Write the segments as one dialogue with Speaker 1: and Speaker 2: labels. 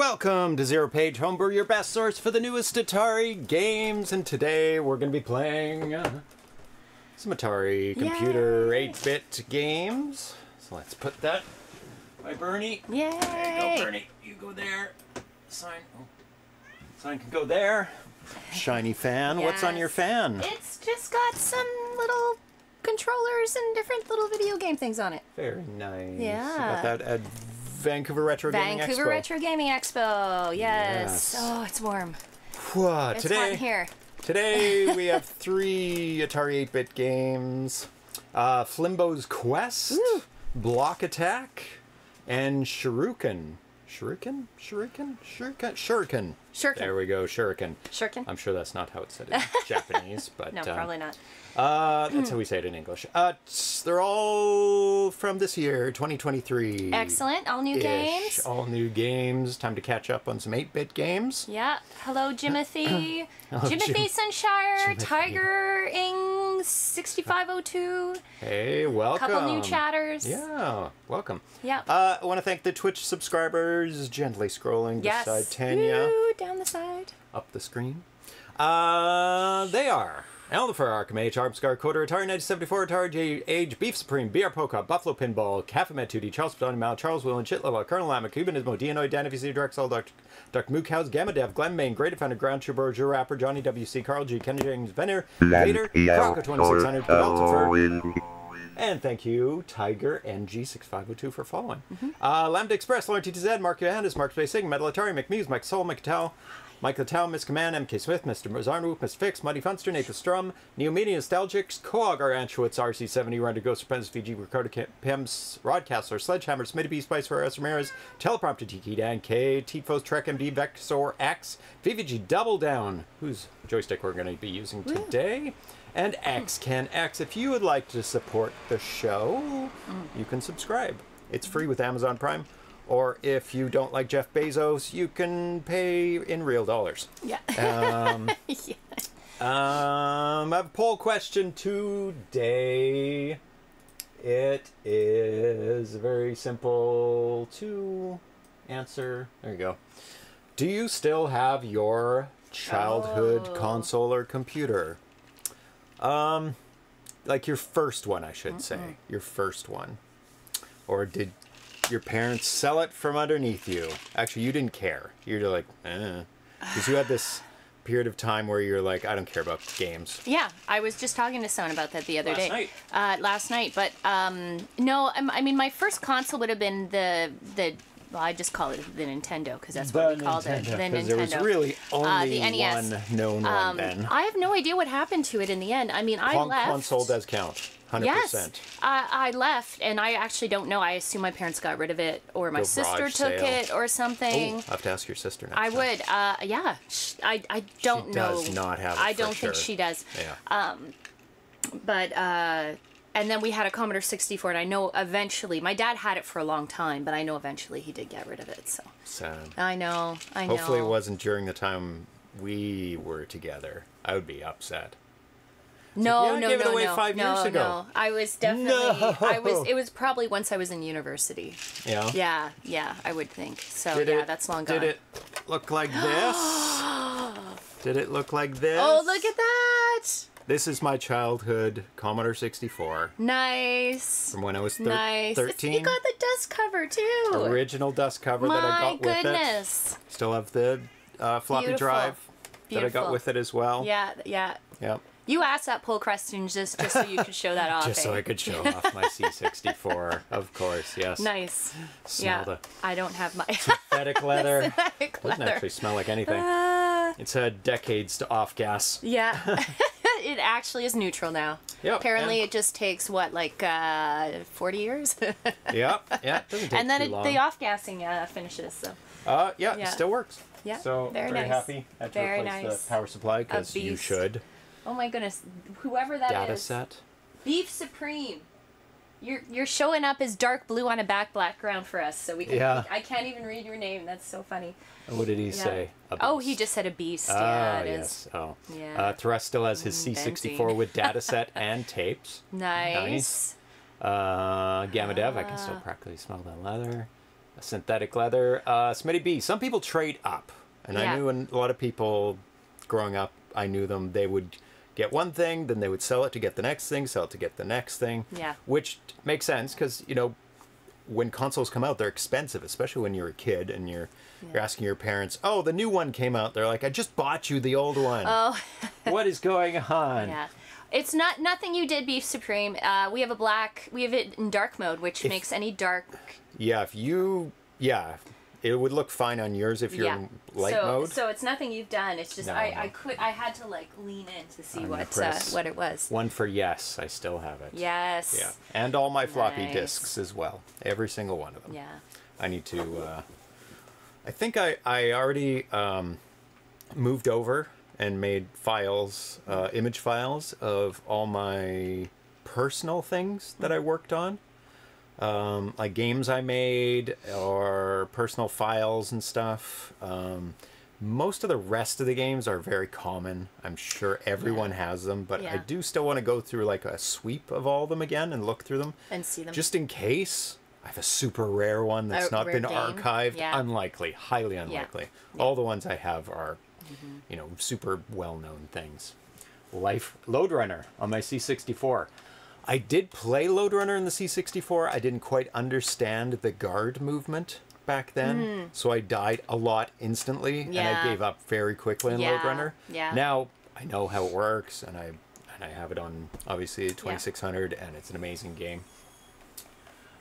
Speaker 1: Welcome to Zero Page Homebrew, your best source for the newest Atari games. And today we're going to be playing uh, some Atari computer 8 bit games. So let's put that by Bernie.
Speaker 2: Yay!
Speaker 1: There you go, Bernie. You go there. Sign. Oh. Sign can go there. Shiny fan. What's on your fan?
Speaker 2: It's just got some little controllers and different little video game things on it.
Speaker 1: Very nice.
Speaker 2: Yeah.
Speaker 1: Got that at Vancouver Retro Gaming
Speaker 2: Vancouver
Speaker 1: Expo.
Speaker 2: Retro Gaming Expo.
Speaker 1: Yes.
Speaker 2: Yes. Oh, it's warm.
Speaker 1: Whoa,
Speaker 2: It's
Speaker 1: today,
Speaker 2: hot here.
Speaker 1: Today we have three Atari 8-bit games: uh, Flimbo's Quest,
Speaker 2: Woo.
Speaker 1: Block Attack, and Shuriken. Shuriken? Shuriken? Shuriken? Shuriken.
Speaker 2: Shuriken.
Speaker 1: There we go, Shuriken.
Speaker 2: Shuriken?
Speaker 1: I'm sure that's not how it's said in Japanese, but
Speaker 2: No,
Speaker 1: um,
Speaker 2: probably not.
Speaker 1: Uh, that's how we say it in English. Uh, they're all from this year, 2023.
Speaker 2: Excellent. All new games.
Speaker 1: All new games. Time to catch up on some 8-bit games.
Speaker 2: Yeah. Hello, Jimothy. Jimothy
Speaker 1: Jim-
Speaker 2: Sunshire,
Speaker 1: Jimothy.
Speaker 2: Tiger Ing 6502.
Speaker 1: Hey, welcome.
Speaker 2: Couple new chatters.
Speaker 1: Yeah, welcome.
Speaker 2: Yeah.
Speaker 1: Uh, I want to thank the Twitch subscribers, gently scrolling
Speaker 2: yes.
Speaker 1: beside Tanya
Speaker 2: Woo, down the side.
Speaker 1: up the screen. Uh, they are Elder Arkham H, Arbscar, Coder, Atari 1974, Atari J- Age, Beef Supreme, BR Poca, Buffalo Pinball, Caffemet 2D, Charles Padoni Mal, Charles Will, and Chitlevel, Colonel Lama, Cubanismo, Dianoid, Dan FEC, Drexel, Dr. Dr. Mookhouse, Gamma Dev, Glenn Main, Great Offender, Ground Trooper, Rapper, Johnny WC, Carl G, Kenny James, Venner, Vader, Crocker 2600, Beltifer, and thank you, Tiger NG6502 for following. Uh, Lambda Express, Lauren TTZ, Mark Johannes, Mark Spacing, Metal Atari, McMuse, Mike Soul, Mike Mike Tao, Miss Command, MK Smith, Mr. Mozarnoop, Miss Fix, Muddy Funster, Nathan Strum, Neo Media Nostalgics, Coag, R. Anschwitz, RC70, Render Ghost, Pens, Fiji, Ricardo Pims, Rodcastler, Sledgehammer, Smitty B, Spice, Ferris Ramirez, Teleprompter, Tiki Dan, K, Tifos, Trek MD, Vexor, X, VVG Double Down, whose joystick we're going to be using today, and X hmm. Can X. If you would like to support the show, mm. you can subscribe. It's free with Amazon Prime. Or if you don't like Jeff Bezos, you can pay in real dollars.
Speaker 2: Yeah.
Speaker 1: Um,
Speaker 2: yeah.
Speaker 1: um, I have a poll question today. It is very simple to answer. There you go. Do you still have your childhood
Speaker 2: Oh.
Speaker 1: console or computer? Um, like your first one, I should say. Your first one. Or did your parents sell it from underneath you? Actually, you didn't care. You're like, eh. Because you had this period of time where you're like, I don't care about games.
Speaker 2: Yeah, I was just talking to someone about that the other
Speaker 1: Last
Speaker 2: day.
Speaker 1: night.
Speaker 2: Uh, last night, but um, no, I'm- I mean my first console would have been the the. Well, I just call it the Nintendo because that's what we called it. The
Speaker 1: Because
Speaker 2: Nintendo.
Speaker 1: there was really only
Speaker 2: the NES.
Speaker 1: one known one
Speaker 2: Um,
Speaker 1: then.
Speaker 2: I have no idea what happened to it in the end. I mean, I
Speaker 1: Con-
Speaker 2: left.
Speaker 1: console does count. 100%.
Speaker 2: Yes, I, I left, and I actually don't know. I assume my parents got rid of it, or my
Speaker 1: Go
Speaker 2: sister took
Speaker 1: sale.
Speaker 2: it, or something.
Speaker 1: Oh, I have to ask your sister next
Speaker 2: I
Speaker 1: time.
Speaker 2: would, uh, yeah. I, I don't
Speaker 1: She
Speaker 2: know.
Speaker 1: does not have
Speaker 2: I don't think she does.
Speaker 1: Yeah.
Speaker 2: Um, But uh, and then we had a Commodore 64, and I know eventually my dad had it for a long time, but I know eventually he did get rid of it. So
Speaker 1: Sad.
Speaker 2: I know, I know.
Speaker 1: Hopefully, it wasn't during the time we were together. I would be upset.
Speaker 2: No,
Speaker 1: Yeah, I
Speaker 2: no,
Speaker 1: it
Speaker 2: no,
Speaker 1: away
Speaker 2: no,
Speaker 1: five
Speaker 2: no,
Speaker 1: years ago.
Speaker 2: No, I was definitely.
Speaker 1: No.
Speaker 2: I was. It was probably once I was in university.
Speaker 1: Yeah.
Speaker 2: Yeah, yeah, I would think. So
Speaker 1: Did
Speaker 2: yeah,
Speaker 1: it,
Speaker 2: that's long gone.
Speaker 1: Did it look like this? did it look like this?
Speaker 2: Oh, look at that!
Speaker 1: This is my childhood Commodore 64
Speaker 2: Nice.
Speaker 1: from when I was thir-
Speaker 2: Nice. It's-
Speaker 1: 13.
Speaker 2: You got the dust cover too.
Speaker 1: Original dust cover that I
Speaker 2: My
Speaker 1: got with it.
Speaker 2: My goodness.
Speaker 1: Still have the uh, floppy
Speaker 2: Beautiful.
Speaker 1: drive that I got with it as well.
Speaker 2: Yeah, yeah.
Speaker 1: Yep.
Speaker 2: You asked that poll question just just so you could show that off.
Speaker 1: Just so
Speaker 2: eh?
Speaker 1: I could show off my C64, of course. Yes.
Speaker 2: Nice.
Speaker 1: Smell
Speaker 2: yeah.
Speaker 1: the
Speaker 2: I don't have my
Speaker 1: synthetic leather.
Speaker 2: synthetic
Speaker 1: Doesn't
Speaker 2: leather.
Speaker 1: actually smell like anything.
Speaker 2: Uh,
Speaker 1: It's had decades to off gas.
Speaker 2: yeah. it actually is neutral now.
Speaker 1: Yep,
Speaker 2: Apparently, it just takes what, like uh, 40 years,
Speaker 1: Yep. Yeah. It doesn't take
Speaker 2: and then it, the off gassing uh, finishes. So
Speaker 1: Uh, yeah,
Speaker 2: Yeah.
Speaker 1: it still works.
Speaker 2: Yeah,
Speaker 1: So
Speaker 2: very
Speaker 1: very
Speaker 2: nice.
Speaker 1: happy. I had to
Speaker 2: Very
Speaker 1: replace
Speaker 2: nice.
Speaker 1: the power supply because you should.
Speaker 2: Oh my goodness, whoever that is.
Speaker 1: Data set.
Speaker 2: Beef Supreme. You're you're showing up as dark blue on a back background for us, so we can.
Speaker 1: Yeah.
Speaker 2: I can't even read your name. That's so funny.
Speaker 1: What did he
Speaker 2: Yeah.
Speaker 1: say?
Speaker 2: Oh, he just said a beast.
Speaker 1: Ah,
Speaker 2: yeah, it is.
Speaker 1: yes. Oh.
Speaker 2: Yeah.
Speaker 1: Uh, Thrust still has his
Speaker 2: Mm,
Speaker 1: C64 with data set and tapes.
Speaker 2: Nice.
Speaker 1: Nice. Uh, Gamma Dev, I can still
Speaker 2: Ah.
Speaker 1: practically smell that leather. A synthetic leather. Uh, Smitty B. Some people trade up, and I knew a lot of people growing up. I knew them. They would get one thing, then they would sell it to get the next thing, sell it to get the next thing.
Speaker 2: Yeah.
Speaker 1: Which makes sense because you know when consoles come out, they're expensive, especially when you're a kid and you're you're asking your parents, "Oh, the new one came out." They're like, "I just bought you the old one."
Speaker 2: Oh,
Speaker 1: what is going on?
Speaker 2: yeah. It's not nothing you did, Beef Supreme. Uh, we have a black. We have it in dark mode, which
Speaker 1: If-
Speaker 2: makes any dark.
Speaker 1: Yeah, if you, yeah, it would look fine on yours if you're
Speaker 2: yeah.
Speaker 1: in light
Speaker 2: so,
Speaker 1: mode.
Speaker 2: So it's nothing you've done. It's just
Speaker 1: No,
Speaker 2: I,
Speaker 1: no.
Speaker 2: I could I had to like lean in to see
Speaker 1: I'm
Speaker 2: what uh, what it was.
Speaker 1: One for yes, I still have it.
Speaker 2: Yes.
Speaker 1: Yeah, and all my floppy
Speaker 2: Nice.
Speaker 1: disks as well. Every single one of them.
Speaker 2: Yeah.
Speaker 1: I need to. Uh, I think I I already um, moved over and made files, uh, image files of all my personal things that I worked on, um, like games I made or personal files and stuff. Um, most of the rest of the games are very common. I'm sure everyone has them, but I do still want to go through like a sweep of all of them again and look through them
Speaker 2: And see them.
Speaker 1: just in case I have a super rare one that's
Speaker 2: A
Speaker 1: not been
Speaker 2: game?
Speaker 1: archived.
Speaker 2: Yeah.
Speaker 1: Unlikely, highly unlikely. All the ones I have are,
Speaker 2: Mm-hmm.
Speaker 1: you know, super well-known things. Life Lode Runner on my C64. I did play Lode Runner in the C64. I didn't quite understand the guard movement back then, so I died a lot instantly, and I. Gave up very quickly in
Speaker 2: Lode
Speaker 1: Runner.
Speaker 2: yeah.
Speaker 1: Now I know how it works, and I and I have it on obviously 2600, and it's an amazing game.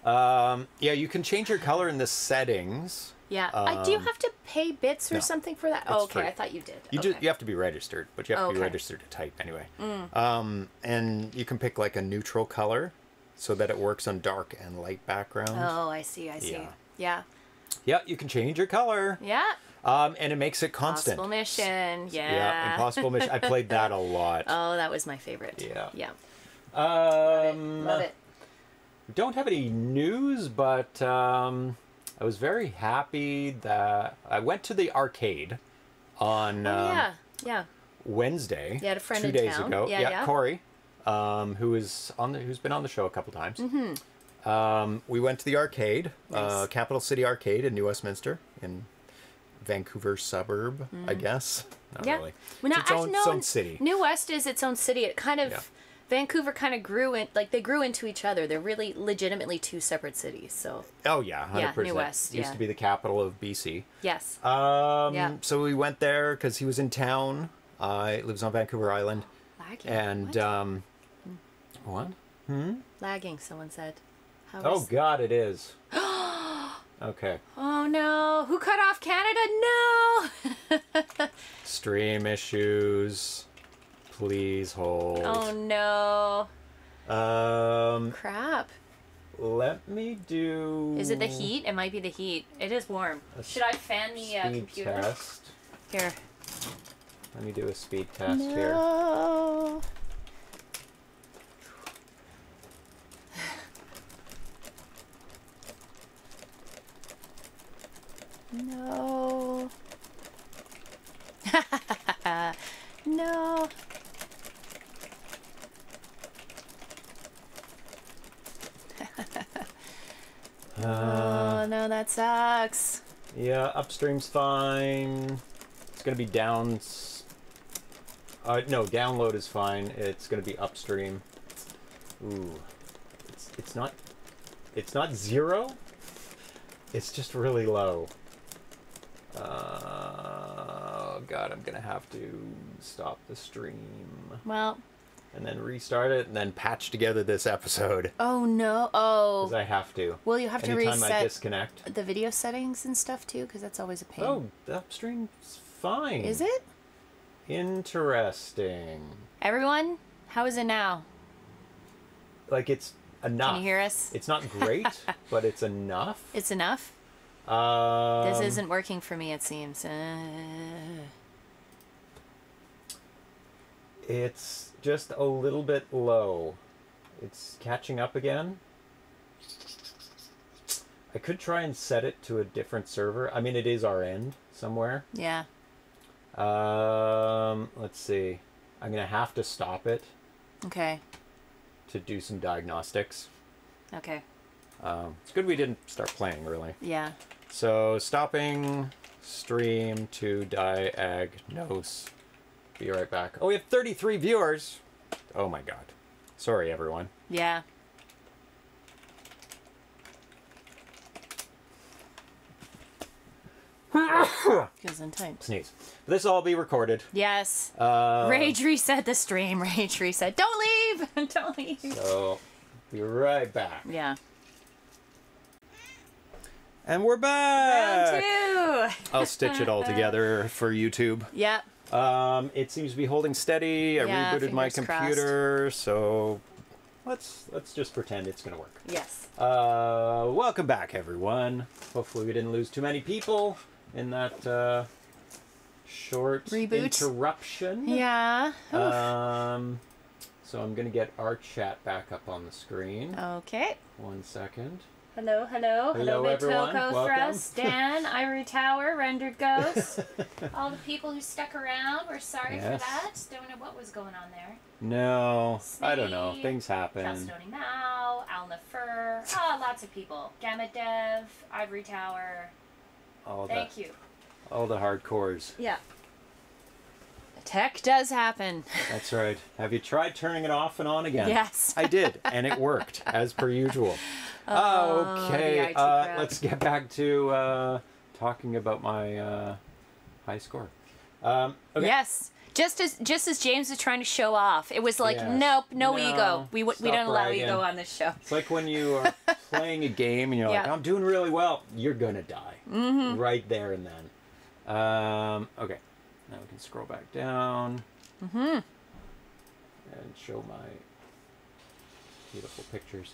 Speaker 1: Um, yeah, you can change your color in the settings.
Speaker 2: Yeah. I, do you
Speaker 1: um,
Speaker 2: have to pay bits or
Speaker 1: no.
Speaker 2: something for that? Oh, okay.
Speaker 1: free.
Speaker 2: I thought you did.
Speaker 1: You
Speaker 2: okay.
Speaker 1: just you have to be registered, but you have to be registered to type anyway. Um, and you can pick like a neutral color, so that it works on dark and light backgrounds.
Speaker 2: Oh, I see. I see.
Speaker 1: Yeah.
Speaker 2: Yeah.
Speaker 1: Yeah, you can change your color,
Speaker 2: Yeah.
Speaker 1: um, and it makes it constant.
Speaker 2: Possible mission. Yeah.
Speaker 1: Yeah, Impossible Mission. I played that a lot.
Speaker 2: Oh, that was my favorite.
Speaker 1: Yeah.
Speaker 2: Yeah.
Speaker 1: Um,
Speaker 2: Love it.
Speaker 1: We don't have any news, but um, I was very happy that I went to the arcade on
Speaker 2: Oh,
Speaker 1: um,
Speaker 2: yeah. Yeah.
Speaker 1: Wednesday.
Speaker 2: A friend
Speaker 1: two days
Speaker 2: town.
Speaker 1: ago.
Speaker 2: Yeah, yeah.
Speaker 1: Corey, um, who is on the, who's been on the show a couple times. Mm-hmm. Um, we went to the arcade, uh, Capital City Arcade in New Westminster in Vancouver suburb, I guess. Not
Speaker 2: Mm. Yeah.
Speaker 1: really.
Speaker 2: Well,
Speaker 1: it's its own,
Speaker 2: actually,
Speaker 1: its own city.
Speaker 2: New West is its own city. It kind of
Speaker 1: Yeah.
Speaker 2: Vancouver kind of grew in like they grew into each other. They're really legitimately two separate cities. So
Speaker 1: Oh yeah, hundred
Speaker 2: Yeah,
Speaker 1: percent.
Speaker 2: New West,
Speaker 1: Used
Speaker 2: yeah.
Speaker 1: to be the capital of BC.
Speaker 2: yes.
Speaker 1: Um,
Speaker 2: Yeah.
Speaker 1: So we went there because he was in town. Uh, he lives on Vancouver Island,
Speaker 2: Lagging.
Speaker 1: and
Speaker 2: What?
Speaker 1: um, what?
Speaker 2: lagging. Someone said. How
Speaker 1: Oh God, it is. okay.
Speaker 2: Oh no! Who cut off Canada? No!
Speaker 1: Stream issues. Please hold.
Speaker 2: oh no!
Speaker 1: Um,
Speaker 2: Crap!
Speaker 1: let me do.
Speaker 2: Is it the heat? It might be the heat. It is warm. Should I fan the uh,
Speaker 1: Speed
Speaker 2: computer?
Speaker 1: test.
Speaker 2: Here.
Speaker 1: Let me do a speed test here.
Speaker 2: No. No. no.
Speaker 1: Uh,
Speaker 2: oh no, that sucks.
Speaker 1: yeah, upstream's fine. It's gonna be down. Uh, no, download is fine. It's gonna be upstream. Ooh, it's it's not. It's not zero. It's just really low. Uh, God, I'm gonna have to stop the stream
Speaker 2: Well,
Speaker 1: and then restart it and then patch together this episode
Speaker 2: oh no. Oh, because.
Speaker 1: I have to.
Speaker 2: Will you have to
Speaker 1: Anytime I disconnect.
Speaker 2: the video settings and stuff too? Because that's always a pain.
Speaker 1: Oh, the upstream's fine.
Speaker 2: Is it?
Speaker 1: Interesting.
Speaker 2: Everyone, how is it now?
Speaker 1: Like it's enough.
Speaker 2: Can you hear us?
Speaker 1: It's not great, but it's enough.
Speaker 2: It's enough.
Speaker 1: Um,
Speaker 2: This isn't working for me. It seems. Uh,
Speaker 1: It's just a little bit low. It's catching up again. I could try and set it to a different server. I mean, it is our end somewhere.
Speaker 2: yeah.
Speaker 1: Um, let's see. I'm gonna have to stop it
Speaker 2: Okay.
Speaker 1: to do some diagnostics.
Speaker 2: Okay.
Speaker 1: Um, it's good we didn't start playing really.
Speaker 2: Yeah.
Speaker 1: So stopping stream to diagnose. Be right back. Oh, we have 33 viewers. Oh my god. Sorry, everyone.
Speaker 2: Yeah. Goes in time.
Speaker 1: Sneeze. This will all be recorded.
Speaker 2: Yes.
Speaker 1: Uh,
Speaker 2: Rage reset the stream. Rage reset. Don't leave. Don't leave.
Speaker 1: So, be right back.
Speaker 2: Yeah.
Speaker 1: And we're back.
Speaker 2: Round two.
Speaker 1: I'll stitch it all together for YouTube.
Speaker 2: Yep.
Speaker 1: Um, it seems to be holding steady. I
Speaker 2: Yeah,
Speaker 1: rebooted my
Speaker 2: fingers crossed.
Speaker 1: computer, so let's let's just pretend it's gonna work.
Speaker 2: Yes.
Speaker 1: Uh, welcome back, everyone. Hopefully, we didn't lose too many people in that uh, short
Speaker 2: Reboot.
Speaker 1: interruption.
Speaker 2: Yeah. Oof.
Speaker 1: Um, so I'm gonna get our chat back up on the screen.
Speaker 2: okay.
Speaker 1: One second.
Speaker 2: Hello, hello,
Speaker 1: Hello, everyone.
Speaker 2: Bitoko
Speaker 1: Welcome.
Speaker 2: Thrust, Dan, Ivory Tower, Rendered Ghost. All the people who stuck around, we're sorry
Speaker 1: Yes.
Speaker 2: for that. Don't know what was going on there.
Speaker 1: No, I don't know. Things happen.
Speaker 2: Chalstony Mao, Alna Fur, ah, lots of people. Gamma Dev, Ivory Tower.
Speaker 1: All the
Speaker 2: Thank you.
Speaker 1: all the hardcores.
Speaker 2: Yeah. Tech does happen.
Speaker 1: That's right. Have you tried turning it off and on again?
Speaker 2: Yes.
Speaker 1: I did, and it worked as per usual.
Speaker 2: Oh,
Speaker 1: okay, uh, let's get back to uh, talking about my uh, high score. Um, okay.
Speaker 2: Yes. Just as just as James was trying to show off, it was like,
Speaker 1: Yes.
Speaker 2: nope, no,
Speaker 1: No,
Speaker 2: ego. We we don't allow
Speaker 1: bragging.
Speaker 2: ego on this show.
Speaker 1: It's like when you are playing a game and you're like, I'm doing really well. You're gonna die
Speaker 2: Mm-hmm.
Speaker 1: right there and then. Um, okay, now we can scroll back down
Speaker 2: Mm-hmm.
Speaker 1: and show my beautiful pictures.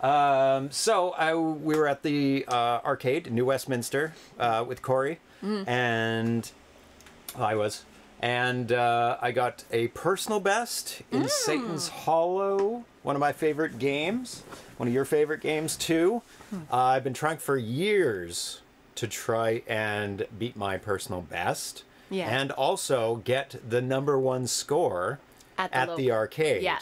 Speaker 1: Um, so I, we were at the uh, arcade in New Westminster uh, with Corey,
Speaker 2: Mm.
Speaker 1: and I was, and uh, I got a personal best in
Speaker 2: Mm.
Speaker 1: Satan's Hollow, one of my favorite games, one of your favorite games too.
Speaker 2: Hmm.
Speaker 1: Uh, I've been trying for years to try and beat my personal best,
Speaker 2: Yeah.
Speaker 1: and also get the number one score
Speaker 2: At the
Speaker 1: at the arcade,
Speaker 2: Yeah.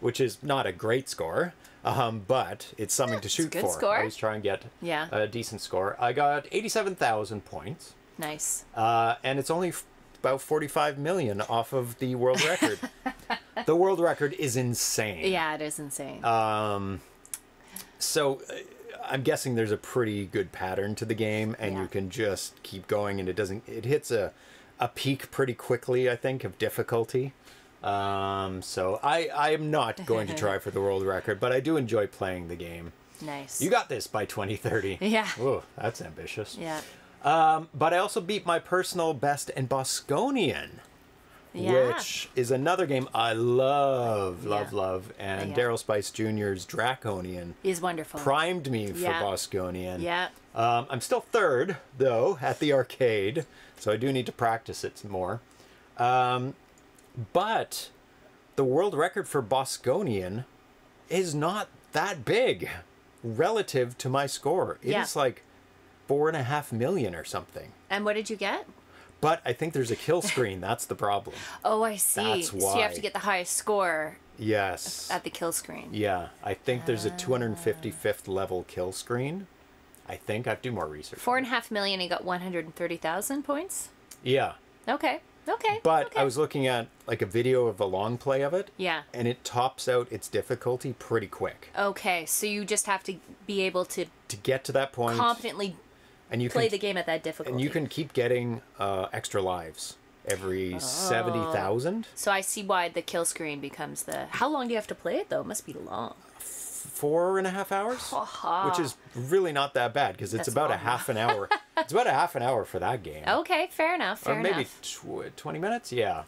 Speaker 1: which is not a great score. Um, but it's something to shoot
Speaker 2: good
Speaker 1: for.
Speaker 2: score.
Speaker 1: I always try and get
Speaker 2: Yeah.
Speaker 1: a decent score. I got 87,000 points,
Speaker 2: Nice.
Speaker 1: uh, and it's only f- about 45 million off of the world record. the world record is insane.
Speaker 2: Yeah, it is insane.
Speaker 1: Um, so uh, I'm guessing there's a pretty good pattern to the game, and
Speaker 2: Yeah.
Speaker 1: you can just keep going, and it doesn't. It hits a a peak pretty quickly, I think, of difficulty. Um, so I I am not going to try for the world record, but I do enjoy playing the game.
Speaker 2: nice.
Speaker 1: You got this by 2030.
Speaker 2: Yeah.
Speaker 1: Oh, that's ambitious.
Speaker 2: Yeah.
Speaker 1: Um, but I also beat my personal best in Bosconian
Speaker 2: Yeah.
Speaker 1: which is another game I love, love,
Speaker 2: Yeah.
Speaker 1: love. And
Speaker 2: Yeah.
Speaker 1: Darrell Spice Jr.'s Draconian
Speaker 2: is wonderful.
Speaker 1: primed me for
Speaker 2: Yeah.
Speaker 1: Bosconian.
Speaker 2: yeah.
Speaker 1: Um, I'm still third, though, at the arcade, so I do need to practice it some more. Um, but the world record for Bosconian is not that big relative to my score. It is
Speaker 2: Yeah.
Speaker 1: like four and a half million or something.
Speaker 2: And what did you get?
Speaker 1: But I think there's a kill screen. That's the problem.
Speaker 2: Oh, I see.
Speaker 1: That's why.
Speaker 2: So you have to get the highest score
Speaker 1: Yes.
Speaker 2: at the kill screen.
Speaker 1: Yeah, I think there's a
Speaker 2: Ah.
Speaker 1: 255th level kill screen. I think I have to do more research.
Speaker 2: Four and a half million. He got one hundred and thirty thousand points.
Speaker 1: Yeah,
Speaker 2: Okay. Okay.
Speaker 1: but
Speaker 2: okay.
Speaker 1: I was looking at like a video of a long play of it,
Speaker 2: Yeah.
Speaker 1: and it tops out its difficulty pretty quick.
Speaker 2: Okay. So you just have to be able to
Speaker 1: To get to that point,
Speaker 2: competently
Speaker 1: and you
Speaker 2: play
Speaker 1: can
Speaker 2: the game at that difficulty.
Speaker 1: and you can keep getting uh, extra lives every seventy thousand.
Speaker 2: So I see why the kill screen becomes the. How long do you have to play it though? It must be long.
Speaker 1: Four and a half hours, which is really not that bad because it's
Speaker 2: That's
Speaker 1: about a half an hour. it's about a half an hour for that game.
Speaker 2: Okay. Fair enough. Fair
Speaker 1: or maybe
Speaker 2: enough.
Speaker 1: tw- 20 minutes yeah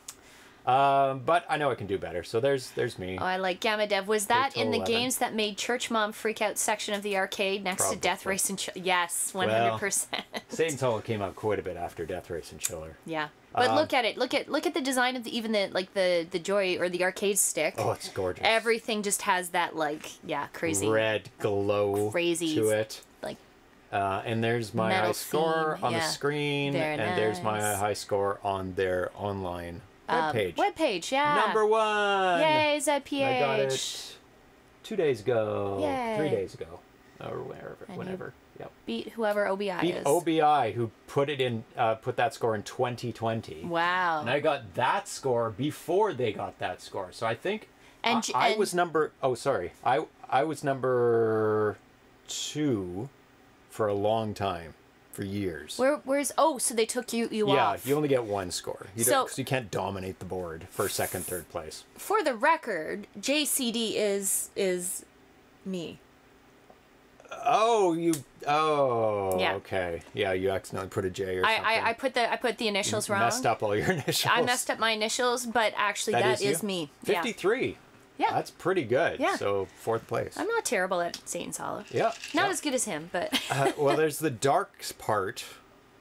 Speaker 1: um, but i know i can do better so there's there's me
Speaker 2: Oh, I like Gamma Dev. Was that in the
Speaker 1: 11.
Speaker 2: games that made Church Mom freak out section of the arcade next to Death Race and Ch- yes, one hundred percent.
Speaker 1: satan's came out quite a bit after death race and chiller
Speaker 2: Yeah, but
Speaker 1: Um,
Speaker 2: look at it. Look at look at the design of the even the like the the joy or the arcade stick.
Speaker 1: oh it's gorgeous
Speaker 2: Everything just has that like yeah crazy
Speaker 1: red glow
Speaker 2: Crazy
Speaker 1: to it
Speaker 2: like
Speaker 1: uh, and there's my
Speaker 2: Metal
Speaker 1: high score
Speaker 2: theme,
Speaker 1: on the screen
Speaker 2: Very
Speaker 1: and there's my high score on their online
Speaker 2: um,
Speaker 1: webpage
Speaker 2: webpage. Yeah.
Speaker 1: number one
Speaker 2: Yay, ZPH.
Speaker 1: i got it two days ago three days ago or wherever, whenever. Yep.
Speaker 2: Beat whoever OBI
Speaker 1: Beat
Speaker 2: is.
Speaker 1: OBI, who put it in, uh, put that score in 2020.
Speaker 2: wow.
Speaker 1: And I got that score before they got that score. So I think
Speaker 2: And
Speaker 1: I,
Speaker 2: j-
Speaker 1: I
Speaker 2: and-
Speaker 1: was number. Oh, sorry. I I was number two for a long time, for years.
Speaker 2: Where where's oh so they took you you
Speaker 1: yeah,
Speaker 2: off.
Speaker 1: you only get one score. You
Speaker 2: So-
Speaker 1: you can't dominate the board for second, third place.
Speaker 2: For the record, JCD is is me.
Speaker 1: Oh, you. Oh,
Speaker 2: Yeah.
Speaker 1: okay. Yeah, you accidentally put a J or
Speaker 2: I,
Speaker 1: something.
Speaker 2: I I put the I put the initials wrong.
Speaker 1: messed up all your initials.
Speaker 2: I messed up my initials, but actually that is,
Speaker 1: you?
Speaker 2: me.
Speaker 1: Fifty-three.
Speaker 2: Yeah.
Speaker 1: That's pretty good.
Speaker 2: Yeah.
Speaker 1: So fourth place.
Speaker 2: I'm not terrible at Satan's Hollow.
Speaker 1: yeah.
Speaker 2: Not
Speaker 1: yeah.
Speaker 2: as good as him, but
Speaker 1: Uh, well, there's the dark part.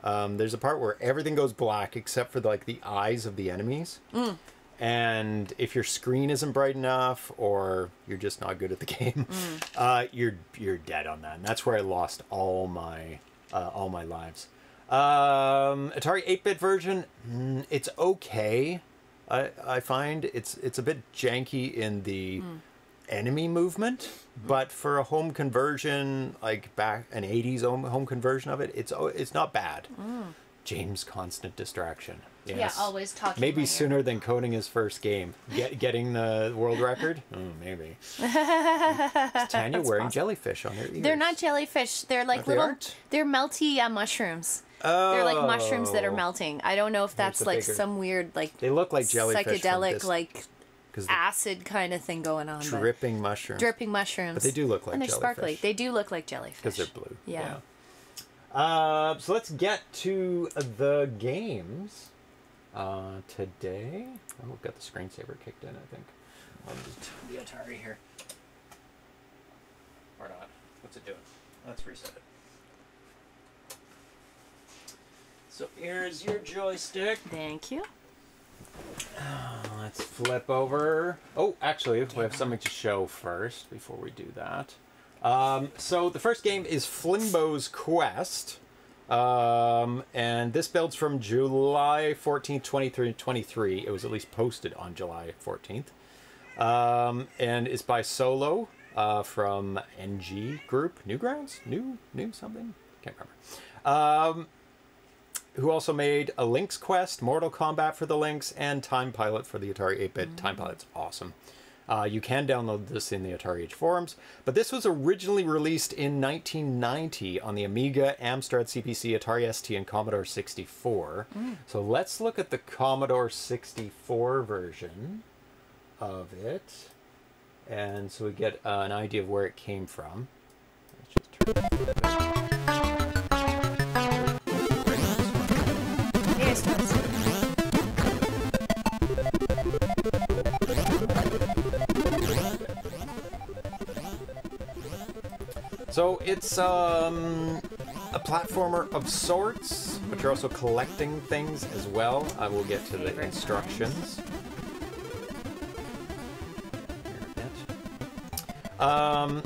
Speaker 1: Um, there's a part where everything goes black except for like the eyes of the enemies.
Speaker 2: Mm.
Speaker 1: And if your screen isn't bright enough, or you're just not good at the game,
Speaker 2: Mm.
Speaker 1: uh, you're you're dead on that. And that's where I lost all my uh, all my lives. Um, Atari 8-bit version, mm, it's okay. I I find it's it's a bit janky in the
Speaker 2: Mm.
Speaker 1: enemy movement, but for a home conversion, like back an '80s home home conversion of it, it's oh, it's not bad. James constant distraction. Yes.
Speaker 2: Mm. yeah, always talking.
Speaker 1: Maybe
Speaker 2: in my ear.
Speaker 1: sooner than coding his first game, Get, getting the world record. Oh, maybe. Is Tanya wearing jellyfish on her ears?
Speaker 2: They're not jellyfish. They're like
Speaker 1: they
Speaker 2: little.
Speaker 1: aren't?
Speaker 2: They're melty uh, mushrooms.
Speaker 1: Oh,
Speaker 2: They're like mushrooms that are melting. I don't know if that's like
Speaker 1: bigger-
Speaker 2: some weird like
Speaker 1: They look like jellyfish.
Speaker 2: psychedelic
Speaker 1: this-
Speaker 2: like
Speaker 1: 'cause the
Speaker 2: acid kind of thing going on. but-
Speaker 1: dripping mushrooms.
Speaker 2: dripping mushrooms.
Speaker 1: But they do look like
Speaker 2: and they're sparkly. They do look like jellyfish
Speaker 1: because they're blue.
Speaker 2: Yeah.
Speaker 1: Uh, so let's get to the games uh, today. Oh, we've got the screensaver kicked in. I think. I'll just the Atari here. Or not? What's it doing? Let's reset it. So here's your joystick.
Speaker 2: Thank you.
Speaker 1: Let's flip over. Oh, actually, we have something to show first before we do that. Um, so the first game is Flimbo's Quest. Um, and this builds from July 14th, 23, 23. It was at least posted on July 14th. Um, and it's by Solo uh, from NG Group. Newgrounds? New? New something? Can't remember. Who also made a Link's Quest, Mortal Kombat for the Lynx, and Time Pilot for the Atari 8-bit. Time Pilot's awesome. Uh, you can download this in the Atari Age forums, but this was originally released in 1990 on the Amiga, Amstrad CPC, Atari ST, and Commodore 64. So let's look at the Commodore 64 version of it, and so we get uh, an idea of where it came from. So it's um, a platformer of sorts, but you're also collecting things as well. I will get to the instructions. Here a bit. Um,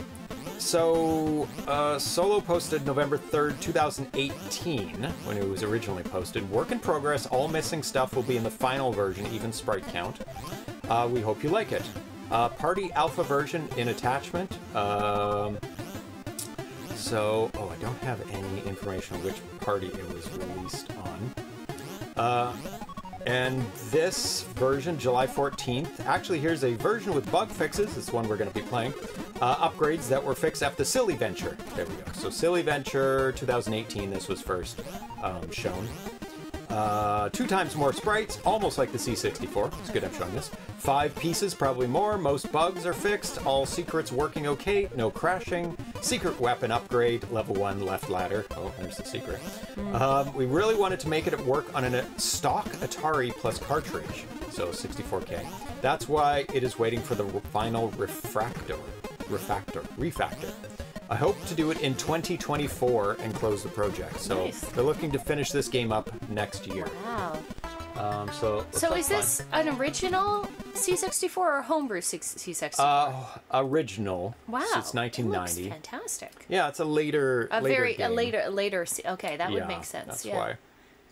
Speaker 1: so uh, Solo posted November 3rd, 2018, when it was originally posted. Work in progress, all missing stuff will be in the final version, even sprite count. Uh, we hope you like it. Uh, party alpha version in attachment. Um, so, oh, I don't have any information on which party it was released on. Uh, and this version, July 14th, actually, here's a version with bug fixes. It's one we're going to be playing. Uh, upgrades that were fixed after Silly Venture. There we go. So, Silly Venture 2018, this was first um, shown. Uh, two times more sprites, almost like the C64. It's good I'm showing this. Five pieces, probably more. Most bugs are fixed. All secrets working okay. No crashing. Secret weapon upgrade. Level one left ladder. Oh, there's the secret. Um, we really wanted to make it work on a stock Atari plus cartridge. So 64K. That's why it is waiting for the final refractor. Refactor. Refactor. I hope to do it in 2024 and close the project. So
Speaker 2: Nice.
Speaker 1: they're looking to finish this game up next year.
Speaker 2: Wow.
Speaker 1: Um, so
Speaker 2: So is
Speaker 1: fun.
Speaker 2: this an original C64 or homebrew six- C64?
Speaker 1: uh, original?
Speaker 2: wow.
Speaker 1: Since
Speaker 2: it looks
Speaker 1: 1990.
Speaker 2: fantastic.
Speaker 1: Yeah, it's a later.
Speaker 2: A
Speaker 1: later
Speaker 2: very a later a later. C- okay, that would make sense.
Speaker 1: That's
Speaker 2: yeah.
Speaker 1: why.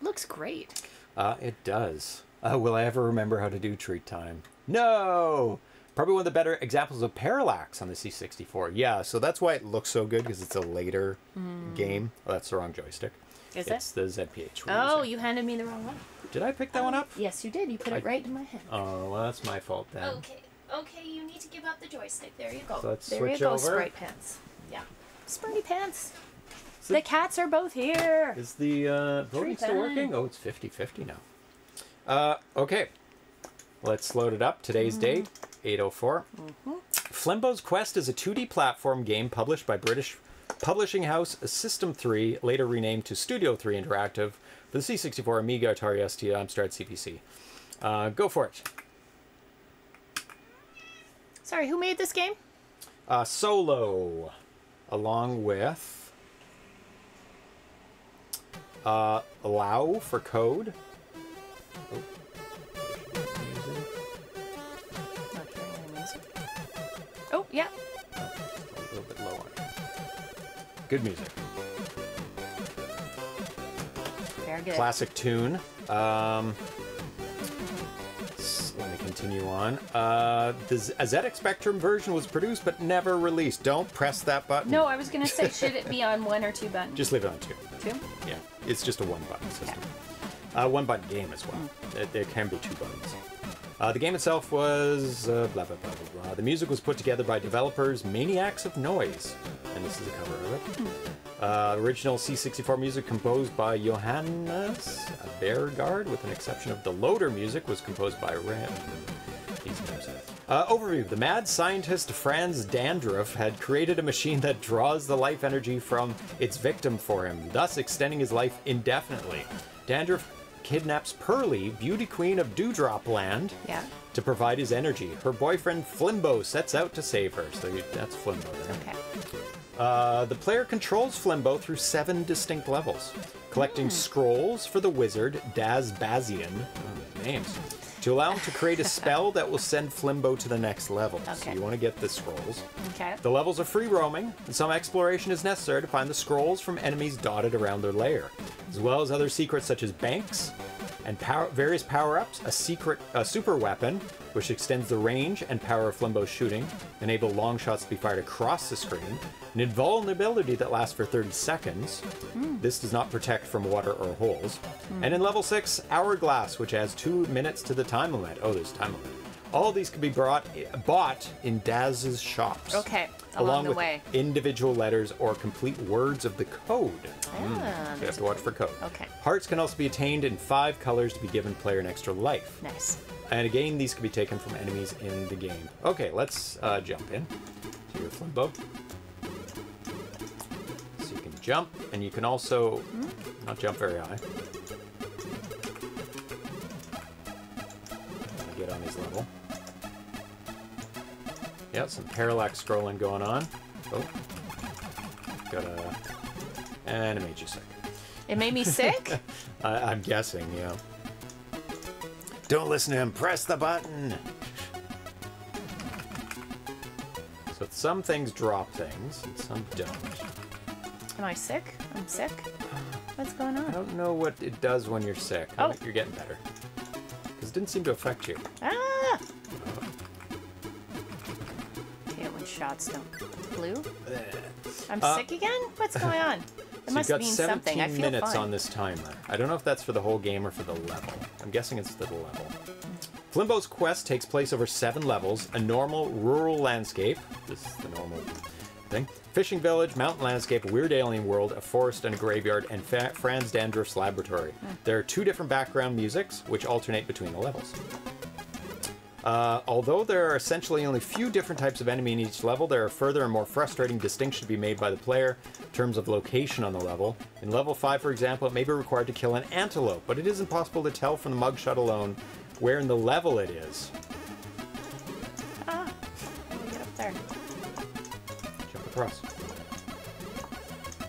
Speaker 2: Looks great.
Speaker 1: Uh, it does. Uh, will I ever remember how to do treat time? No. Probably one of the better examples of parallax on the C64. Yeah, so that's why it looks so good because it's a later game. Oh, that's the wrong joystick.
Speaker 2: Hmm. Is
Speaker 1: it's
Speaker 2: it?
Speaker 1: the ZPH. we're
Speaker 2: Oh,
Speaker 1: using.
Speaker 2: you handed me the wrong one.
Speaker 1: did I pick that one up?
Speaker 2: Yes, you did. You put it right in my hand.
Speaker 1: Oh, well, that's my fault then.
Speaker 2: Okay. Okay, you need to give up the joystick. There you go.
Speaker 1: So let's
Speaker 2: there
Speaker 1: switch
Speaker 2: you go,
Speaker 1: over.
Speaker 2: Sprite pants. Yeah. Sprite pants.
Speaker 1: So-
Speaker 2: the cats are both here.
Speaker 1: Is the uh, voting still working? Oh, it's 50-50 now. Uh, okay. Let's load it up. Today's date, 804. Flimbo's Quest is a 2D platform game published by British publishing house System 3, later renamed to Studio 3 Interactive, for the C64, Amiga, Atari ST, Amstrad CPC. Uh, go for it.
Speaker 2: Sorry, who made this game?
Speaker 1: Uh, Solo, along with uh, Allow for code. Oh.
Speaker 2: Yeah.
Speaker 1: a little bit low on it. Good music.
Speaker 2: Very good.
Speaker 1: Classic tune. Um, let me continue on. Uh, the Z- a ZX Spectrum version was produced but never released. Don't press that button.
Speaker 2: No, I was gonna say, should it be on one or two buttons?
Speaker 1: Just leave it on two.
Speaker 2: two.
Speaker 1: Yeah, it's just a one button system. Uh, one button game as well.
Speaker 2: Hmm.
Speaker 1: There, there can be two buttons. Uh, the game itself was uh, blah, blah, blah, blah, blah. The music was put together by developers Maniacs of Noise. And this is a cover of it. Uh, original C64 music composed by Johannes Bjerregaard, with an exception of the loader music was composed by Ram. Uh, overview. The mad scientist Franz Dandruff had created a machine that draws the life energy from its victim for him, thus extending his life indefinitely. Dandruff kidnaps Pearly, beauty queen of Dewdrop Land,
Speaker 2: Yeah.
Speaker 1: to provide his energy. Her boyfriend Flimbo sets out to save her. So you, that's Flimbo there.
Speaker 2: Okay.
Speaker 1: Uh, the player controls Flimbo through seven distinct levels, collecting scrolls for the wizard Daz Bazian, oh, names, to allow him to create a spell that will send Flimbo to the next level. So you want to get the scrolls.
Speaker 2: Okay.
Speaker 1: The levels are free roaming, and some exploration is necessary to find the scrolls from enemies dotted around their lair, as well as other secrets such as banks and power, various power-ups, a secret a super weapon which extends the range and power of Flimbo's shooting, enable long shots to be fired across the screen, an invulnerability that lasts for 30 seconds. Hmm. This does not protect from water or holes. Hmm. And in level 6, Hourglass, which adds 2 minutes to the time limit. Oh, there's time limit. All these can be brought, bought in Daz's shops.
Speaker 2: Okay, along
Speaker 1: Along
Speaker 2: the
Speaker 1: with
Speaker 2: way.
Speaker 1: individual letters or complete words of the code. Hmm.
Speaker 2: Ah,
Speaker 1: So you have to watch for code.
Speaker 2: Okay.
Speaker 1: Hearts can also be attained in five colors to be given player an extra life.
Speaker 2: Nice.
Speaker 1: And again, these can be taken from enemies in the game. Okay, let's uh, jump in to your Flimbo. So you can jump, and you can also not jump very high. Get on his level. Yeah, some parallax scrolling going on. Oh, gotta animate you sick.
Speaker 2: It made me sick.
Speaker 1: I, I'm guessing, yeah. Don't listen to him. Press the button. So some things drop things, and some don't.
Speaker 2: Am I sick? I'm sick. What's going on?
Speaker 1: I don't know what it does when you're sick.
Speaker 2: Oh.
Speaker 1: You're getting better. Because it didn't seem to affect you.
Speaker 2: Ah! Okay, when shots don't. Blue? I'm
Speaker 1: Uh,
Speaker 2: sick again? What's going on? It
Speaker 1: So
Speaker 2: must
Speaker 1: you've got
Speaker 2: mean
Speaker 1: 17
Speaker 2: something. I feel
Speaker 1: minutes
Speaker 2: fine.
Speaker 1: on this timer. I don't know if that's for the whole game or for the level. I'm guessing it's the level. Flimbo's quest takes place over seven levels: a normal rural landscape. This is the normal thing. Fishing village, mountain landscape, weird alien world, a forest and a graveyard, and Fa- Franz Dandruff's laboratory. There are two different background musics which alternate between the levels. Uh, although there are essentially only a few different types of enemy in each level, there are further and more frustrating distinctions to be made by the player terms of location on the level. In level 5, for example, it may be required to kill an antelope, but it isn't possible to tell from the mugshot alone where in the level it is.
Speaker 2: Ah! Let me get up there.
Speaker 1: Jump across.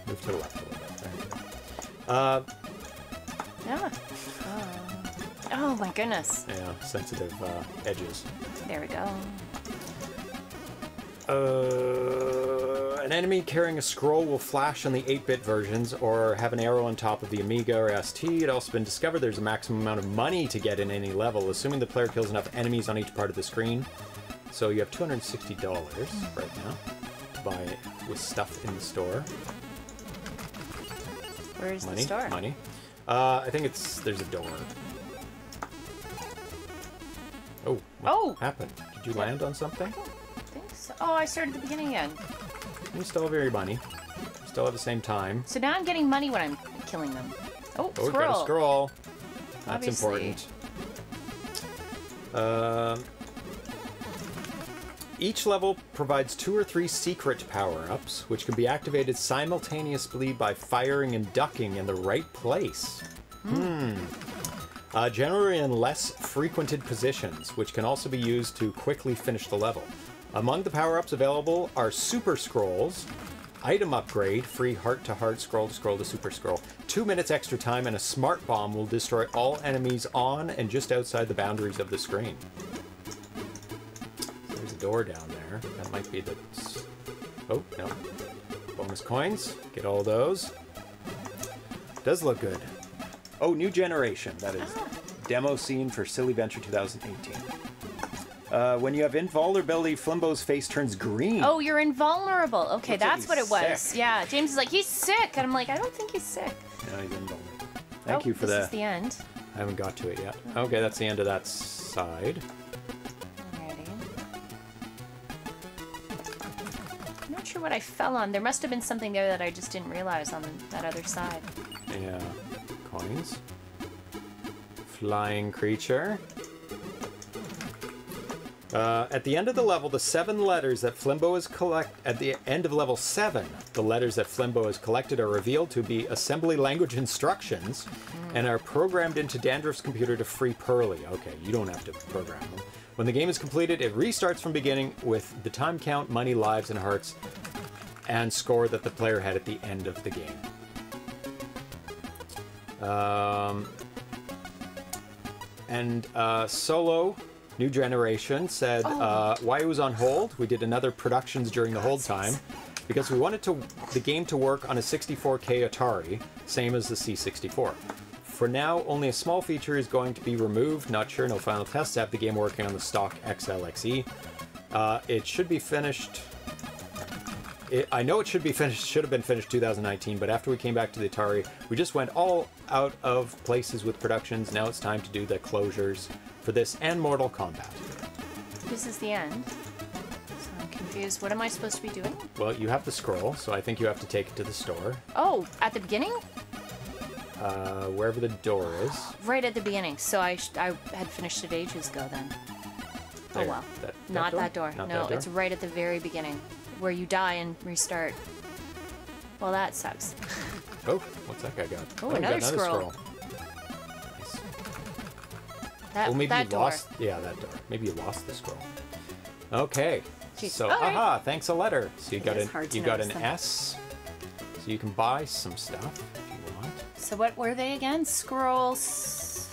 Speaker 1: Move to the left a little bit. There you go. Uh,
Speaker 2: Yeah. Oh. oh my goodness.
Speaker 1: yeah, sensitive uh, edges.
Speaker 2: There we go.
Speaker 1: Uh, an enemy carrying a scroll will flash on the 8-bit versions or have an arrow on top of the Amiga or ST. It also been discovered there's a maximum amount of money to get in any level, assuming the player kills enough enemies on each part of the screen. So you have two hundred and sixty dollars right now to buy it with stuff in the store.
Speaker 2: Where's
Speaker 1: Money,
Speaker 2: the store?
Speaker 1: money. Uh, I think it's there's a door. Oh, what
Speaker 2: Oh!
Speaker 1: happened? Did you land on something?
Speaker 2: I think so. Oh, I started at the beginning again.
Speaker 1: You still have your money. Still have the same time.
Speaker 2: So now I'm getting money when I'm killing them. Oh,
Speaker 1: Oh,
Speaker 2: squirrel.
Speaker 1: got a scroll. That's
Speaker 2: Obviously.
Speaker 1: important. Um, each level provides two or three secret power-ups, which can be activated simultaneously by firing and ducking in the right place. Hmm. Uh, generally in less frequented positions, which can also be used to quickly finish the level. Among the power-ups available are super scrolls, item upgrade, free heart-to-heart, scroll-to-scroll to super scroll. Two minutes extra time, and a smart bomb will destroy all enemies on and just outside the boundaries of the screen. There's a door down there. That might be the. Oh no! Bonus coins. Get all those. Does look good. Oh, new generation. That is ah. demo scene for Silly Venture 2018. Uh, when you have invulnerability, Flimbo's face turns green.
Speaker 2: Oh, you're invulnerable. Okay,
Speaker 1: Looks like
Speaker 2: that's what it was.
Speaker 1: sick.
Speaker 2: Yeah, James is like, he's sick. And I'm like, I don't think he's sick.
Speaker 1: No, he's invulnerable. Thank
Speaker 2: oh,
Speaker 1: you for that.
Speaker 2: this
Speaker 1: that.
Speaker 2: is the end.
Speaker 1: I haven't got to it yet. Okay, that's the end of that side.
Speaker 2: Alrighty. I'm not sure what I fell on. There must have been something there that I just didn't realize on that other side.
Speaker 1: Yeah. Coins. Flying creature. Uh, at the end of the level, the seven letters that Flimbo has collect at the end of level seven, the letters that Flimbo has collected are revealed to be assembly language instructions, and are programmed into Dandruff's computer to free Pearly. Okay, you don't have to program them. When the game is completed, it restarts from beginning with the time count, money, lives, and hearts, and score that the player had at the end of the game. Um, and uh, Solo, New Generation, said uh, why it was on hold. We did another productions during the hold time because we wanted to the game to work on a 64K Atari, same as the C64. For now, only a small feature is going to be removed. Not sure, no final tests. Have the game working on the stock XLXE. Uh, it should be finished. It, I know it should be finished. Should have been finished 2019, but after we came back to the Atari, we just went all out of places with productions. Now it's time to do the closures for this and Mortal Kombat.
Speaker 2: This is the end. So I'm confused. What am I supposed to be doing?
Speaker 1: Well, you have the scroll, so I think you have to take it to the store,
Speaker 2: Oh, at the beginning?
Speaker 1: uh, wherever the door is.
Speaker 2: Right at the beginning. So I, sh- I had finished it ages ago then.
Speaker 1: There.
Speaker 2: Oh well.
Speaker 1: That- that
Speaker 2: Not
Speaker 1: door?
Speaker 2: that door.
Speaker 1: Not
Speaker 2: no,
Speaker 1: that door?
Speaker 2: it's right at the very beginning where you die and restart. Well, that sucks.
Speaker 1: Oh, what's that guy got?
Speaker 2: Oh,
Speaker 1: we got
Speaker 2: another scroll.
Speaker 1: Nice.
Speaker 2: That,
Speaker 1: Well, maybe
Speaker 2: that
Speaker 1: you
Speaker 2: door.
Speaker 1: lost. Yeah, that door. Maybe you lost the scroll. Okay.
Speaker 2: Jeez.
Speaker 1: So,
Speaker 2: All right.
Speaker 1: aha! Thanks a letter. So you
Speaker 2: It
Speaker 1: got an you got an
Speaker 2: them.
Speaker 1: S. So you can buy some stuff if you want.
Speaker 2: So what were they again? Scrolls.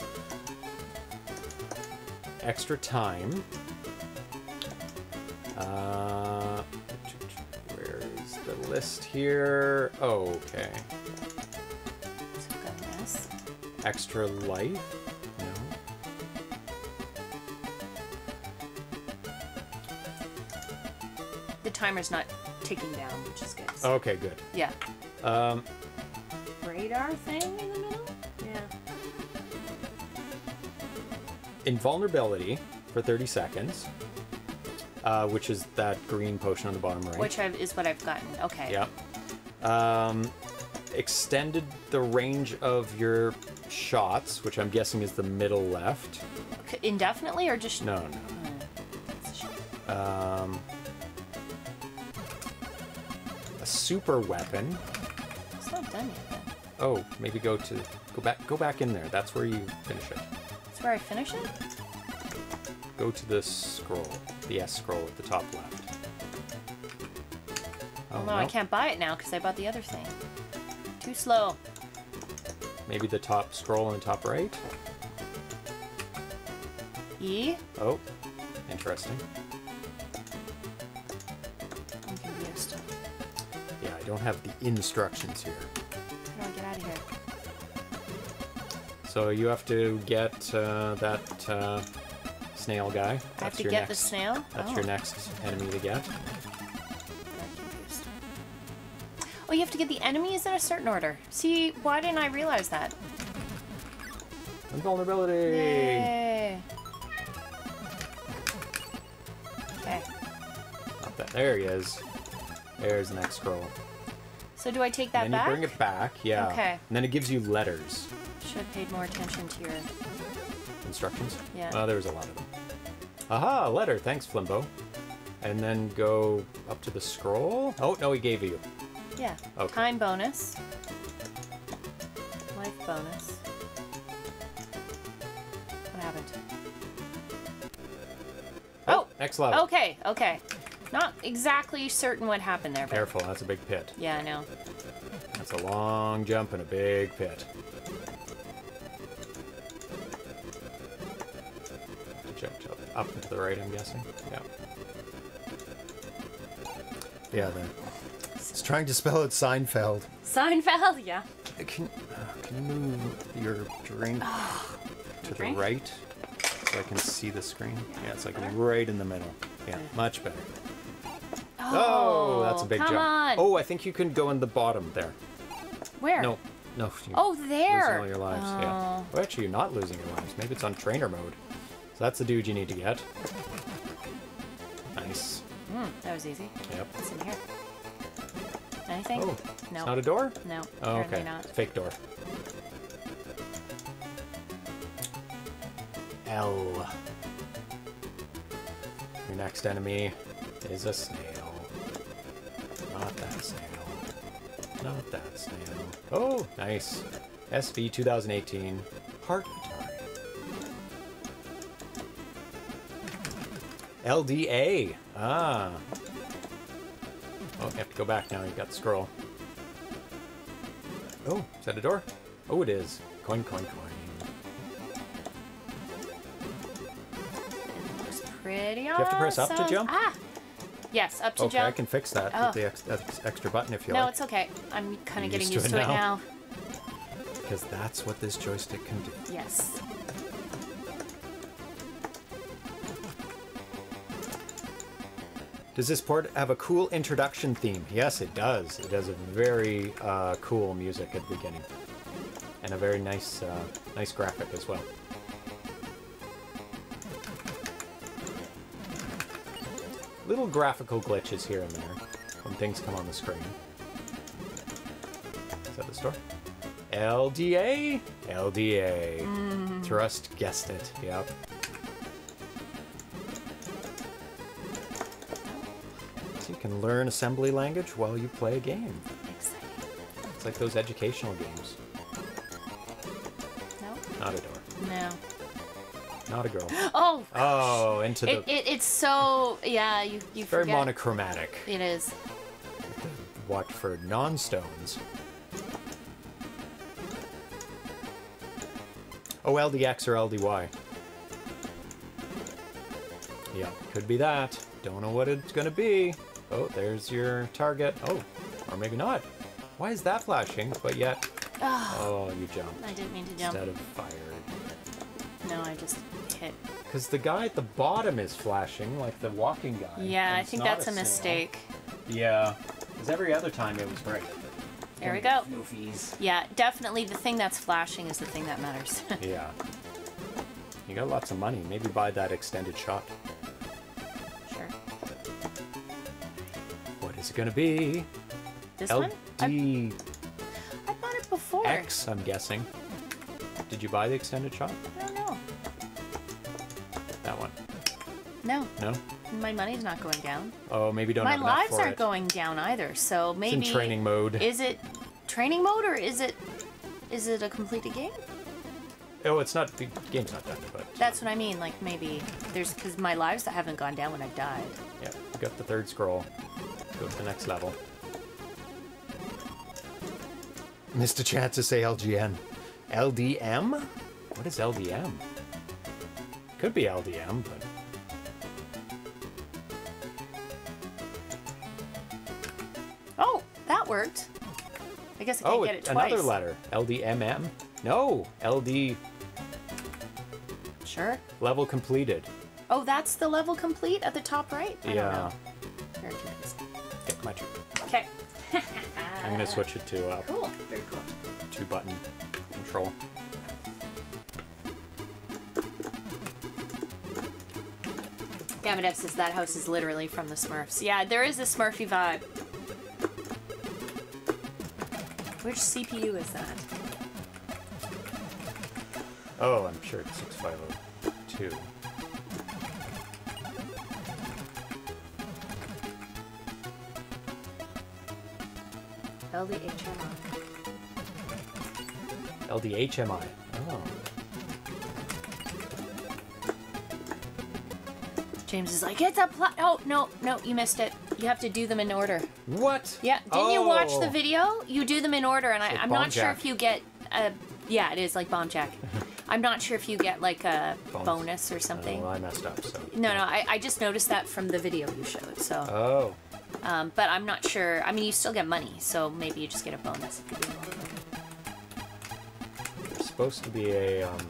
Speaker 1: Extra time. Uh, where is the list here? Oh, okay.
Speaker 2: So.
Speaker 1: Extra life.
Speaker 2: Timer's not ticking down, which is good.
Speaker 1: Okay, good.
Speaker 2: Yeah.
Speaker 1: Um,
Speaker 2: Radar thing in the middle? Yeah.
Speaker 1: invulnerability for 30 seconds, uh, which is that green potion on the bottom right.
Speaker 2: Which I've, is what I've gotten. Okay.
Speaker 1: Yep. Um, extended the range of your shots, which I'm guessing is the middle left.
Speaker 2: Indefinitely or just.
Speaker 1: No, no.
Speaker 2: That's a shame.
Speaker 1: Um, a super weapon.
Speaker 2: It's not done yet then.
Speaker 1: Oh, maybe go to go back go back in there. That's where you finish it.
Speaker 2: That's where I finish it?
Speaker 1: Go to the scroll, the S scroll at the top left. Oh,
Speaker 2: Well, no, I can't buy it now because I bought the other thing. Too slow.
Speaker 1: Maybe the top scroll on the top right.
Speaker 2: E?
Speaker 1: Oh, interesting. I don't have the instructions here.
Speaker 2: How do I get out of here?
Speaker 1: So you have to get uh, that uh, snail guy.
Speaker 2: I have
Speaker 1: That's
Speaker 2: to
Speaker 1: your
Speaker 2: get
Speaker 1: next,
Speaker 2: the snail.
Speaker 1: That's
Speaker 2: oh.
Speaker 1: your next enemy to get.
Speaker 2: Oh, you have to get the enemies in a certain order. See, why didn't I realize that?
Speaker 1: Invulnerability.
Speaker 2: Yay. Okay.
Speaker 1: Not that. There he is. There's the next scroll.
Speaker 2: So do I take that
Speaker 1: then
Speaker 2: back?
Speaker 1: you bring it back, yeah.
Speaker 2: Okay.
Speaker 1: And then it gives you letters.
Speaker 2: Should have paid more attention to your.
Speaker 1: Instructions?
Speaker 2: Yeah.
Speaker 1: Oh, there was a lot of them. Aha, a letter. Thanks, Flimbo. And then go up to the scroll. Oh, no, he gave you.
Speaker 2: Yeah.
Speaker 1: Okay.
Speaker 2: Time bonus. Life bonus. What happened? Oh!
Speaker 1: oh next level.
Speaker 2: Okay, okay. Not exactly certain what happened there, but
Speaker 1: Careful, that's a big pit.
Speaker 2: yeah, I know.
Speaker 1: That's a long jump and a big pit. Jump up, up and to the right, I'm guessing. Yeah. Yeah, then. It's trying to spell it Seinfeld.
Speaker 2: Seinfeld, yeah.
Speaker 1: Can, uh, can you move your drink to
Speaker 2: drink?
Speaker 1: the right so I can see the screen? Yeah, it's like right in the middle. Yeah, much better. Oh, that's a big
Speaker 2: come
Speaker 1: jump.
Speaker 2: on.
Speaker 1: Oh, I think you can go in the bottom there.
Speaker 2: Where?
Speaker 1: No, no.
Speaker 2: Oh,
Speaker 1: Losing
Speaker 2: there.
Speaker 1: all your lives. Yeah.
Speaker 2: Oh.
Speaker 1: Oh, actually, you're not losing your lives. Maybe it's on trainer mode. So that's the dude you need to get. Nice.
Speaker 2: Hmm, that was easy.
Speaker 1: Yep.
Speaker 2: What's in here? Anything?
Speaker 1: Oh,
Speaker 2: no.
Speaker 1: it's not a door?
Speaker 2: no,
Speaker 1: Oh, okay.
Speaker 2: not.
Speaker 1: Fake door. L. Your next enemy is a snail. Not that snail. Not that snail. Oh, nice. SV 2018. Heart Atari. LDA. Ah. Oh, you have to go back now. You got the scroll. Oh, is that a door? Oh, it is. Coin, coin, coin.
Speaker 2: It looks pretty
Speaker 1: have to press up to jump?
Speaker 2: Ah! Yes, up to
Speaker 1: Okay,
Speaker 2: jump.
Speaker 1: I can fix that
Speaker 2: Oh.
Speaker 1: with the ex- ex- extra button if you
Speaker 2: No,
Speaker 1: like.
Speaker 2: No, it's okay. I'm kind of getting
Speaker 1: used to
Speaker 2: to
Speaker 1: it
Speaker 2: it
Speaker 1: now?
Speaker 2: now.
Speaker 1: Because that's what this joystick can do.
Speaker 2: Yes.
Speaker 1: Does this port have a cool introduction theme? Yes, it does. It has a very uh, cool music at the beginning, and a very nice, uh, nice graphic as well. Little graphical glitches here and there when things come on the screen. Is that the store? LDA? LDA. Mm. Thrust guessed it. Yep. So you can learn assembly language while you play a game.
Speaker 2: Exciting.
Speaker 1: It's like those educational games. Not a girl.
Speaker 2: Oh!
Speaker 1: Oh, into the
Speaker 2: It, it, it's so. Yeah, you, you
Speaker 1: very
Speaker 2: forget.
Speaker 1: monochromatic.
Speaker 2: It is.
Speaker 1: Watch for non-stones. Oh, LDX or LDY. Yeah, could be that. Don't know what it's gonna be. Oh, there's your target. Oh, or maybe not. Why is that flashing? But yet, oh, you jumped
Speaker 2: I didn't mean to jump.
Speaker 1: instead of fired.
Speaker 2: No, I just hit.
Speaker 1: Because the guy at the bottom is flashing, like the walking guy.
Speaker 2: Yeah, I think that's a
Speaker 1: snail.
Speaker 2: mistake.
Speaker 1: Yeah, because every other time it was great.
Speaker 2: There we go.
Speaker 1: No fees.
Speaker 2: Yeah, definitely the thing that's flashing is the thing that matters.
Speaker 1: Yeah. You got lots of money. Maybe buy that extended shot.
Speaker 2: sure.
Speaker 1: What is it gonna be?
Speaker 2: This one? I,
Speaker 1: LDX,
Speaker 2: I bought it before.
Speaker 1: X, I'm guessing. Did you buy the extended shot? Uh,
Speaker 2: No,
Speaker 1: No?
Speaker 2: my money's not going down.
Speaker 1: Oh, maybe don't
Speaker 2: my lives aren't
Speaker 1: it.
Speaker 2: going down either. So maybe It's
Speaker 1: in training mode.
Speaker 2: Is it training mode or is it is it a completed game?
Speaker 1: oh, it's not. The game's not done, but
Speaker 2: That's what I mean. Like maybe there's because my lives haven't gone down when I've died.
Speaker 1: yeah, you got the third scroll. Go to the next level. Missed a chance to say LGN. LDM? What is LDM? Could be LDM, but
Speaker 2: worked. I guess I can't
Speaker 1: oh,
Speaker 2: get
Speaker 1: it-
Speaker 2: twice.
Speaker 1: another letter. LDMM? No, LD
Speaker 2: Sure.
Speaker 1: level completed.
Speaker 2: Oh, that's the level complete at the top right? I
Speaker 1: yeah.
Speaker 2: Very.
Speaker 1: Get my turn.
Speaker 2: Okay.
Speaker 1: I'm gonna switch it to uh,
Speaker 2: Cool. Very cool.
Speaker 1: two button control.
Speaker 2: Gamadev says that house is literally from the Smurfs. Yeah, there is a Smurfy vibe. Which CPU is that?
Speaker 1: Oh, I'm sure it's 6502.
Speaker 2: LDHMI.
Speaker 1: LDHMI. Oh.
Speaker 2: James is like, it's a plot. Oh, no, no, you missed it. You have to do them in order.
Speaker 1: What?
Speaker 2: Yeah, didn't you watch the
Speaker 1: Oh.
Speaker 2: video? You do them in order, and I,
Speaker 1: like Bomb
Speaker 2: not sure if you get a. Yeah, it is like Bomb Jack. I'm not sure if you get like a
Speaker 1: Bonus.
Speaker 2: bonus or something.
Speaker 1: Oh, I messed up, so.
Speaker 2: No, no, I, I just noticed that from the video you showed. So,
Speaker 1: Oh.
Speaker 2: um, but I'm not sure. I mean, you still get money, so maybe you just get a bonus if you do it.
Speaker 1: There's supposed to be a, um,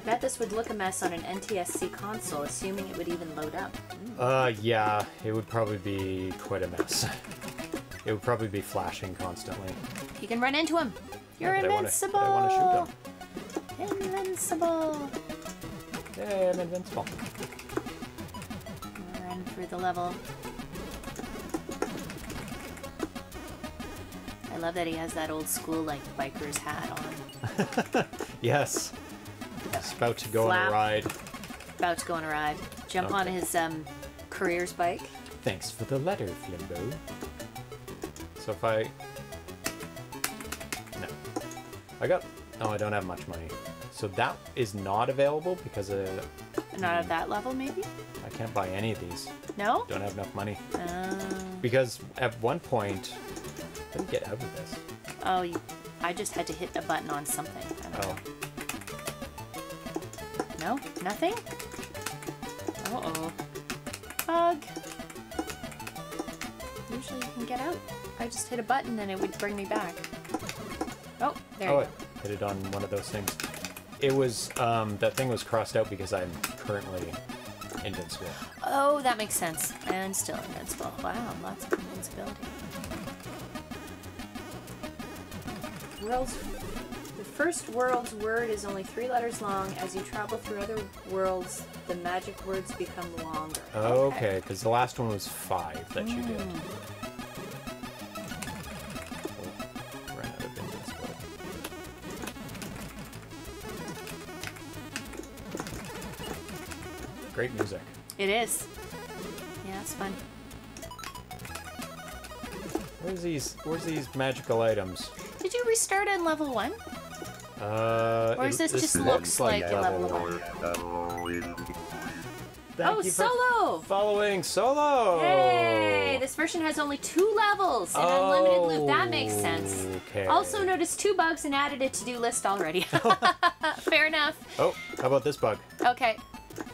Speaker 2: bet this would look a mess on an NTSC console, assuming it would even load up.
Speaker 1: uh, yeah, it would probably be quite a mess. It would probably be flashing constantly.
Speaker 2: You can run into him. You're
Speaker 1: Yeah, but I wanna-
Speaker 2: invincible.
Speaker 1: I wanna shoot
Speaker 2: Invincible.
Speaker 1: Yay, I'm invincible.
Speaker 2: Run through the level. I love that he has that old school like biker's hat on.
Speaker 1: Yes. About to go on a ride.
Speaker 2: About to go on a ride. Jump on his um careers bike.
Speaker 1: Thanks for the letter, Flimbo. So if I... No. I got... Oh, I don't have much money. So that is not available because of...
Speaker 2: Not at that level, maybe?
Speaker 1: I can't buy any of these.
Speaker 2: No?
Speaker 1: Don't have enough money.
Speaker 2: Um,
Speaker 1: Because at one point... Do you get out of this?
Speaker 2: oh, you, I just had to hit a button on something. I don't
Speaker 1: Oh.
Speaker 2: know. No? Nothing? Uh-oh. Bug. Usually you can get out. I just hit a button and it would bring me back. Oh, there
Speaker 1: Oh,
Speaker 2: you
Speaker 1: I hit it on one of those things. It was, um, that thing was crossed out because I'm currently invincible.
Speaker 2: go. Oh, that makes sense. And still invincible. Wow, lots of invincibility. World's the first world's word is only three letters long. As you travel through other worlds, the magic words become longer.
Speaker 1: Okay, because the last one was five that you did.
Speaker 2: Mm.
Speaker 1: Oh, ran out of invincibility. Great music.
Speaker 2: It is. Yeah, it's fun.
Speaker 1: Where's these? Where's these magical items?
Speaker 2: Did you restart on level one?
Speaker 1: Uh,
Speaker 2: Or is
Speaker 1: it-
Speaker 2: this just looks like a level one?
Speaker 1: Thank
Speaker 2: Oh,
Speaker 1: you for
Speaker 2: solo!
Speaker 1: Following solo.
Speaker 2: Hey, this version has only two levels in unlimited loop. That makes sense.
Speaker 1: Okay.
Speaker 2: Also noticed two bugs and added a to-do list already. Fair enough.
Speaker 1: Oh, how about this bug?
Speaker 2: Okay.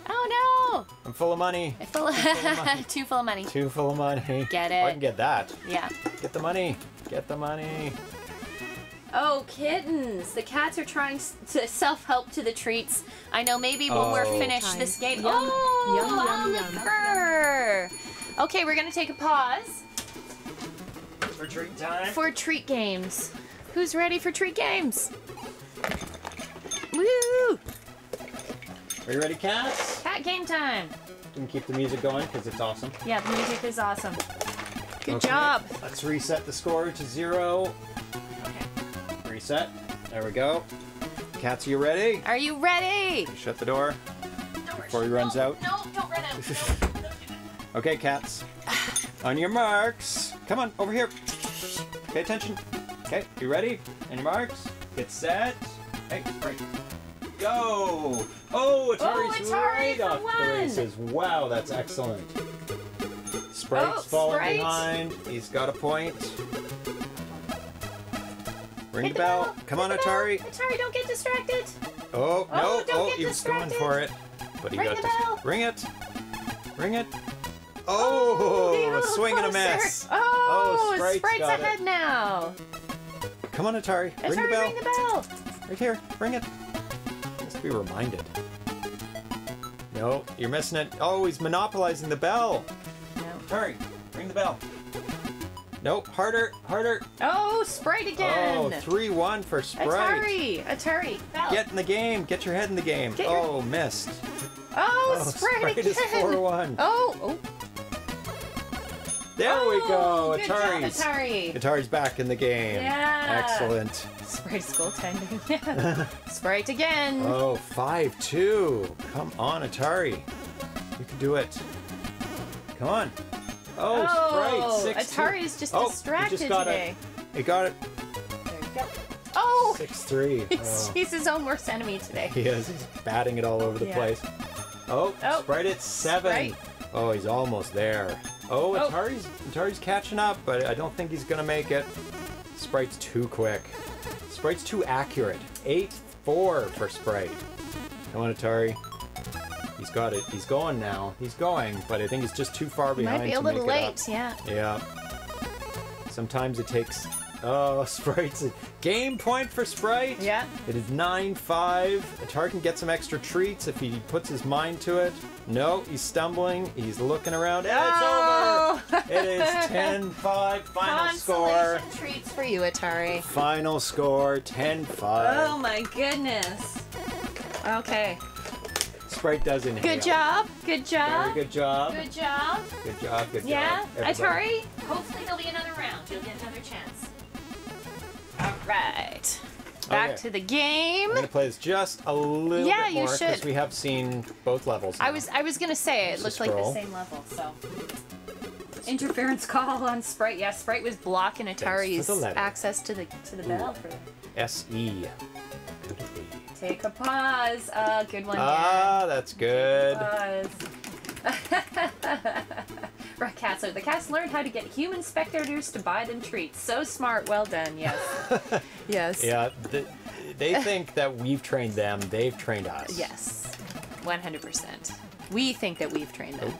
Speaker 2: Oh no!
Speaker 1: I'm full of money.
Speaker 2: no! Full of too full of money.
Speaker 1: Too full of money.
Speaker 2: Get
Speaker 1: Oh, I can get that.
Speaker 2: Yeah.
Speaker 1: Get the money. Get the money.
Speaker 2: Oh, kittens! The cats are trying to self-help to the treats. I know. Maybe when we're
Speaker 1: Oh.
Speaker 2: finished this game.
Speaker 3: Yum,
Speaker 2: oh,
Speaker 3: yum, yum, yum.
Speaker 2: the fur. Okay, we're gonna take a pause
Speaker 1: For treat time.
Speaker 2: for treat games. Who's ready for treat games? Woo!
Speaker 1: Are you ready, cats?
Speaker 2: Cat game time.
Speaker 1: Can keep the music going because it's awesome.
Speaker 2: Yeah, the music is awesome. Good
Speaker 1: Okay.
Speaker 2: job.
Speaker 1: Let's reset the score to zero.
Speaker 2: Okay.
Speaker 1: Reset. There we go. Cats, are you ready?
Speaker 2: Are you ready?
Speaker 1: Shut the door. Before he runs
Speaker 2: no,
Speaker 1: out.
Speaker 2: No, don't run out. No, don't do.
Speaker 1: Okay, cats. On your marks. Come on, over here. Pay attention. Okay, you ready? On your marks. Get set. Hey, right. Go! Oh, Atari's
Speaker 2: Oh, Atari
Speaker 1: right
Speaker 2: for
Speaker 1: off the races. Wow, that's excellent. Sprite's
Speaker 2: Oh,
Speaker 1: falling
Speaker 2: Sprite.
Speaker 1: behind. He's got a point. Ring the bell. Come on. Atari.
Speaker 2: Atari, don't get distracted.
Speaker 1: Oh,
Speaker 2: Oh,
Speaker 1: no.
Speaker 2: don't
Speaker 1: Oh,
Speaker 2: get
Speaker 1: he was going for it. But he
Speaker 2: Ring
Speaker 1: got
Speaker 2: the.
Speaker 1: Ring it. Ring it. Oh, oh
Speaker 2: get a
Speaker 1: swing and a
Speaker 2: closer.
Speaker 1: miss.
Speaker 2: Oh,
Speaker 1: oh,
Speaker 2: Sprite's ahead now.
Speaker 1: Come on, Atari.
Speaker 2: Atari,
Speaker 1: ring the bell.
Speaker 2: ring the bell.
Speaker 1: Right here. Ring it. Let's be reminded. No, you're missing it. Oh, he's monopolizing the bell.
Speaker 2: No.
Speaker 1: Hurry, ring the bell. Nope, harder, harder.
Speaker 2: Oh, Sprite again.
Speaker 1: Oh, 3 1 for Sprite.
Speaker 2: Atari. Atari. Bell.
Speaker 1: Get in the game. Get your head in the game.
Speaker 2: Get your-
Speaker 1: Oh, missed.
Speaker 2: Oh,
Speaker 1: Oh,
Speaker 2: Sprite,
Speaker 1: Sprite
Speaker 2: again.
Speaker 1: is 4 1.
Speaker 2: Oh, oh.
Speaker 1: There we go.
Speaker 2: Oh, job, Atari.
Speaker 1: Atari's back in the game.
Speaker 2: Yeah.
Speaker 1: Excellent.
Speaker 2: Sprite's goaltending. Yeah. Sprite again.
Speaker 1: Oh, 5 2. Come on, Atari. You can do it. Come on. Oh,
Speaker 2: Oh,
Speaker 1: Sprite. 6
Speaker 2: Atari is just
Speaker 1: oh,
Speaker 2: distracted
Speaker 1: just got
Speaker 2: today.
Speaker 1: It. It got it.
Speaker 2: There you go. Oh,
Speaker 1: 6 3.
Speaker 2: he's, oh. he's his own worst enemy today.
Speaker 1: He is. He's batting it all over the
Speaker 2: Yeah.
Speaker 1: place. Oh,
Speaker 2: Oh,
Speaker 1: Sprite at seven.
Speaker 2: Sprite.
Speaker 1: Oh, he's almost there. Oh,
Speaker 2: Oh.
Speaker 1: Atari's Atari's catching up, but I don't think he's gonna make it. Sprite's too quick. Sprite's too accurate. Eight four for Sprite. Come on, Atari. He's got it. He's going now. He's going, but I think he's just too far behind.
Speaker 2: Might be a
Speaker 1: to
Speaker 2: little late, yeah.
Speaker 1: Yeah. Sometimes it takes. Oh, Sprite's game point for Sprite.
Speaker 2: Yeah.
Speaker 1: It is 9 5. Atari can get some extra treats if he puts his mind to it. No, he's stumbling. He's looking around. It's over. It is 10 5. Final score.
Speaker 2: Treats for you, Atari.
Speaker 1: Final score 10 5.
Speaker 2: Oh my goodness. Okay.
Speaker 1: Sprite does inhale.
Speaker 2: Good job. Good job.
Speaker 1: Very good job.
Speaker 2: Good job.
Speaker 1: Good job. Good
Speaker 2: Yeah,
Speaker 1: job. Yeah.
Speaker 2: Atari. Hopefully there'll be another round. You'll get another chance. All right. Back
Speaker 1: Okay.
Speaker 2: to the game.
Speaker 1: I'm to play this just a little
Speaker 2: Yeah,
Speaker 1: bit more because we have seen both levels.
Speaker 2: I was I was gonna say it
Speaker 1: Just
Speaker 2: looked like the same level, so. Interference call on Sprite. Yeah, Sprite was blocking Atari's access to the to the bell. For
Speaker 1: SE. It be?
Speaker 2: Take a pause. Uh, good one.
Speaker 1: Ah, that's good.
Speaker 2: Pause. right, cats. So the cats learned how to get human spectators to buy them treats. So smart. Well done. Yes. yes.
Speaker 1: Yeah, th- they think that we've trained them. They've trained us.
Speaker 2: Yes. One hundred percent. We think that we've trained them.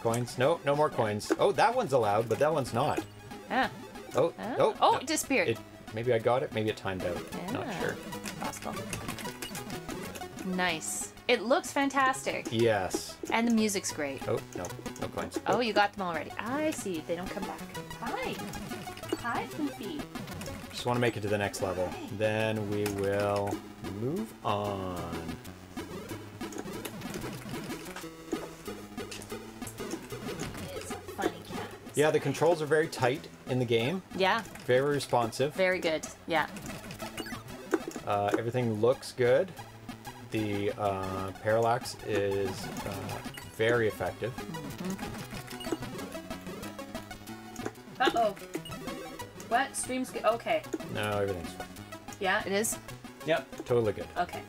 Speaker 1: Coins? No, no more coins. Oh, that one's allowed, but that one's not.
Speaker 2: Ah.
Speaker 1: Oh,
Speaker 2: Oh,
Speaker 1: oh,
Speaker 2: oh,
Speaker 1: no.
Speaker 2: it disappeared.
Speaker 1: It, maybe I got it. Maybe it timed out. Not sure.
Speaker 2: Possible. Nice. It looks fantastic.
Speaker 1: Yes.
Speaker 2: And the music's great.
Speaker 1: Oh no, no coins.
Speaker 2: Oh, you got them already. I see. They don't come back. Hi. Hi, Poofy.
Speaker 1: Just want to make it to the next level. Then we will move on.
Speaker 2: It's a funny cat.
Speaker 1: Yeah, the controls are very tight in the game.
Speaker 2: Yeah,
Speaker 1: Very responsive.
Speaker 2: very good. Yeah.
Speaker 1: Uh, everything looks good. The uh, parallax is uh, very effective.
Speaker 2: Uh oh. What? Stream's good. Okay.
Speaker 1: No, everything's fine.
Speaker 2: Yeah, it is?
Speaker 1: Yep, totally good.
Speaker 2: Okay.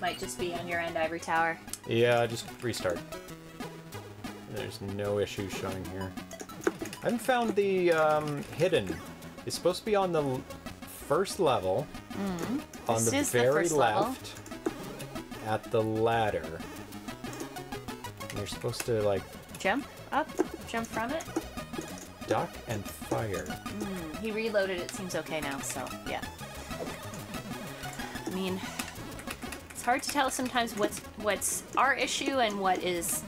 Speaker 2: Might just be on your end, Ivory Tower.
Speaker 1: Yeah, just restart. There's no issues showing here. I haven't found the um, hidden. It's supposed to be on the first level, on
Speaker 2: Mm-hmm. This
Speaker 1: the
Speaker 2: is the
Speaker 1: very
Speaker 2: left. level.
Speaker 1: At the ladder. And You're supposed to like
Speaker 2: Jump up, jump from it.
Speaker 1: duck and fire.
Speaker 2: He reloaded it, seems okay now, so yeah. I mean, it's hard to tell sometimes what's what's our issue and what is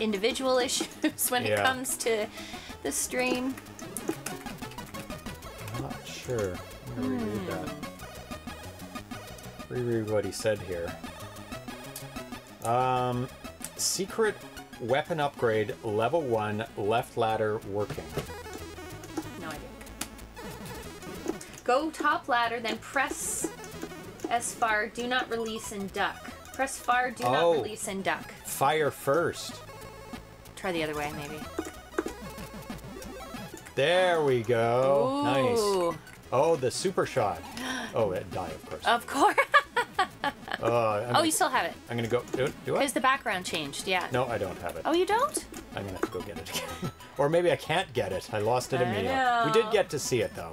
Speaker 2: individual issues when it comes to the stream.
Speaker 1: I'm not sure. I'm gonna reread that.
Speaker 2: Hmm.
Speaker 1: Reread what he said here. Um, secret weapon upgrade level one left ladder working.
Speaker 2: No idea. Go top ladder, then press S far, do not release and duck. Press far, do
Speaker 1: Oh.
Speaker 2: not release and duck.
Speaker 1: Fire first.
Speaker 2: Try the other way, maybe.
Speaker 1: There we go. Nice. Oh, the super shot. Oh, it die, of course.
Speaker 2: Of course.
Speaker 1: Uh,
Speaker 2: Oh, you still have it.
Speaker 1: I'm gonna go. Do, do I?
Speaker 2: Because the background changed, yeah.
Speaker 1: No, I don't have it.
Speaker 2: Oh, you don't?
Speaker 1: I'm gonna have to go get it again. or maybe I can't get it. I lost it immediately. We did get to see it though.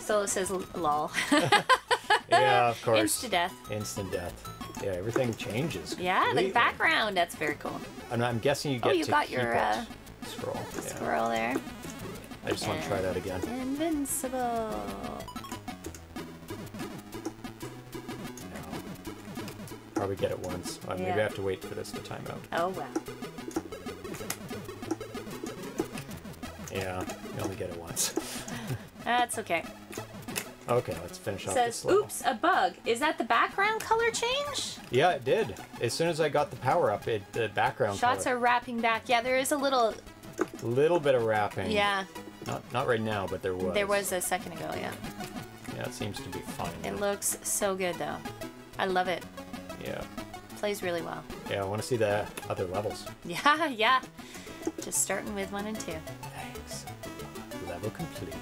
Speaker 2: Solo says l- lol.
Speaker 1: Yeah, of course.
Speaker 2: Insta death.
Speaker 1: Instant death. Yeah, everything changes.
Speaker 2: Yeah, the background. That's very cool.
Speaker 1: And I'm guessing you get.
Speaker 2: Oh,
Speaker 1: you
Speaker 2: got your,
Speaker 1: it.
Speaker 2: uh,
Speaker 1: Scroll. Yeah.
Speaker 2: Squirrel there.
Speaker 1: I just want to try that again.
Speaker 2: Invincible.
Speaker 1: Probably get it once. Uh, Maybe I have to wait for this to time out.
Speaker 2: Oh wow.
Speaker 1: Yeah, you only get it once.
Speaker 2: That's okay.
Speaker 1: Okay, let's finish off this
Speaker 2: Says,
Speaker 1: level.
Speaker 2: oops, a bug. Is that the background color change?
Speaker 1: Yeah, it did. As soon as I got the power up, it the background
Speaker 2: Shots
Speaker 1: color.
Speaker 2: are wrapping back. Yeah, there is a little.
Speaker 1: little bit of wrapping.
Speaker 2: Yeah,
Speaker 1: Not not right now, but there was.
Speaker 2: there was a second ago. Yeah,
Speaker 1: Yeah, it seems to be fine.
Speaker 2: it looks so good though. I love it.
Speaker 1: Yeah.
Speaker 2: Plays really well.
Speaker 1: Yeah, I want to see the other levels.
Speaker 2: Yeah, yeah. Just starting with one and two.
Speaker 1: Thanks. Level complete.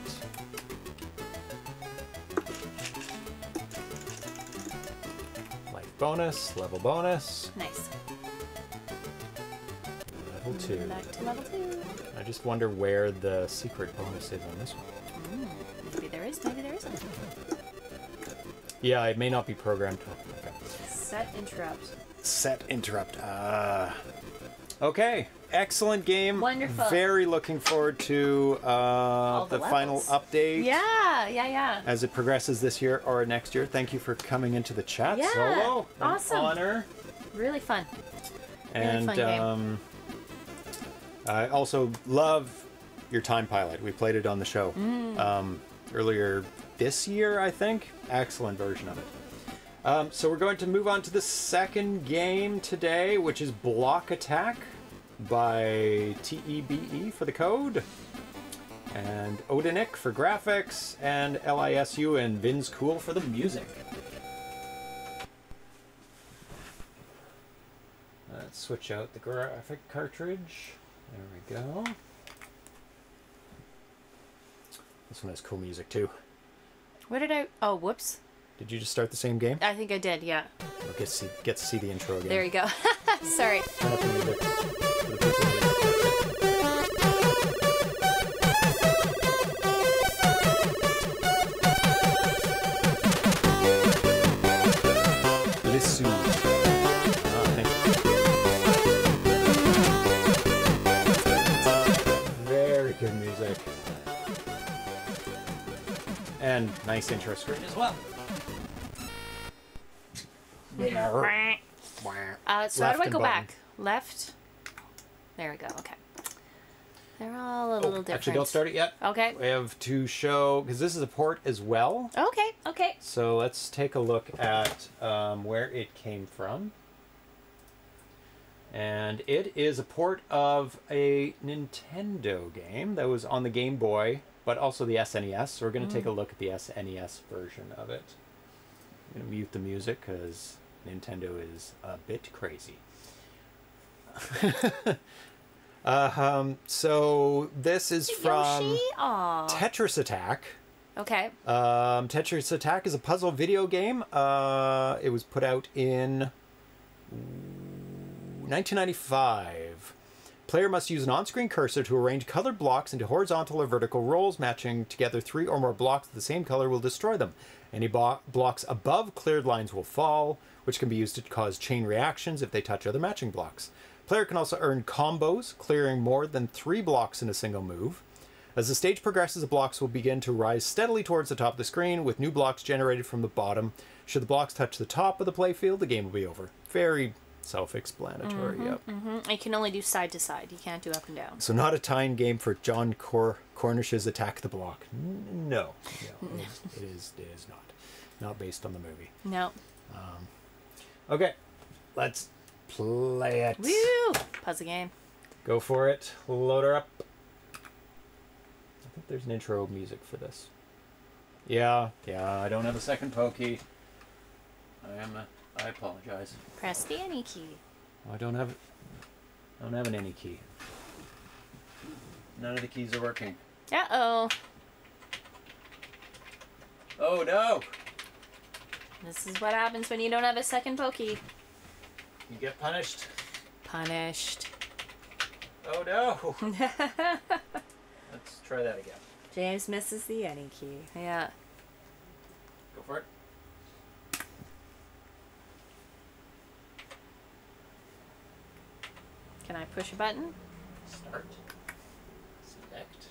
Speaker 1: Life bonus, level bonus,
Speaker 2: Nice.
Speaker 1: level two.
Speaker 2: Back to level two.
Speaker 1: I just wonder where the secret bonus is on this one.
Speaker 2: Mm, maybe there is. Maybe there isn't.
Speaker 1: Yeah, it may not be programmed. Okay.
Speaker 2: Set interrupt.
Speaker 1: Set interrupt. Uh, okay, excellent game.
Speaker 2: Wonderful.
Speaker 1: Very looking forward to uh,
Speaker 2: the
Speaker 1: the, final update.
Speaker 2: Yeah, yeah, yeah.
Speaker 1: As it progresses this year or next year. Thank you for coming into the chat
Speaker 2: Yeah,
Speaker 1: solo. An
Speaker 2: awesome.
Speaker 1: honor.
Speaker 2: Really fun. Really
Speaker 1: and
Speaker 2: fun game.
Speaker 1: um, I also love your Time Pilot. We played it on the show
Speaker 2: Mm.
Speaker 1: um, earlier this year, I think. Excellent version of it. Um, so we're going to move on to the second game today, which is Block Attack by TEBE for the code, and Odinic for graphics, and LISU and VinsCool for the music. Let's switch out the graphic cartridge. There we go. This one has cool music too.
Speaker 2: What did I? Oh, whoops.
Speaker 1: Did you just start the same game?
Speaker 2: I think I did. Yeah.
Speaker 1: We'll get to see, get to see the intro again.
Speaker 2: There you go. Sorry.
Speaker 1: Turn up the music for the people who- Listen. Ah, thank you. Very good music. And nice intro screen as well.
Speaker 2: Uh, so how do I go
Speaker 1: button.
Speaker 2: back? Left. There we go. Okay. They're all a little different.
Speaker 1: Oh, Actually, don't start it yet.
Speaker 2: Okay.
Speaker 1: We have to show because this is a port as well.
Speaker 2: Okay. Okay.
Speaker 1: So let's take a look at um, where it came from. And it is a port of a Nintendo game that was on the Game Boy, but also the SNES. So we're going to take a look at the SNES version of it. I'm going to mute the music because Nintendo is a bit crazy. uh, um, so this is from Tetris Attack.
Speaker 2: Okay.
Speaker 1: Um, Tetris Attack is a puzzle video game. Uh, it was put out in 1995. Player must use an on-screen cursor to arrange colored blocks into horizontal or vertical rolls, matching together three or more blocks of the same color will destroy them. Any bo- blocks above cleared lines will fall, which can be used to cause chain reactions if they touch other matching blocks. Player can also earn combos, clearing more than three blocks in a single move. As the stage progresses, the blocks will begin to rise steadily towards the top of the screen, with new blocks generated from the bottom. Should the blocks touch the top of the playfield, the game will be over. Very self-explanatory. Yep.
Speaker 2: Mm, You can only do side to side. You can't do up and down.
Speaker 1: So not a time game for John Cor- Cornish's Attack the Block. N- No, no, it is, it is. It is not. Not based on the movie.
Speaker 2: No.
Speaker 1: Okay, let's play it.
Speaker 2: Woo! Puzzle game.
Speaker 1: Go for it. Load her up. I think there's an intro music for this. Yeah, yeah. I don't have a second pokey. I am. A, I apologize.
Speaker 2: Press the any key.
Speaker 1: I don't have. I don't have an any key. None of the keys are working.
Speaker 2: Uh oh.
Speaker 1: Oh no!
Speaker 2: This is what happens when you don't have a second pokey.
Speaker 1: You get punished.
Speaker 2: Punished.
Speaker 1: Oh no! Let's try that again.
Speaker 2: James misses the any key. Yeah.
Speaker 1: Go for it.
Speaker 2: Can I push a button?
Speaker 1: Start. Select.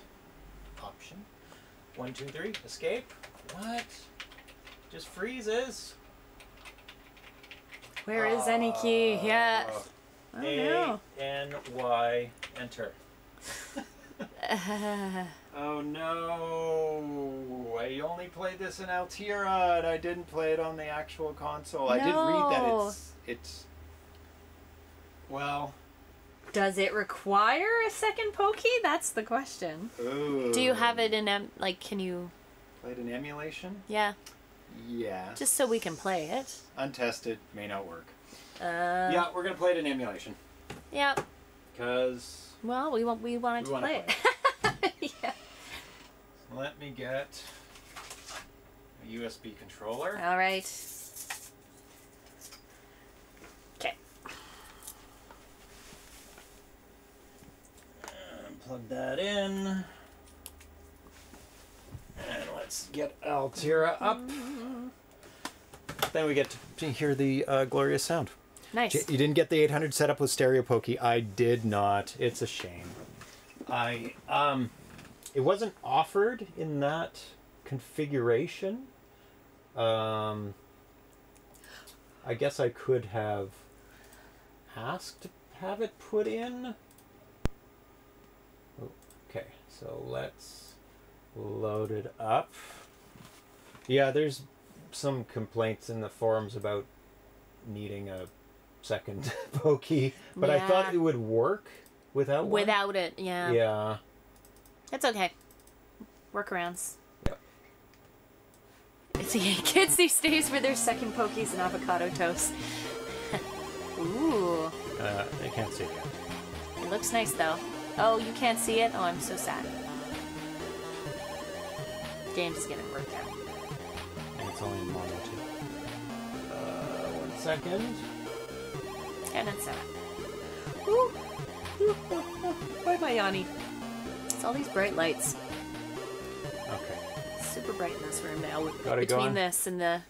Speaker 1: Option. One, two, three. Escape. What? Just freezes.
Speaker 2: Where is any key? Yeah. Oh no.
Speaker 1: N Y enter. oh no! I only played this in Altirra, and I didn't play it on the actual console. I did read that it's it's. Well.
Speaker 2: Does it require a second pokey? That's the question.
Speaker 1: Ooh.
Speaker 2: Do you have it in em- like can you
Speaker 1: Played an emulation?
Speaker 2: yeah,
Speaker 1: Yeah.
Speaker 2: just so we can play it.
Speaker 1: untested, may not work.
Speaker 2: Uh
Speaker 1: yeah, we're gonna play it in emulation
Speaker 2: Yep.
Speaker 1: because
Speaker 2: Well, we want we wanted
Speaker 1: We
Speaker 2: to
Speaker 1: wanna
Speaker 2: play it. yeah.
Speaker 1: let me get a USB controller.
Speaker 2: All right. Okay.
Speaker 1: Plug that in. Let's get Altirra up. Then we get to hear the uh, glorious sound.
Speaker 2: Nice.
Speaker 1: J- You didn't get the 800 set up with stereo pokey. I did not. It's a shame. I um, it wasn't offered in that configuration. Um, I guess I could have asked to have it put in. Okay, so let's load it up. Yeah, there's some complaints in the forums about needing a second pokey, but I thought it would work without one.
Speaker 2: Without it, yeah.
Speaker 1: Yeah.
Speaker 2: It's okay. Workarounds.
Speaker 1: Yep.
Speaker 2: It's the kids these days with their second pokies and avocado toast. Ooh.
Speaker 1: Uh, I can't see it.
Speaker 2: It looks nice though. Oh, you can't see it? Oh, I'm so sad. Game's just getting worked out.
Speaker 1: And it's only in mono too. Uh, one second.
Speaker 2: And it's seven. Ooh. Bye bye, Yanni. It's all these bright lights.
Speaker 1: Okay.
Speaker 2: Super bright in this room now.
Speaker 1: Gotta go
Speaker 2: Between
Speaker 1: on.
Speaker 2: this and the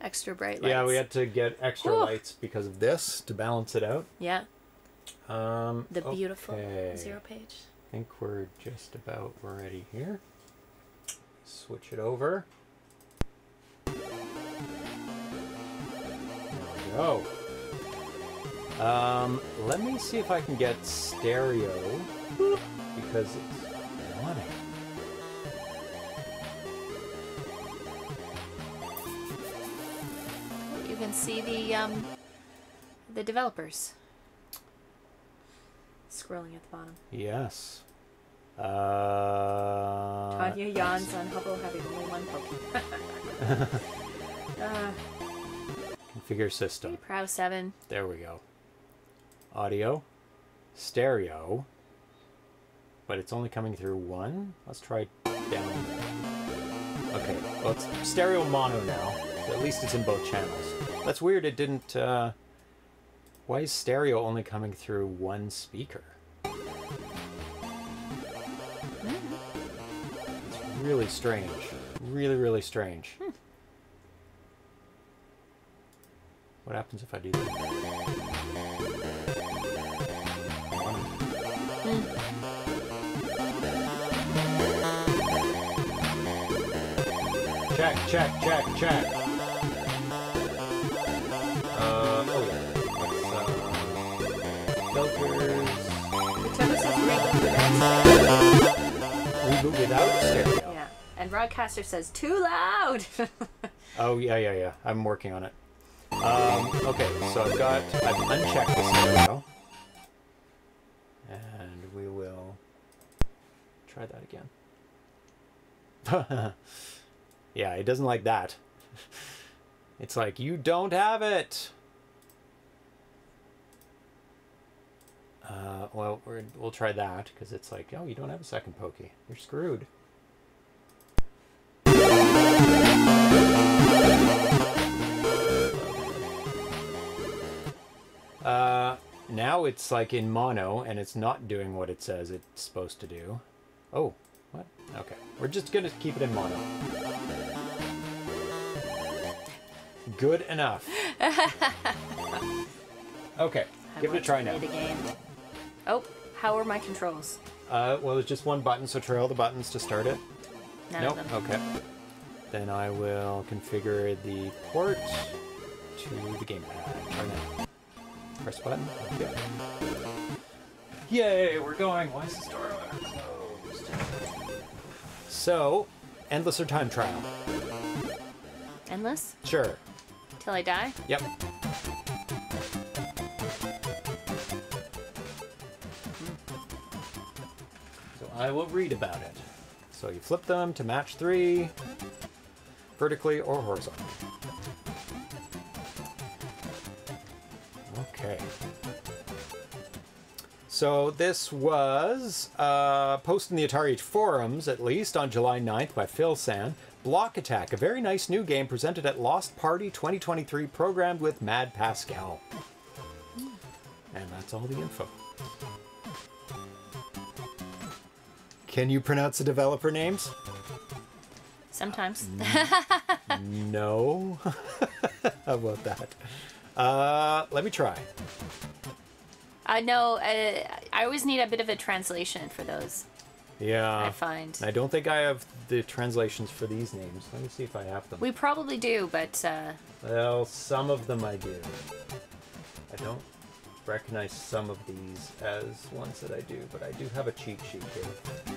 Speaker 2: extra bright lights.
Speaker 1: Yeah, we had to get extra
Speaker 2: Whew.
Speaker 1: lights because of this to balance it out.
Speaker 2: Yeah,
Speaker 1: Um,
Speaker 2: the beautiful
Speaker 1: okay.
Speaker 2: zero page.
Speaker 1: I think we're just about ready here. Switch it over. There we go. Um, let me see if I can get stereo because it's wanting.
Speaker 2: You can see the um, the developers scrolling at the bottom.
Speaker 1: Yes. Uh,
Speaker 2: Tanya yawns on Hubble having only one Pokemon. uh,
Speaker 1: configure system.
Speaker 2: Prow 7.
Speaker 1: There we go. Audio, stereo, but it's only coming through one. Let's try down. Okay, well it's stereo mono now. So at least it's in both channels. That's weird. It didn't. Uh, why is stereo only coming through one speaker? Really strange. Really, really strange. What happens if I do that? Check, check, check, check. Uh, oh yeah. Filters.
Speaker 2: Whichever says reboot without
Speaker 1: Reboot without stereo.
Speaker 2: And Broadcaster says too loud.
Speaker 1: Oh yeah, yeah, yeah. I'm working on it. Um, okay, so I've got I've unchecked this stereo, and we will try that again. yeah, it doesn't like that. It's like you don't have it. Uh, well, we're, we'll try that because it's like, oh, you don't have a second pokey. You're screwed. Uh, now it's like in mono and it's not doing what it says it's supposed to do. Oh, what? Okay. We're just gonna keep it in mono. Good enough. Okay,
Speaker 2: I
Speaker 1: give it a try now.
Speaker 2: Oh, how are my controls?
Speaker 1: Uh, well, there's just one button, so try all the buttons to start it.
Speaker 2: None
Speaker 1: nope. Okay. Then I will configure the port. to the gamepad. Turn it. Press button. Yeah. Yay, we're going. Why is this door closed? So, endless or time trial?
Speaker 2: Endless?
Speaker 1: Sure.
Speaker 2: Till I die?
Speaker 1: Yep. So I will read about it. So you flip them to match three, vertically or horizontally. So this was uh, posted in the Atari forums, at least, on July 9th by Phil San. Block Attack, a very nice new game presented at Lost Party 2023, programmed with Mad Pascal. And that's all the info. Can you pronounce the developer names?
Speaker 2: Sometimes.
Speaker 1: No. How about that? Uh, let me try.
Speaker 2: I know. Uh, I always need a bit of a translation for those.
Speaker 1: Yeah.
Speaker 2: I find
Speaker 1: I don't think I have the translations for these names. Let me see if I have them.
Speaker 2: we probably do, but uh,
Speaker 1: Well, some of them I do. I don't recognize some of these as ones that I do, but I do have a cheat sheet here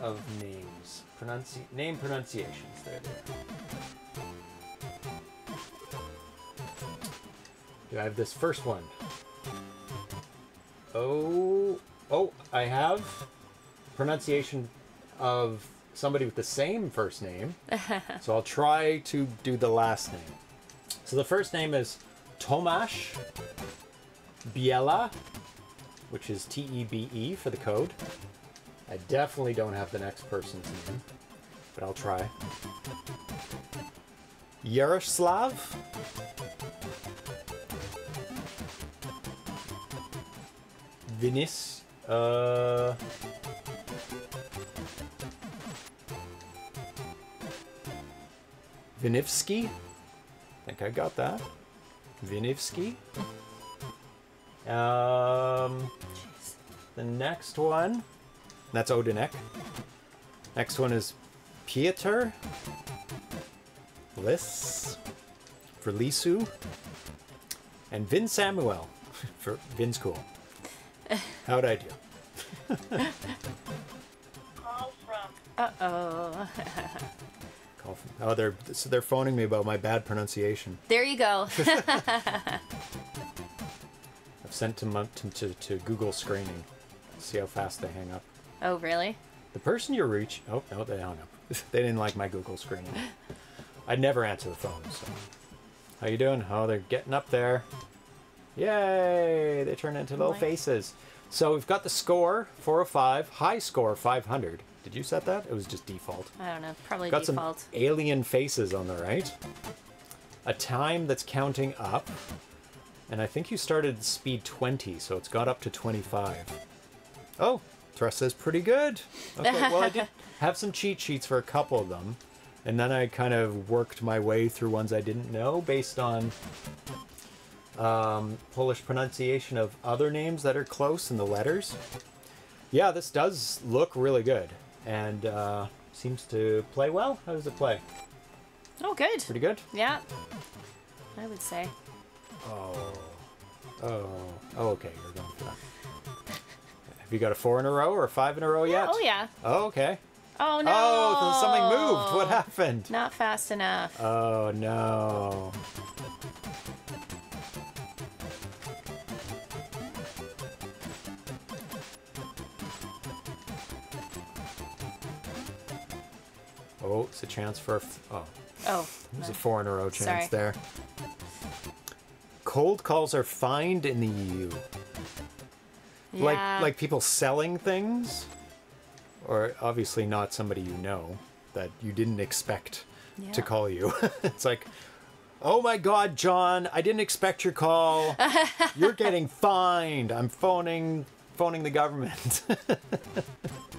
Speaker 1: of names. Pronunci- name pronunciations. There they are. Do I have this first one? Oh, oh, I have pronunciation of somebody with the same first name. so I'll try to do the last name. So the first name is Tomasz Biela, which is T E B E for the code. I definitely don't have the next person's name, but I'll try. Yaroslav. Vinis. Uh. Vinivsky. I think I got that. Vinivsky. Um, the next one, that's Odinek. Next one is Pieter. Lis for Lisu. And Vin Samuel for Vin's cool. How'd I do?
Speaker 3: Call from
Speaker 2: uh oh.
Speaker 1: Call from, oh, they're so they're phoning me about my bad pronunciation.
Speaker 2: there you go.
Speaker 1: I've sent to, to, to, to Google screening. See how fast they hang up.
Speaker 2: oh really?
Speaker 1: The person you reach. Oh no, they hung up. they didn't like my Google screening. I'd never answer the phone. So, how you doing? Oh, they're getting up there. Yay! They turn into little
Speaker 2: Nice.
Speaker 1: faces. So we've got the score 405, high score 500. Did you set that? It was just default.
Speaker 2: I don't know. Probably
Speaker 1: Got
Speaker 2: default.
Speaker 1: some alien faces on the right. A time that's counting up. And I think you started speed 20, so it's got up to 25. Oh, Thrust says pretty good. Okay, well, I did have some cheat sheets for a couple of them. And then I kind of worked my way through ones I didn't know based on um, Polish pronunciation of other names that are close in the letters. Yeah, this does look really good and uh, seems to play well. How does it play?
Speaker 2: Oh, good.
Speaker 1: Pretty good.
Speaker 2: Yeah. I would say.
Speaker 1: Oh, oh, oh. Okay, you're going for that. Have you got a four in a row or a five in a row yet?
Speaker 2: Oh yeah.
Speaker 1: Oh, okay.
Speaker 2: Oh no.
Speaker 1: Oh, something moved. What happened?
Speaker 2: Not fast enough.
Speaker 1: Oh no. It's a chance for oh,
Speaker 2: oh.
Speaker 1: there's a four in a row chance
Speaker 2: Sorry.
Speaker 1: there. Cold calls are fined in the EU.
Speaker 2: Yeah.
Speaker 1: Like like people selling things, or obviously not somebody you know that you didn't expect to call you. it's like, oh my God, John, I didn't expect your call. You're getting fined. I'm phoning phoning the government.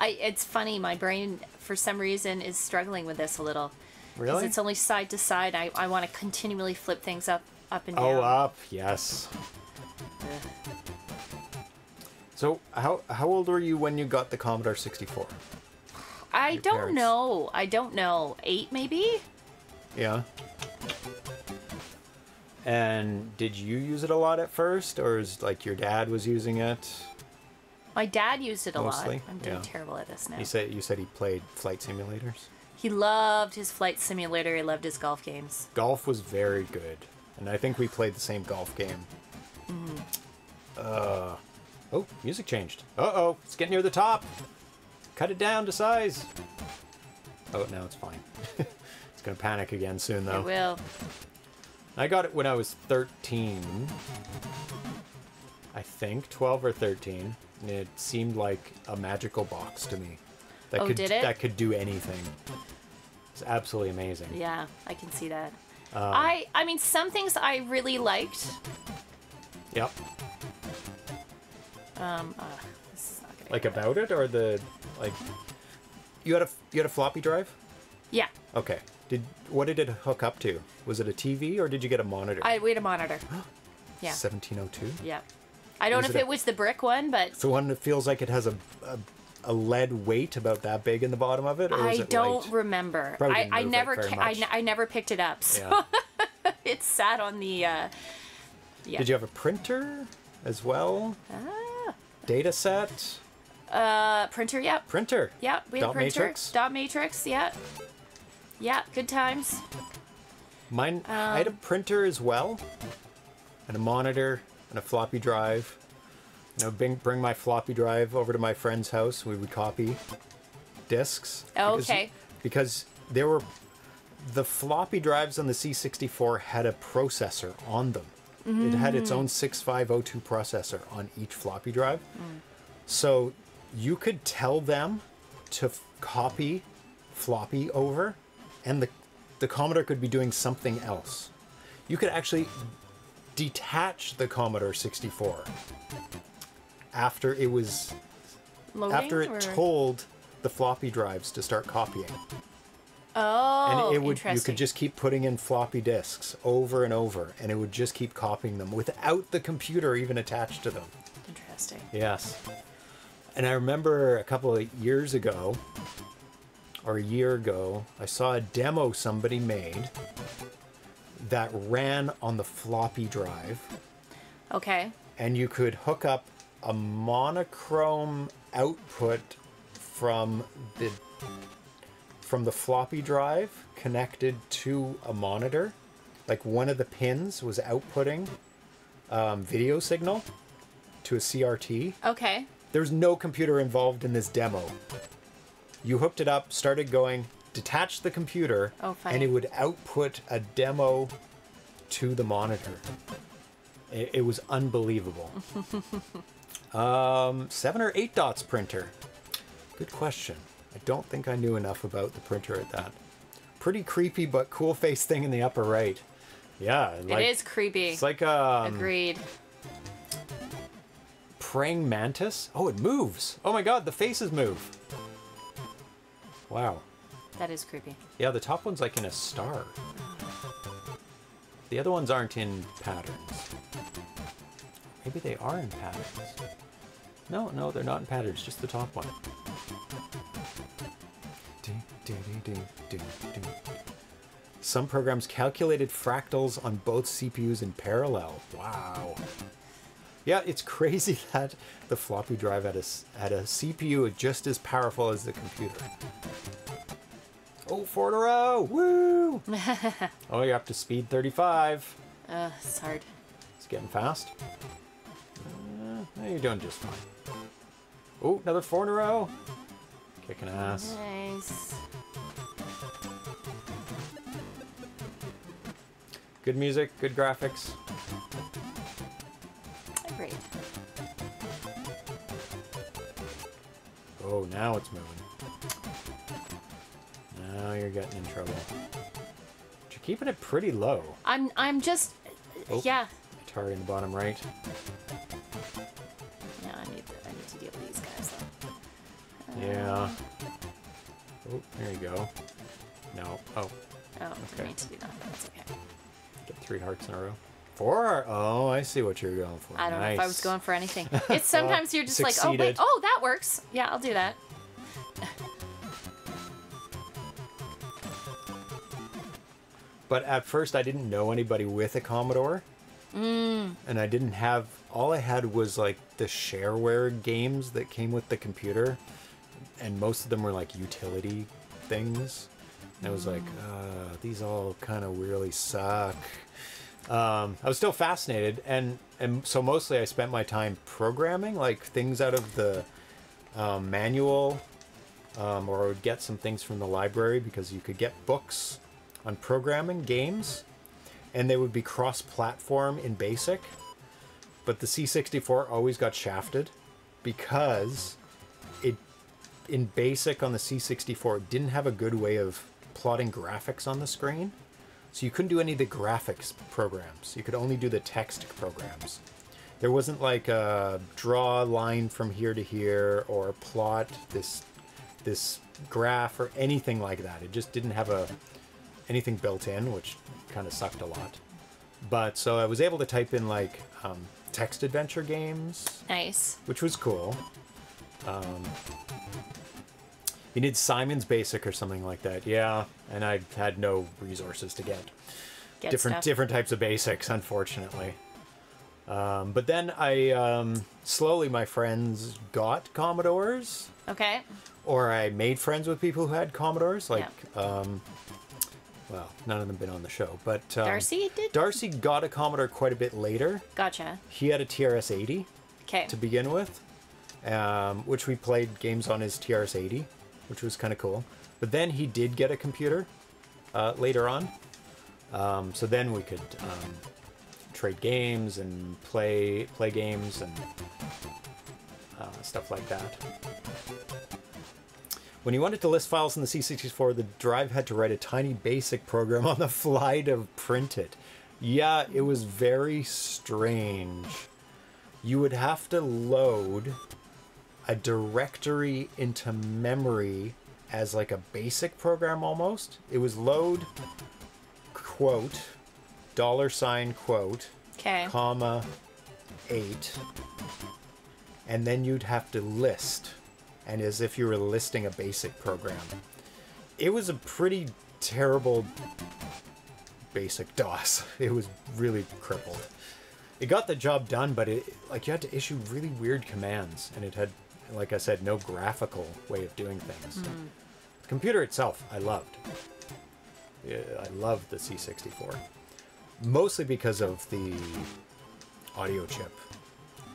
Speaker 2: I. It's funny. My brain, for some reason, is struggling with this a little.
Speaker 1: really?
Speaker 2: It's only side to side. I, I want to continually flip things up, up and oh, down.
Speaker 1: Oh, up, yes. So how how old were you when you got the Commodore 64?
Speaker 2: I
Speaker 1: your
Speaker 2: don't
Speaker 1: parents?
Speaker 2: know. I don't know. Eight, maybe?
Speaker 1: Yeah. And did you use it a lot at first, or is like your dad was using it?
Speaker 2: My dad used it a
Speaker 1: Mostly,
Speaker 2: lot. I'm doing
Speaker 1: yeah.
Speaker 2: terrible at this now.
Speaker 1: You said you said he played flight simulators.
Speaker 2: He loved his flight simulator. He loved his golf games.
Speaker 1: Golf was very good, and I think we played the same golf game. Uh, oh, music changed. Uh oh, it's getting near the top. Cut it down to size. Oh, now it's fine. it's gonna panic again soon, though.
Speaker 2: It will.
Speaker 1: I got it when I was 13. I think 12 or 13. And it seemed like a magical box to me. That
Speaker 2: Oh,
Speaker 1: could
Speaker 2: did it?
Speaker 1: that could do anything. It's absolutely amazing.
Speaker 2: Yeah, I can see that.
Speaker 1: Um,
Speaker 2: I I mean, some things I really liked.
Speaker 1: Yep.
Speaker 2: Um, uh, this is not gonna
Speaker 1: Like about it or the like you had a you had a floppy drive?
Speaker 2: Yeah,
Speaker 1: Okay. Did what did it hook up to? Was it a TV or did you get a monitor?
Speaker 2: I we had a monitor. Yeah,
Speaker 1: 1702.
Speaker 2: yeah. I don't know if
Speaker 1: it a-
Speaker 2: was the brick one, but
Speaker 1: It's the one that feels like it has a, a a lead weight about that big in the bottom of it, or
Speaker 2: I
Speaker 1: it
Speaker 2: don't
Speaker 1: light?
Speaker 2: remember. I, I never ca- I,
Speaker 1: much.
Speaker 2: ne- never picked it up. So
Speaker 1: Yeah.
Speaker 2: it sat on the. Uh, yeah.
Speaker 1: Did you have a printer as well?
Speaker 2: Ah,
Speaker 1: Data set?
Speaker 2: uh, printer. Yep.
Speaker 1: Printer.
Speaker 2: Yep. we had
Speaker 1: Dot
Speaker 2: printer.
Speaker 1: matrix?
Speaker 2: Dot matrix. Yep. Yeah, good times.
Speaker 1: Mine. I had a
Speaker 2: Um,
Speaker 1: printer as well, and a monitor and a floppy drive. You know, bring bring my floppy drive over to my friend's house. We would copy discs.
Speaker 2: Oh,
Speaker 1: because-
Speaker 2: okay.
Speaker 1: Because there were the floppy drives on the C64 had a processor on them. It had its
Speaker 2: Mm.
Speaker 1: own 6502 processor on each floppy drive.
Speaker 2: Mm.
Speaker 1: So you could tell them to copy floppy over, and the the Commodore could be doing something else. You could actually detach the Commodore 64 after it was
Speaker 2: Loading.
Speaker 1: after it
Speaker 2: or-
Speaker 1: told the floppy drives to start copying.
Speaker 2: Oh,
Speaker 1: and it would you could just keep putting in floppy disks over and over and it would just keep copying them without the computer even attached to them.
Speaker 2: Interesting.
Speaker 1: Yes. And I remember a couple of years ago, or a year ago, I saw a demo somebody made that ran on the floppy drive,
Speaker 2: Okay.
Speaker 1: and you could hook up a monochrome output from the from the floppy drive connected to a monitor. Like one of the pins was outputting um, video signal to a CRT.
Speaker 2: Okay.
Speaker 1: There's no computer involved in this demo. You hooked it up, started going, detached the computer,
Speaker 2: Oh,
Speaker 1: and it would output a demo to the monitor. It, it was unbelievable. um, seven or eight dots printer. Good question. I don't think I knew enough about the printer at that. Pretty creepy but cool face thing in the upper right. Yeah, like,
Speaker 2: it is creepy.
Speaker 1: It's like um,
Speaker 2: Agreed.
Speaker 1: praying mantis. Oh, it moves. Oh my god, the faces move. Wow.
Speaker 2: That is creepy.
Speaker 1: Yeah, the top one's like in a star. The other ones aren't in patterns. Maybe they are in patterns. No, no, they're not in patterns, just the top one. Some programs calculated fractals on both CPUs in parallel. Wow. Yeah, it's crazy that the floppy drive had a, had a CPU just as powerful as the computer. Oh, four in a row! Woo! oh, you're up to speed 35.
Speaker 2: Uh, it's hard.
Speaker 1: It's getting fast. Uh, you're doing just fine. Oh, another four in a row. Kicking ass.
Speaker 2: Nice.
Speaker 1: Good music, good graphics.
Speaker 2: Agreed.
Speaker 1: Oh, now it's moving. Now you're getting in trouble. But you're keeping it pretty low.
Speaker 2: I'm I'm just
Speaker 1: Oh.
Speaker 2: yeah.
Speaker 1: Atari in the bottom right.
Speaker 2: Yeah, I need I need to deal with these guys though.
Speaker 1: Yeah. Uh, oh, there you go. No. Oh,
Speaker 2: Oh,
Speaker 1: Okay.
Speaker 2: I need to do that. That's okay.
Speaker 1: get three hearts in a row. Four. Oh, I see what you're going for.
Speaker 2: I don't know if I was going for anything. It's sometimes you're just like, oh wait, oh that works. Yeah, I'll do that.
Speaker 1: But at first, I didn't know anybody with a Commodore. Mm. And I didn't have. All I had was like the shareware games that came with the computer. And most of them were like utility things. And I was like, uh, these all kind of really suck. Um, I was still fascinated, and and so mostly I spent my time programming, like things out of the um, manual, um, or I would get some things from the library because you could get books on programming games, and they would be cross-platform in BASIC. But the C64 always got shafted because it in BASIC on the C64 it didn't have a good way of plotting graphics on the screen. So you couldn't do any of the graphics programs. You could only do the text programs. There wasn't like a draw line from here to here or plot this this graph or anything like that. It just didn't have a anything built in, which kind of sucked a lot. But so I was able to type in like um, text adventure games,
Speaker 2: Nice.
Speaker 1: which was cool. Um, you need Simon's Basic or something like that, yeah. And I had no resources to get
Speaker 2: Get
Speaker 1: different
Speaker 2: stuff.
Speaker 1: different types of basics, unfortunately. Um, but then I um, slowly my friends got Commodores,
Speaker 2: Okay.
Speaker 1: or I made friends with people who had Commodores. Like, um, well, none of them been on the show, but um,
Speaker 2: Darcy did?
Speaker 1: Darcy got a Commodore quite a bit later.
Speaker 2: Gotcha.
Speaker 1: He had a TRS-80
Speaker 2: Okay.
Speaker 1: to begin with, um, which we played games on his TRS-80, which was kind of cool. But then he did get a computer uh, later on, um, so then we could um, trade games and play play games and uh, stuff like that. When you wanted to list files in the C64, the drive had to write a tiny basic program on the fly to print it. Yeah, it was very strange you would have to load a directory into memory as like a basic program almost. It was load quote dollar sign quote
Speaker 2: Okay.
Speaker 1: comma eight and then you'd have to list and as if you were listing a basic program. It was a pretty terrible basic DOS. It was really crippled. It got the job done, but it like you had to issue really weird commands, and it had, like I said, no graphical way of doing things. Hmm. The computer itself, I loved. I loved the C64, mostly because of the audio chip.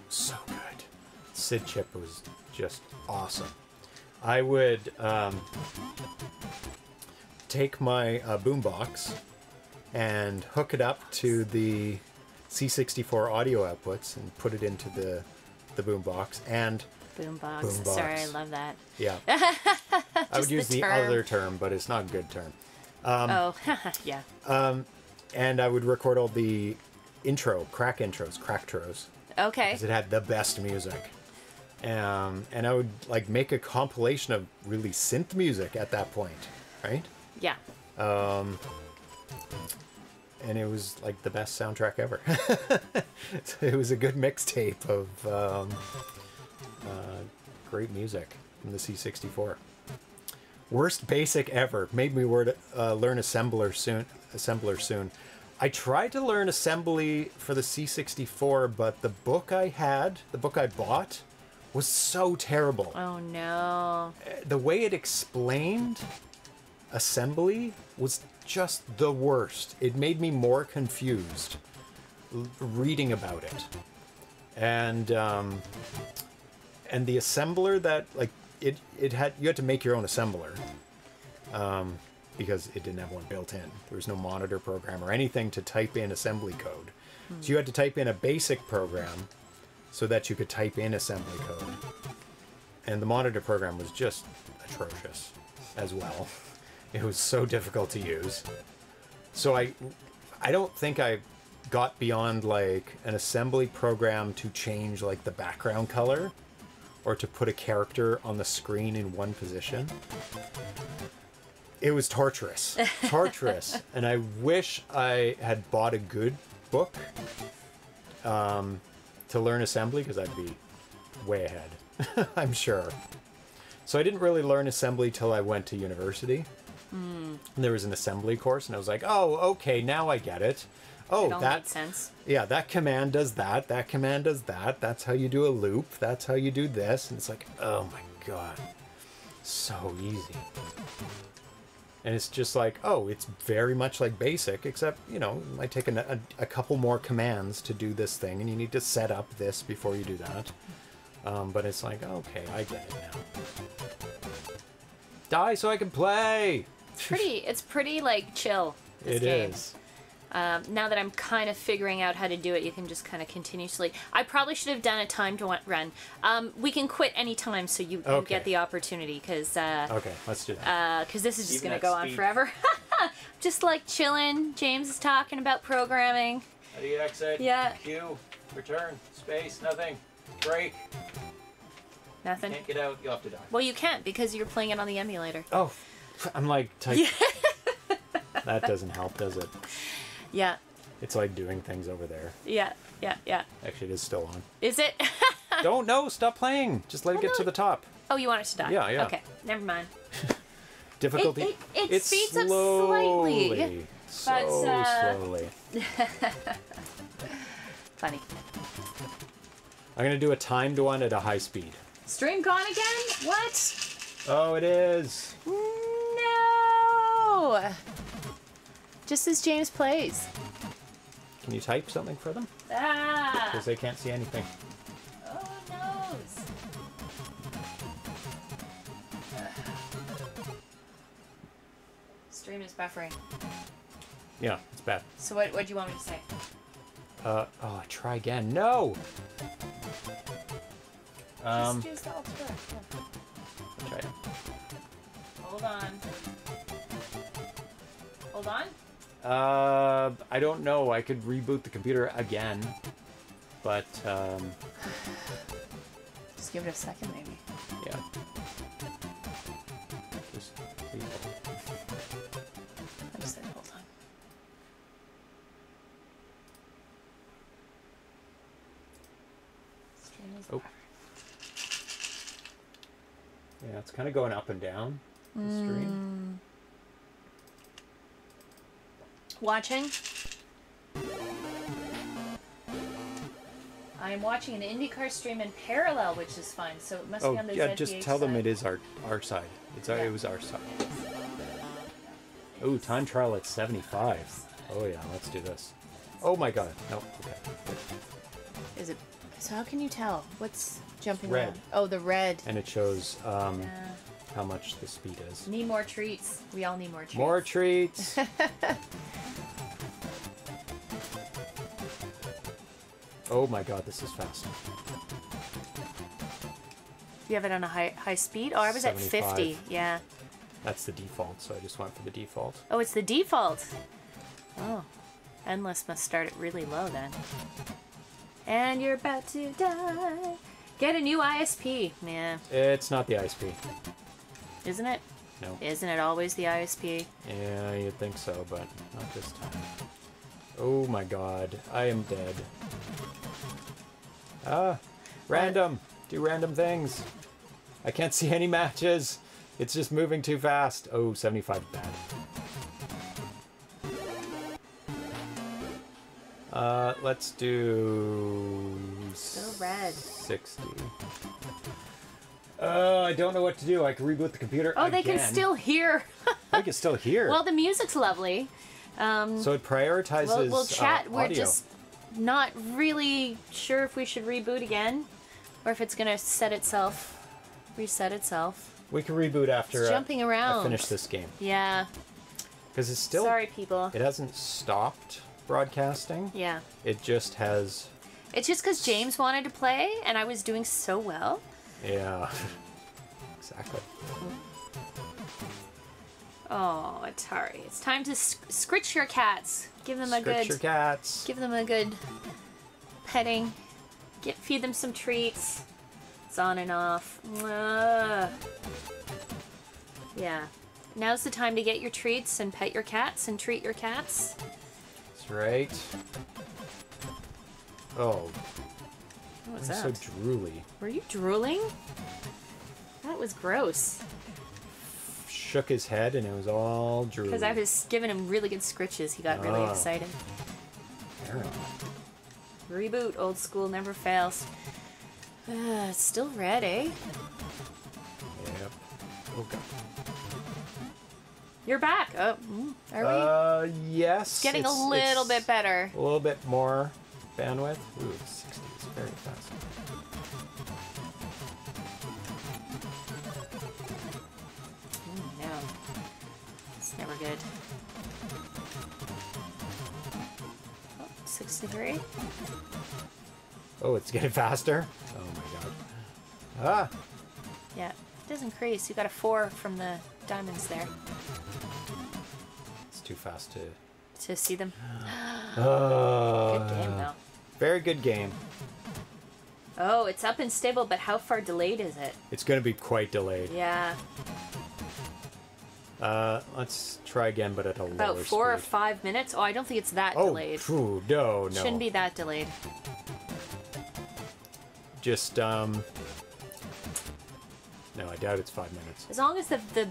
Speaker 1: So good. SID chip was just awesome. I would um, take my uh, boombox and hook it up to the C64 audio outputs and put it into the the boombox. And
Speaker 2: Boombox.
Speaker 1: Boombox.
Speaker 2: Sorry, I love that.
Speaker 1: yeah, I would
Speaker 2: Just the
Speaker 1: use the, other term, but it's not a good term.
Speaker 2: oh, yeah.
Speaker 1: And I would record all the intro, crack intros, crack tros.
Speaker 2: Okay.
Speaker 1: because it had the best music. Um, and I would like make a compilation of really synth music at that point, right?
Speaker 2: Yeah.
Speaker 1: And it was like the best soundtrack ever. So it was a good mixtape of um, uh, great music from the C64. Worst basic ever. Made me word, uh, learn assembler soon. Assembler soon. I tried to learn assembly for the C64, but the book I had, the book I bought, was so terrible.
Speaker 2: Oh, no.
Speaker 1: the way it explained assembly was just the worst. It made me more confused reading about it. And um, and the assembler that like it it had you had to make your own assembler. Um, because it didn't have one built in. There was no monitor program or anything to type in assembly code. So you had to type in a basic program so that you could type in assembly code and the monitor program was just atrocious as well. It was so difficult to use. So I I don't think I got beyond like an assembly program to change like the background color or to put a character on the screen in one position. It was torturous. Torturous. and I wish I had bought a good book um, to learn assembly because I'd be way ahead. I'm sure. So I didn't really learn assembly till I went to university. And there was an assembly course, and I was like, oh, okay, now I get it. Oh,
Speaker 2: it
Speaker 1: that
Speaker 2: sense.
Speaker 1: yeah, that command does that. That command does that. That's how you do a loop. That's how you do this. And it's like, oh my god, so easy. And it's just like, oh, it's very much like basic, except you know, it might take a, a, a couple more commands to do this thing, and you need to set up this before you do that. Um, but it's like, okay, I get it now. Die so I can play.
Speaker 2: Pretty. It's pretty like chill. This
Speaker 1: It
Speaker 2: game.
Speaker 1: is.
Speaker 2: Um, now that I'm kind of figuring out how to do it, you can just kind of continuously. I probably should have done a timed wa- run. Um, we can quit anytime, so you, you get the opportunity, because uh,
Speaker 1: Okay, let's do that.
Speaker 2: because this is just gonna
Speaker 3: at
Speaker 2: go on forever. just like chilling. James is talking about programming.
Speaker 3: How do you exit?
Speaker 2: Yeah.
Speaker 3: Q. Return. Space. Nothing. Break.
Speaker 2: Nothing.
Speaker 3: Can't get out. You have to die.
Speaker 2: Well, you can't because you're playing it on the emulator.
Speaker 1: oh, I'm like, type. that doesn't help, does it?
Speaker 2: Yeah,
Speaker 1: It's like doing things over there.
Speaker 2: yeah, yeah, yeah.
Speaker 1: Actually, it is still on.
Speaker 2: Is it?
Speaker 1: Don't know. stop playing. Just let it get to the top.
Speaker 2: oh, you want it to die?
Speaker 1: Yeah, yeah.
Speaker 2: Okay, never mind.
Speaker 1: Difficulty.
Speaker 2: it- it
Speaker 1: it's
Speaker 2: speeds up slightly,
Speaker 1: So
Speaker 2: but, uh,
Speaker 1: slowly.
Speaker 2: Funny.
Speaker 1: I'm gonna do a timed one at a high speed.
Speaker 2: Stream gone again? What?
Speaker 1: Oh, it is.
Speaker 2: No. Just as James plays.
Speaker 1: Can you type something for them?
Speaker 2: Ah.
Speaker 1: Because they can't see anything.
Speaker 2: Oh noes. Stream is buffering.
Speaker 1: Yeah, it's bad.
Speaker 2: So what? What do you want me to say?
Speaker 1: Uh, oh, try again. No. Um,
Speaker 2: Just use the alt. Yeah.
Speaker 1: try it.
Speaker 2: Hold on. Hold on.
Speaker 1: Uh, I don't know. I could reboot the computer again, but um,
Speaker 2: Just give it a second, maybe.
Speaker 1: yeah. Just please hold.
Speaker 2: I just said hold on. Stream is
Speaker 1: Oh. Yeah, it's kind of going up and down. The
Speaker 2: Mm.
Speaker 1: stream.
Speaker 2: Watching. I am watching an IndyCar stream in parallel, which is fun. So it must
Speaker 1: Oh
Speaker 2: be on the
Speaker 1: yeah,
Speaker 2: ZPH
Speaker 1: just tell them it is our our side. It's our,
Speaker 2: Yeah.
Speaker 1: it was our side. Oh, time trial at 75. Oh yeah, let's do this. Oh my god. No. Okay.
Speaker 2: Is it? So how can you tell? What's jumping
Speaker 1: Red.
Speaker 2: around? Oh, the red.
Speaker 1: And it shows um,
Speaker 2: Yeah.
Speaker 1: How much the speed is.
Speaker 2: Need more treats. We all need more treats.
Speaker 1: More treats. oh my god, this is fast.
Speaker 2: You have it on a high high speed. Oh, I was at 50. Yeah.
Speaker 1: That's the default, so I just went for the default.
Speaker 2: Oh, it's the default. Oh, endless must start it really low then. And you're about to die. Get a new ISP. man.
Speaker 1: It's not the ISP.
Speaker 2: Isn't it?
Speaker 1: No.
Speaker 2: Isn't it always the ISP?
Speaker 1: Yeah, you'd think so, but not this time. Oh my god, I am dead. Ah, random. Do random things. I can't see any matches. It's just moving too fast. Oh, 75 bad. Uh, let's do
Speaker 2: Still red.
Speaker 1: 60. Uh, I don't know what to do. I can reboot the computer.
Speaker 2: Oh, they can still hear.
Speaker 1: I can still hear.
Speaker 2: well, the music's lovely. Um,
Speaker 1: So it prioritizes
Speaker 2: we'll, we'll chat.
Speaker 1: uh,
Speaker 2: We're just not really sure if we should reboot again, or if it's gonna set itself, reset itself.
Speaker 1: We can reboot after
Speaker 2: It's
Speaker 1: uh,
Speaker 2: jumping
Speaker 1: I
Speaker 2: around.
Speaker 1: finish this game
Speaker 2: Yeah.
Speaker 1: because it's still
Speaker 2: Sorry, people.
Speaker 1: it hasn't stopped broadcasting.
Speaker 2: Yeah.
Speaker 1: It just has
Speaker 2: It's just because James wanted to play, and I was doing so well.
Speaker 1: Yeah exactly.
Speaker 2: Oh, Atari! It's time to sc- scritch your cats. Give them a
Speaker 1: Scratch
Speaker 2: good,
Speaker 1: your cats.
Speaker 2: give them a good petting. Get feed them some treats. It's on and off. Mwah. Yeah. Now's the time to get your treats and pet your cats and treat your cats.
Speaker 1: That's right. Oh,
Speaker 2: What was that?
Speaker 1: so drooly.
Speaker 2: Were you drooling? That was gross.
Speaker 1: shook his head and it was all drool.
Speaker 2: Because I was giving him really good scritches. He got really
Speaker 1: Oh.
Speaker 2: excited. Reboot, old school, never fails. Uh, it's still red, eh?
Speaker 1: Yep. Oh god.
Speaker 2: You're back. Oh, mm, are we?
Speaker 1: Uh, yes.
Speaker 2: Getting a little bit better.
Speaker 1: A little bit more bandwidth. Ooh, 60 is very fast.
Speaker 2: Mm, no. It's never good. Oh, 63.
Speaker 1: Oh, it's getting faster. Oh my god. Ah.
Speaker 2: Yeah, it does increase. You got a 4 from the diamonds there
Speaker 1: It's too fast to.
Speaker 2: to see them.
Speaker 1: Oh.
Speaker 2: Good game, though.
Speaker 1: Very good game.
Speaker 2: Oh, it's up and stable, but how far delayed is it?
Speaker 1: It's going to be quite delayed.
Speaker 2: Yeah,
Speaker 1: Uh, let's try again, but at a
Speaker 2: about four or five minutes. Oh, I don't think it's that
Speaker 1: Oh,
Speaker 2: delayed.
Speaker 1: phew, no, no.
Speaker 2: Shouldn't be that delayed.
Speaker 1: Just um. No, I doubt it's five minutes.
Speaker 2: As long as the the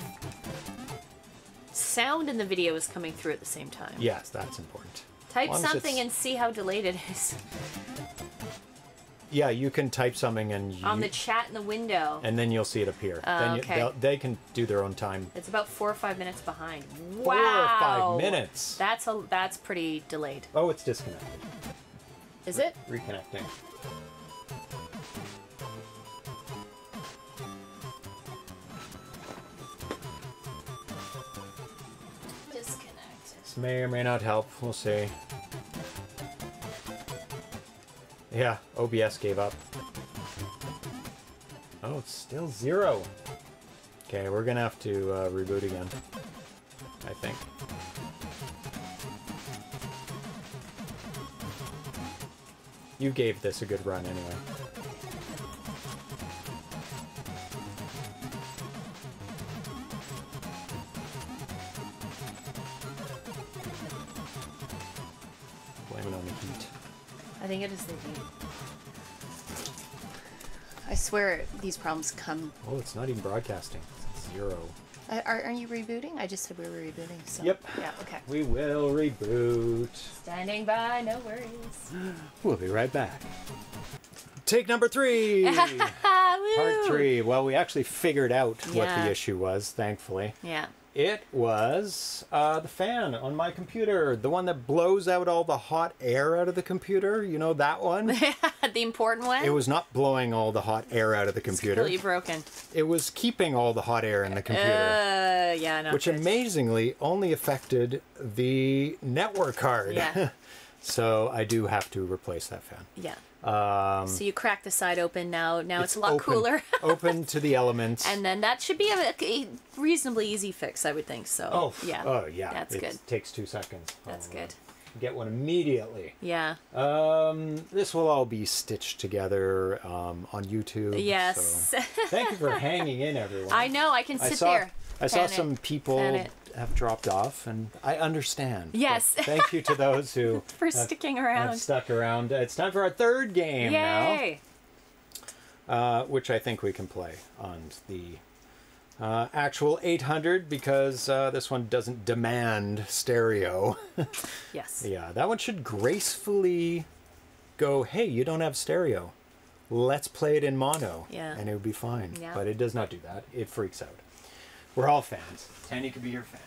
Speaker 2: sound in the video is coming through at the same time.
Speaker 1: Yes, that's important.
Speaker 2: Type something and see how delayed it is
Speaker 1: Yeah, you can type something and you,
Speaker 2: on the chat in the window.
Speaker 1: and then you'll see it appear.
Speaker 2: Oh,
Speaker 1: then you,
Speaker 2: okay.
Speaker 1: they can do their own time.
Speaker 2: It's about four or five minutes behind.
Speaker 1: Wow, Four or five minutes.
Speaker 2: That's a that's pretty delayed.
Speaker 1: Oh, it's disconnected.
Speaker 2: Is it?
Speaker 1: Reconnecting.
Speaker 2: Disconnected.
Speaker 1: This may or may not help. We'll see. Yeah, OBS gave up. Oh, it's still zero. Okay, we're gonna have to uh, reboot again. I think. You gave this a good run anyway.
Speaker 2: I think it is the heat. I swear these problems come.
Speaker 1: Oh, it's not even broadcasting. It's zero.
Speaker 2: Uh, Are, are you rebooting? I just said we were rebooting. So.
Speaker 1: Yep.
Speaker 2: Yeah. Okay.
Speaker 1: We will reboot.
Speaker 2: Standing by, no worries.
Speaker 1: We'll be right back. Take number three. Part three. Well, we actually figured out what the issue was, thankfully.
Speaker 2: Yeah.
Speaker 1: It was uh, the fan on my computer, the one that blows out all the hot air out of the computer. You know that one?
Speaker 2: the important one.
Speaker 1: it was not blowing all the hot air out of the
Speaker 2: It's
Speaker 1: computer.
Speaker 2: completely broken.
Speaker 1: It was keeping all the hot air in the computer.
Speaker 2: Uh, yeah, no.
Speaker 1: which
Speaker 2: good.
Speaker 1: amazingly only affected the network card.
Speaker 2: Yeah.
Speaker 1: so I do have to replace that fan.
Speaker 2: Yeah.
Speaker 1: Um,
Speaker 2: So you crack the side open now. Now it's, a lot
Speaker 1: open,
Speaker 2: cooler.
Speaker 1: open to the elements.
Speaker 2: and then that should be a, a reasonably easy fix, I would think. So
Speaker 1: oh
Speaker 2: yeah.
Speaker 1: oh yeah,
Speaker 2: That's
Speaker 1: it
Speaker 2: good.
Speaker 1: Takes two seconds.
Speaker 2: That's
Speaker 1: uh,
Speaker 2: good.
Speaker 1: Get one immediately.
Speaker 2: Yeah.
Speaker 1: Um, this will all be stitched together um, on YouTube.
Speaker 2: Yes.
Speaker 1: so thank you for hanging in, everyone.
Speaker 2: I know. I can
Speaker 1: I
Speaker 2: sit
Speaker 1: saw,
Speaker 2: there.
Speaker 1: I saw
Speaker 2: it,
Speaker 1: some people. Have dropped off, and I understand.
Speaker 2: Yes.
Speaker 1: thank you to those who
Speaker 2: for
Speaker 1: have-
Speaker 2: sticking
Speaker 1: have
Speaker 2: around.
Speaker 1: stuck around. It's time for our third game now,
Speaker 2: Yay!
Speaker 1: uh, which I think we can play on the uh, actual 800 because uh, this one doesn't demand stereo.
Speaker 2: Yes.
Speaker 1: yeah, that one should gracefully go, hey, you don't have stereo. Let's play it in mono.
Speaker 2: Yeah.
Speaker 1: And it would be fine.
Speaker 2: Yeah.
Speaker 1: But it does not do that. It freaks out. We're all fans. Tanny could be your fan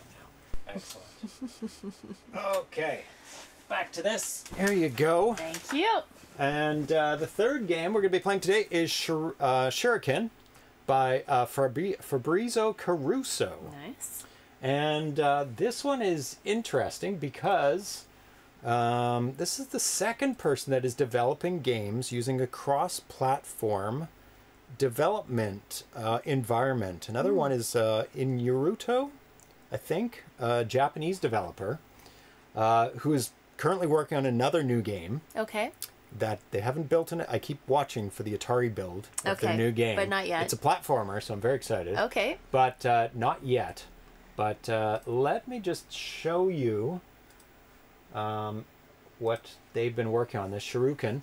Speaker 1: now. Excellent. okay. Back to this. There you go.
Speaker 2: Thank you.
Speaker 1: And uh, the third game we're going to be playing today is Shur- uh, Shuriken by uh, Fabri- Fabrizio Caruso.
Speaker 2: Nice.
Speaker 1: And uh, this one is interesting because um, this is the second person that is developing games using a cross platform development uh, environment. Another one is uh, Inufuto, I think, a Japanese developer uh, who is currently working on another new game
Speaker 2: Okay.
Speaker 1: that they haven't built in it. I keep watching for the Atari build of their new game.
Speaker 2: but not yet.
Speaker 1: It's a platformer, so I'm very excited.
Speaker 2: Okay.
Speaker 1: But uh, not yet. But uh, let me just show you um, what they've been working on. This Shuriken.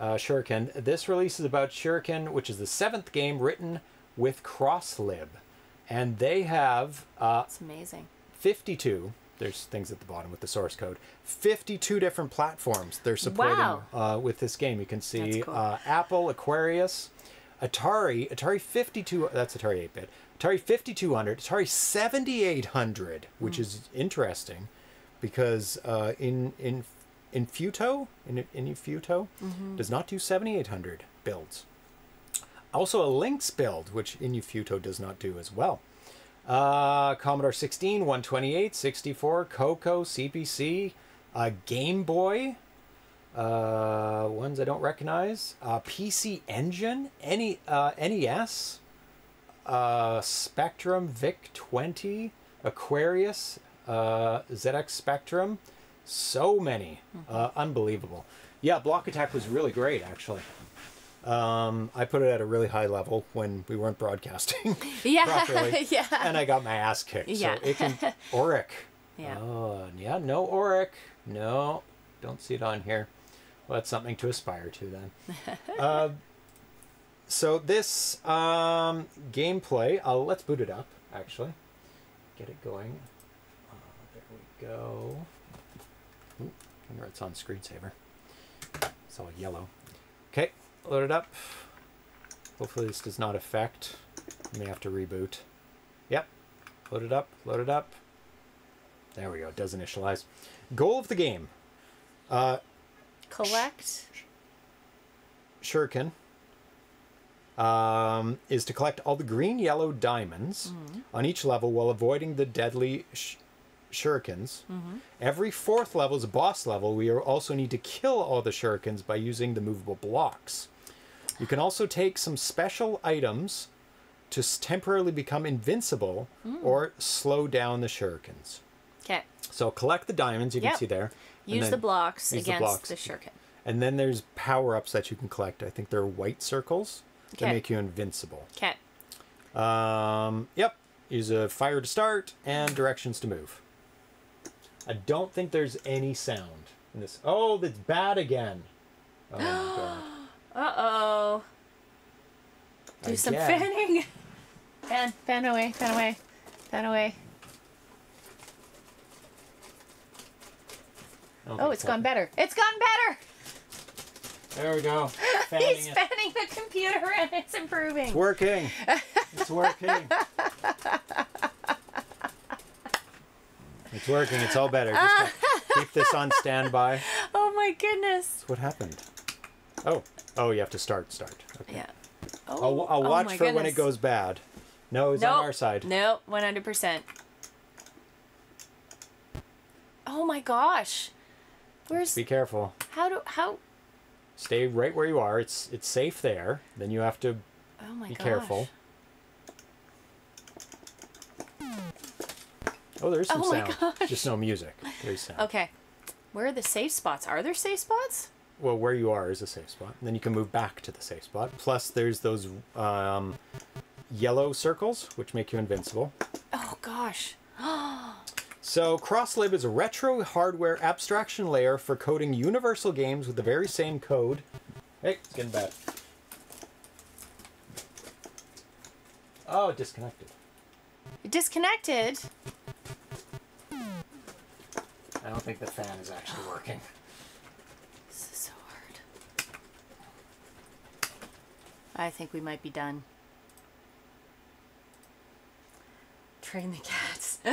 Speaker 1: Uh, Shuriken. This release is about Shuriken, which is the seventh game written with CrossLib. and they have uh,
Speaker 2: It's amazing.
Speaker 1: 52 there's things at the bottom with the source code 52 different platforms they're supporting
Speaker 2: Wow.
Speaker 1: uh, with this game you can see
Speaker 2: cool.
Speaker 1: uh, apple aquarius atari atari 52 that's atari 8-bit atari 5200 atari 7800 which
Speaker 2: Hmm.
Speaker 1: is interesting because uh, in in Inufuto? In Inufuto?
Speaker 2: Mm-hmm.
Speaker 1: does not do 7800 builds. Also a Lynx build which Inufuto does not do as well. Uh, Commodore 16, 128, 64, Coco, CPC, uh, Game Boy, uh, ones I don't recognize, uh, PC Engine, any uh, NES, uh, Spectrum VIC 20, Aquarius, uh, ZX Spectrum, so many, uh, unbelievable. Yeah, Block Attack was really great actually. Um, I put it at a really high level when we weren't broadcasting
Speaker 2: Yeah,
Speaker 1: properly,
Speaker 2: yeah.
Speaker 1: and I got my ass kicked.
Speaker 2: Yeah.
Speaker 1: So it can Oric.
Speaker 2: Yeah.
Speaker 1: Oh, yeah, no Oric. No, don't see it on here. Well, that's something to aspire to then. uh, so this um, gameplay, uh, let's boot it up. Actually, get it going. Uh, there we go. Wonder it's on screensaver. It's all yellow. Okay, load it up. Hopefully this does not affect. You may have to reboot. Yep. Load it up, load it up. There we go, it does initialize. Goal of the game. Uh,
Speaker 2: Collect.
Speaker 1: Shuriken um, is to collect all the green yellow diamonds on each level while avoiding the deadly sh- shurikens. Every fourth level is a boss level. We also need to kill all the shurikens by using the movable blocks. You can also take some special items to temporarily become invincible or slow down the shurikens.
Speaker 2: Okay.
Speaker 1: So collect the diamonds you can see there.
Speaker 2: Use the blocks
Speaker 1: use the
Speaker 2: against
Speaker 1: blocks.
Speaker 2: the shuriken.
Speaker 1: And then there's power ups that you can collect. I think they're white circles that make you invincible.
Speaker 2: Okay.
Speaker 1: Um, yep. Use a fire to start and directions to move. I don't think there's any sound in this. Oh, that's bad again. Oh my god.
Speaker 2: Uh oh. Do some fanning. Fan, fan away, fan away, fan away. Oh, it's gone better. It's gone better.
Speaker 1: There we go. Fanning
Speaker 2: He's
Speaker 1: it.
Speaker 2: fanning the computer and it's improving.
Speaker 1: It's working. It's working. It's working. It's all better. Just ah. keep this on standby.
Speaker 2: Oh my goodness.
Speaker 1: What happened? Oh, oh, you have to start. Start. Okay.
Speaker 2: Yeah.
Speaker 1: Oh, I'll,
Speaker 2: Oh,
Speaker 1: I'll
Speaker 2: oh
Speaker 1: watch
Speaker 2: my
Speaker 1: for when it goes bad. No, it's
Speaker 2: Nope.
Speaker 1: on our side.
Speaker 2: No, nope, 100%. Oh my gosh. Where's
Speaker 1: Be careful.
Speaker 2: how do how
Speaker 1: Stay right where you are. It's it's safe there. Then you have to
Speaker 2: Oh my
Speaker 1: be
Speaker 2: gosh.
Speaker 1: careful. Oh, there's some
Speaker 2: Oh
Speaker 1: sound.
Speaker 2: gosh.
Speaker 1: Just no music. There's sound.
Speaker 2: Okay. Where are the safe spots? Are there safe spots?
Speaker 1: Well, where you are is a safe spot. And then you can move back to the safe spot. Plus, there's those um, yellow circles, which make you invincible.
Speaker 2: Oh gosh.
Speaker 1: So, CrossLib is a retro hardware abstraction layer for coding universal games with the very same code. Hey, it's getting bad. Oh, it disconnected.
Speaker 2: It disconnected.
Speaker 1: I don't think the fan is actually working.
Speaker 2: This is so hard. I think we might be done. Train the cats.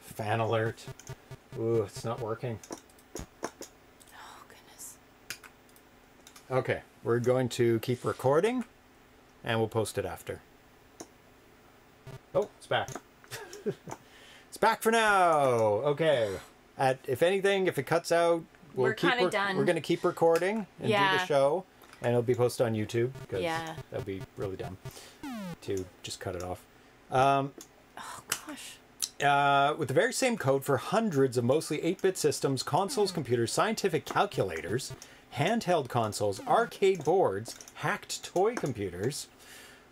Speaker 1: Fan alert. Ooh, it's not working.
Speaker 2: oh goodness.
Speaker 1: Okay, we're going to keep recording and we'll post it after. Oh, it's back. it's back for now. Okay. At if anything, if it cuts out, we'll
Speaker 2: We're
Speaker 1: keep
Speaker 2: kinda done.
Speaker 1: We're going to keep recording and do the show and it'll be posted on YouTube because
Speaker 2: Yeah.
Speaker 1: that'd be really dumb to just cut it off. Um,
Speaker 2: Oh gosh.
Speaker 1: uh, with the very same code for hundreds of mostly 8-bit systems, consoles, computers, scientific calculators, handheld consoles, arcade boards, hacked toy computers.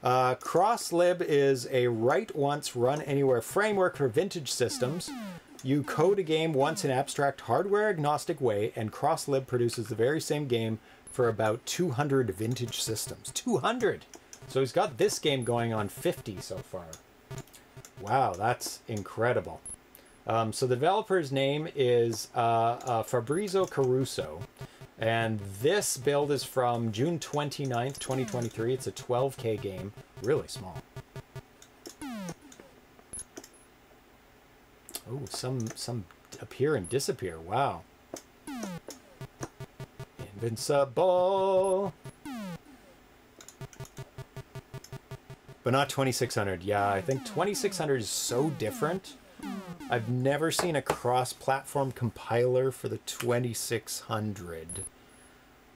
Speaker 1: Uh, CrossLib is a write once, run anywhere framework for vintage systems. You code a game once in abstract hardware agnostic way, and CrossLib produces the very same game for about 200 vintage systems. 200! So he's got this game going on 50 so far. Wow, that's incredible. Um, so the developer's name is uh, uh, Fabrizio Caruso. And this build is from June 29th, 2023. It's a 12k game. Really small. Oh, some some appear and disappear. Wow. Invincible. But not 2600. Yeah, I think 2600 is so different. I've never seen a cross-platform compiler for the 2600.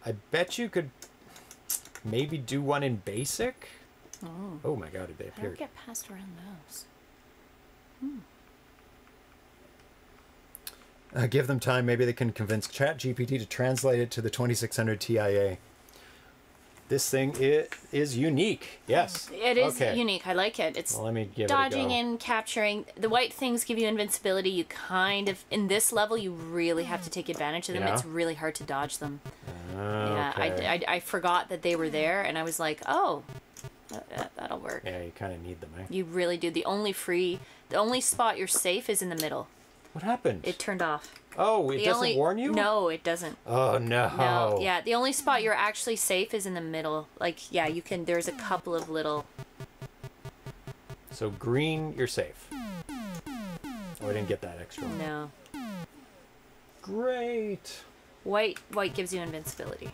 Speaker 1: I bet you could maybe do one in BASIC.
Speaker 2: Oh.
Speaker 1: Oh my god, did they appear?
Speaker 2: get passed around those.
Speaker 1: Uh, give them time. Maybe they can convince ChatGPT to translate it to the 2600 TIA. This thing it is unique. Yes.
Speaker 2: It is
Speaker 1: Okay.
Speaker 2: unique. I like it. It's
Speaker 1: Well, let me give
Speaker 2: dodging
Speaker 1: it
Speaker 2: and capturing. The white things give you invincibility. You kind of in this level you really have to take advantage of them.
Speaker 1: Yeah?
Speaker 2: It's really hard to dodge them. Yeah. I, I, I forgot that they were there, and I was like, oh, that, that'll work.
Speaker 1: Yeah, you kind of need them, eh?
Speaker 2: You really do. The only free, the only spot you're safe is in the middle.
Speaker 1: What happened?
Speaker 2: It turned off.
Speaker 1: Oh, it
Speaker 2: The
Speaker 1: doesn't
Speaker 2: only,
Speaker 1: warn you?
Speaker 2: No, it doesn't.
Speaker 1: Oh no.
Speaker 2: No, yeah, the only spot you're actually safe is in the middle. Like, yeah, you can. There's a couple of little.
Speaker 1: So green, you're safe. Oh, I didn't get that extra one.
Speaker 2: No,
Speaker 1: Great.
Speaker 2: white. White gives you invincibility.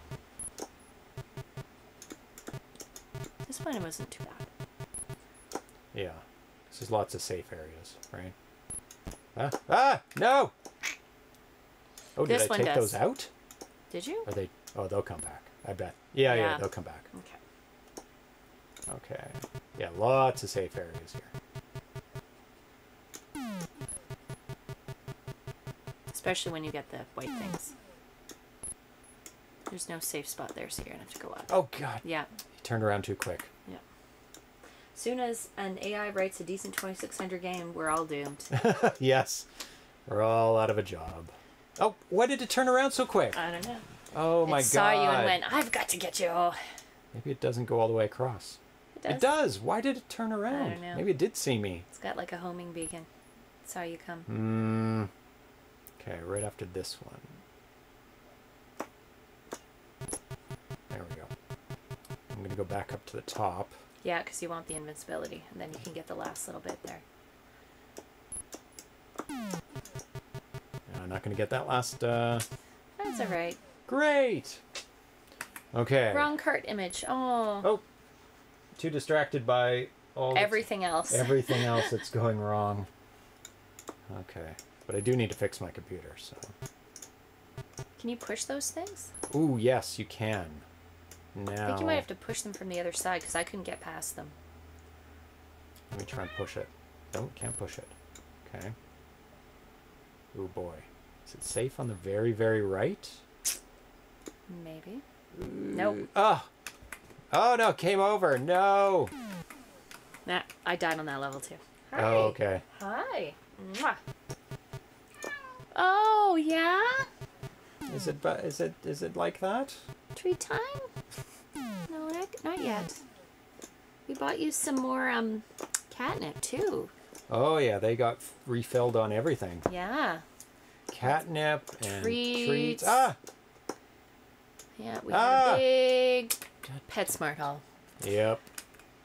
Speaker 2: This one wasn't too bad.
Speaker 1: Yeah. This is lots of safe areas, right? Ah, ah no. Oh, did I take
Speaker 2: does.
Speaker 1: those out?
Speaker 2: Did you?
Speaker 1: Are they? Oh, they'll come back. I bet. Yeah, yeah,
Speaker 2: Yeah.
Speaker 1: they'll come back.
Speaker 2: Okay.
Speaker 1: Okay. Yeah, lots of safe areas here.
Speaker 2: Especially when you get the white things. There's no safe spot there, so you're gonna have to go up.
Speaker 1: Oh God,
Speaker 2: Yeah.
Speaker 1: he turned around too quick.
Speaker 2: Yeah. Soon as an AI writes a decent 2600 game, we're all doomed.
Speaker 1: yes, we're all out of a job. Oh, why did it turn around so quick?
Speaker 2: I don't know.
Speaker 1: Oh my
Speaker 2: it saw
Speaker 1: God.
Speaker 2: you and went, I've got to get you.
Speaker 1: Maybe it doesn't go all the way across.
Speaker 2: it does.
Speaker 1: It does. Why did it turn around?
Speaker 2: I don't know.
Speaker 1: Maybe it did see me.
Speaker 2: It's got like a homing beacon. Saw you come.
Speaker 1: Hmm. Okay, right after this one. There we go. I'm gonna go back up to the top.
Speaker 2: Yeah, because you want the invincibility, and then you can get the last little bit there.
Speaker 1: Not gonna get that last. Uh...
Speaker 2: That's alright.
Speaker 1: Great. Okay.
Speaker 2: Wrong cart image. Oh,
Speaker 1: Oh, too distracted by all
Speaker 2: everything else.
Speaker 1: everything else that's going wrong. Okay, but I do need to fix my computer. So.
Speaker 2: Can you push those things?
Speaker 1: Ooh, yes, you can. Now.
Speaker 2: I think you might have to push them from the other side because I couldn't get past them.
Speaker 1: Let me try and push it. Don't, can't push it. Okay. Oh boy. Is it safe on the very, very right?
Speaker 2: Maybe. Nope.
Speaker 1: Oh! Oh no, came over. No!
Speaker 2: Nah, I died on that level too. Hi.
Speaker 1: Oh, okay.
Speaker 2: Hi. Mwah. Oh yeah.
Speaker 1: Is it, bu- is it, is it like that?
Speaker 2: Tree time? No, not, not yet. We bought you some more um catnip too.
Speaker 1: Oh yeah, they got refilled on everything.
Speaker 2: Yeah.
Speaker 1: Catnip and treats.
Speaker 2: Treats.
Speaker 1: Ah!
Speaker 2: Yeah, we
Speaker 1: Ah.
Speaker 2: have a big PetSmart haul.
Speaker 1: Yep.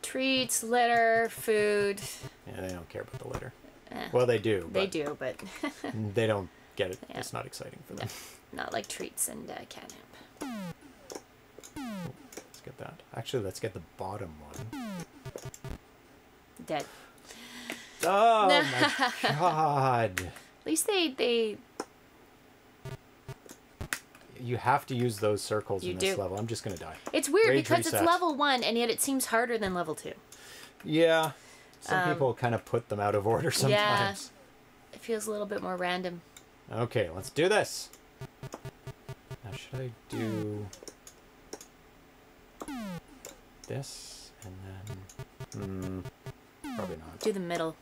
Speaker 2: Treats, litter, food.
Speaker 1: Yeah, they don't care about the litter.
Speaker 2: Eh,
Speaker 1: Well, they do.
Speaker 2: they do, but
Speaker 1: They don't get it.
Speaker 2: Yeah.
Speaker 1: It's not exciting for them.
Speaker 2: not like treats and uh, catnip.
Speaker 1: Let's get that. Actually, let's get the bottom one.
Speaker 2: Dead.
Speaker 1: Oh my god!
Speaker 2: At least they they
Speaker 1: You have to use those circles
Speaker 2: You
Speaker 1: in this
Speaker 2: do.
Speaker 1: level. I'm just gonna die.
Speaker 2: It's weird
Speaker 1: Rage
Speaker 2: because
Speaker 1: reset.
Speaker 2: it's level one and yet it seems harder than level two.
Speaker 1: Yeah. Some
Speaker 2: Um,
Speaker 1: people kind of put them out of order sometimes.
Speaker 2: Yeah, It feels a little bit more random.
Speaker 1: Okay, let's do this. Now, should I do this and then? Hmm. Probably not.
Speaker 2: Do the middle.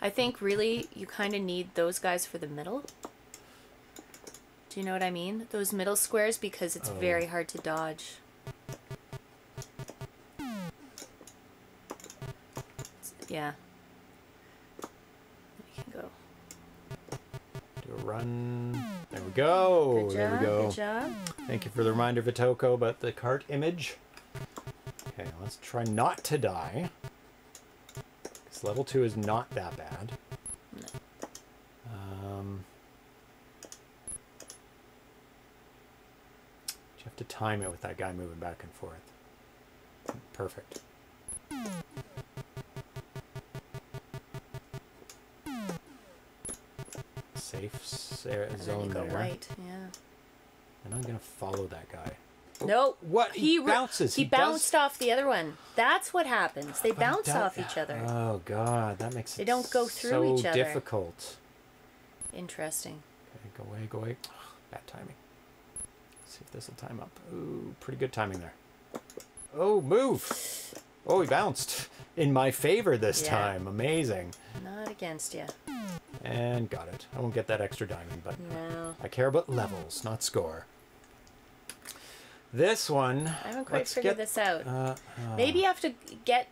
Speaker 2: I think really you kind of need those guys for the middle. Do you know what I mean? Those middle squares because it's
Speaker 1: Oh.
Speaker 2: very hard to dodge. Yeah. We can go.
Speaker 1: Do a run. There we go.
Speaker 2: Good
Speaker 1: there
Speaker 2: job.
Speaker 1: we go.
Speaker 2: Good job.
Speaker 1: Thank you for the reminder, Vitoko, about the cart image. Okay, let's try not to die. Because level 2 is not that bad. Um, you have to time it with that guy moving back and forth. Perfect. Safe s- air-
Speaker 2: And then
Speaker 1: zone there.
Speaker 2: white. Yeah.
Speaker 1: And I'm gonna follow that guy.
Speaker 2: Nope.
Speaker 1: What? He,
Speaker 2: re-
Speaker 1: bounces.
Speaker 2: He,
Speaker 1: He, does-
Speaker 2: bounced off the other one. That's what happens. They bounce
Speaker 1: does-
Speaker 2: off each other.
Speaker 1: Oh god, that makes
Speaker 2: They
Speaker 1: it
Speaker 2: don't go through
Speaker 1: so
Speaker 2: each other.
Speaker 1: difficult.
Speaker 2: Interesting.
Speaker 1: Okay, go away, go away. Bad timing. See if this will time up. Ooh, pretty good timing there. Oh, move! Oh, he bounced in my favor this
Speaker 2: Yeah.
Speaker 1: time. Amazing.
Speaker 2: Not against you.
Speaker 1: And got it. I won't get that extra diamond, but
Speaker 2: No.
Speaker 1: I care about levels, not score. This one.
Speaker 2: I haven't quite figured
Speaker 1: get,
Speaker 2: this out.
Speaker 1: Uh,
Speaker 2: Maybe you have to get.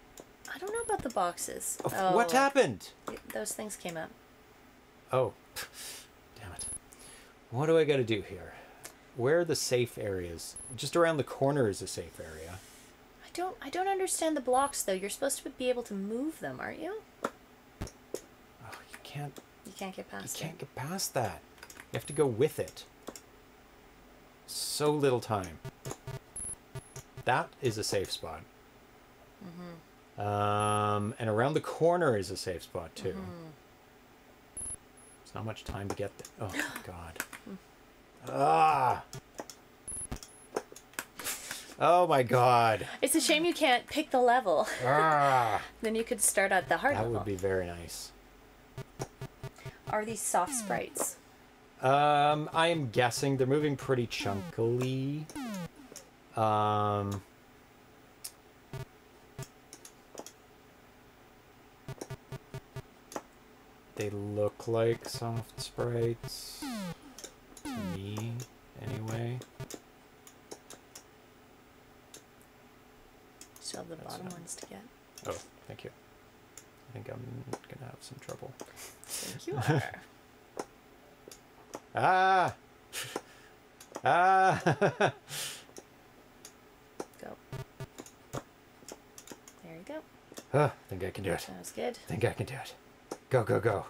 Speaker 2: I don't know about the boxes.
Speaker 1: uh, What happened?
Speaker 2: Those things came up.
Speaker 1: Oh, damn it. What do I got to do here? Where are the safe areas? Just around the corner is a safe area.
Speaker 2: I don't. I don't understand the blocks though. You're supposed to be able to move them, aren't you?
Speaker 1: Oh, you can't.
Speaker 2: You can't get past.
Speaker 1: You
Speaker 2: past
Speaker 1: can't get past that. You have to go with it. So little time. That is a safe spot.
Speaker 2: Mm-hmm.
Speaker 1: Um, and around the corner is a safe spot too.
Speaker 2: Mm-hmm.
Speaker 1: There's not much time to get there. Oh God. Ah. Oh my God.
Speaker 2: It's a shame you can't pick the level.
Speaker 1: Ah.
Speaker 2: then you could start at the hard
Speaker 1: That
Speaker 2: level.
Speaker 1: That would be very nice.
Speaker 2: Are these soft sprites?
Speaker 1: Um, I am guessing they're moving pretty chunkily. Um, they look like soft sprites to me, anyway.
Speaker 2: Still have the
Speaker 1: That's
Speaker 2: bottom
Speaker 1: fine.
Speaker 2: ones to get.
Speaker 1: Oh, thank you. I think I'm gonna have some trouble.
Speaker 2: Thank you are.
Speaker 1: Ah! ah!
Speaker 2: go. There you go.
Speaker 1: Ah, think I can do it.
Speaker 2: That was good.
Speaker 1: think I can do it. Go, go, go.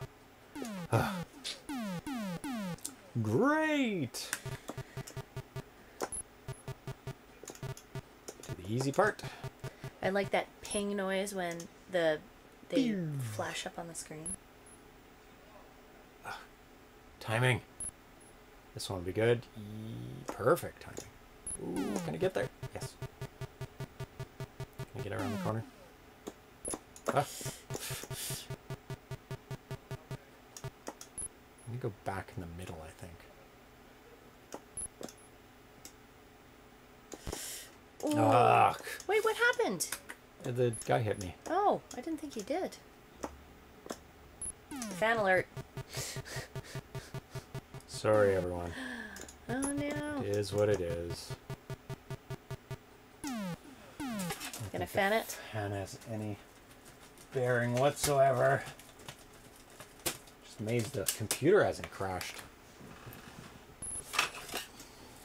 Speaker 1: Ah. Great! To the easy part.
Speaker 2: I like that ping noise when the they flash up on the screen.
Speaker 1: Timing. This one will be good. Perfect timing. Ooh, can I get there? Yes. Can I get around the corner? Ah. Me go back in the middle, I think.
Speaker 2: Ooh.
Speaker 1: Ah,
Speaker 2: Wait, what happened?
Speaker 1: the guy hit me.
Speaker 2: Oh, I didn't think he did. Fan alert.
Speaker 1: Sorry, everyone.
Speaker 2: Oh no.
Speaker 1: It is what it is.
Speaker 2: Gonna fan it?
Speaker 1: Fan has any bearing whatsoever. Just amazed the computer hasn't crashed.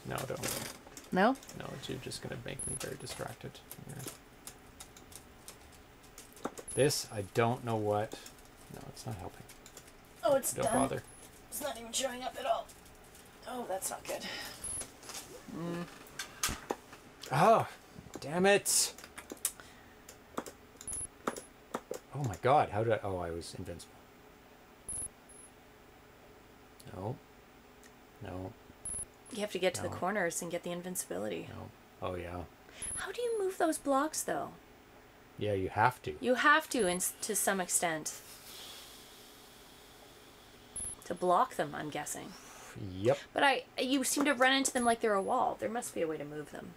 Speaker 1: No, don't.
Speaker 2: No?
Speaker 1: No, it's, you're just gonna make me very distracted. You're- This, I don't know what. No, it's not helping.
Speaker 2: Oh, it's
Speaker 1: Don't bother.
Speaker 2: It's not even showing up at all. Oh, that's not good. Mm.
Speaker 1: Oh, damn it! Oh my god, how did I. Oh, I was invincible. No. No,
Speaker 2: You have to get to the corners and get the invincibility.
Speaker 1: no. Oh, yeah.
Speaker 2: How do you move those blocks though?
Speaker 1: Yeah, you have to.
Speaker 2: You have to, in, to some extent. To block them, I'm guessing.
Speaker 1: Yep.
Speaker 2: But I, you seem to run into them like they're a wall. There must be a way to move them.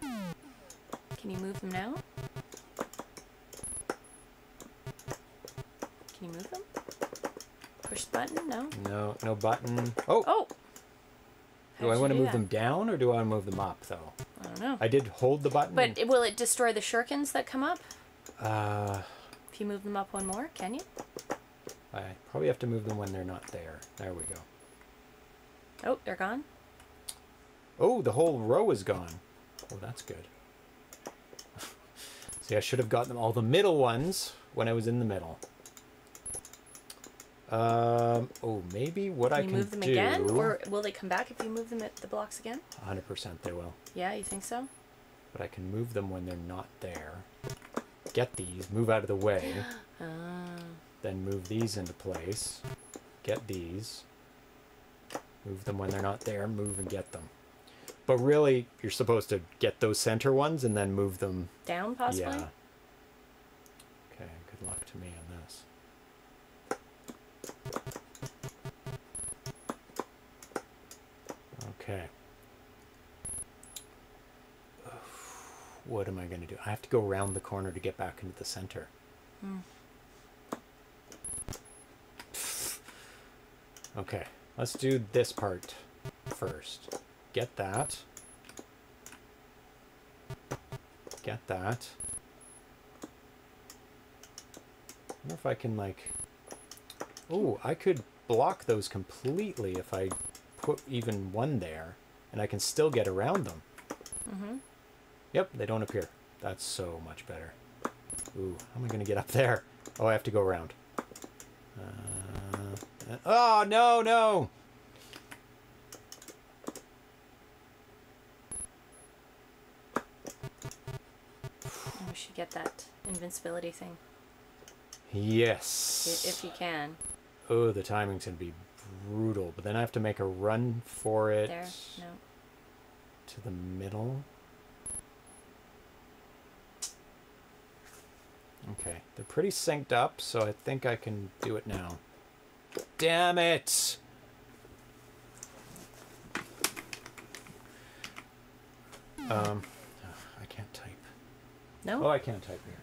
Speaker 2: Can you move them now? Push button? No.
Speaker 1: No, no button. Oh,
Speaker 2: Oh.
Speaker 1: do I want to move them down or do I want to move them up though?
Speaker 2: I don't know.
Speaker 1: I did hold the button.
Speaker 2: But will it destroy the shurikens that come up
Speaker 1: uh,
Speaker 2: if you move them up one more? Can you?
Speaker 1: I probably have to move them when they're not there. There we go.
Speaker 2: Oh, they're gone.
Speaker 1: Oh, the whole row is gone. Oh, that's good. See, I should have gotten all the middle ones when I was in the middle. Um. Oh, maybe what I
Speaker 2: Can you
Speaker 1: can
Speaker 2: move them
Speaker 1: do.
Speaker 2: again, or will they come back if you move them at the blocks again?
Speaker 1: 100% they will.
Speaker 2: Yeah, you think so?
Speaker 1: But I can move them when they're not there. Get these, move out of the way,
Speaker 2: Ah.
Speaker 1: then move these into place. Get these. Move them when they're not there, move and get them. But really, you're supposed to get those center ones and then move them
Speaker 2: Down, possibly.
Speaker 1: Yeah. Okay. What am I going to do? I have to go around the corner to get back into the center.
Speaker 2: Hmm.
Speaker 1: Okay, let's do this part first. Get that. Get that. I wonder if I can like. Oh, I could block those completely if I put even one there, and I can still get around them.
Speaker 2: Mm-hmm.
Speaker 1: Yep, they don't appear. That's so much better. Ooh, how am I gonna get up there? Oh, I have to go around. Uh, uh, oh no, no!
Speaker 2: We should get that invincibility thing
Speaker 1: Yes.
Speaker 2: if you can.
Speaker 1: Oh, the timing's gonna be brutal. But then I have to make a run for it
Speaker 2: There. No.
Speaker 1: to the middle. Okay, they're pretty synced up, so I think I can do it now. Damn it! Um, I can't type.
Speaker 2: No.
Speaker 1: Oh, I can't type here.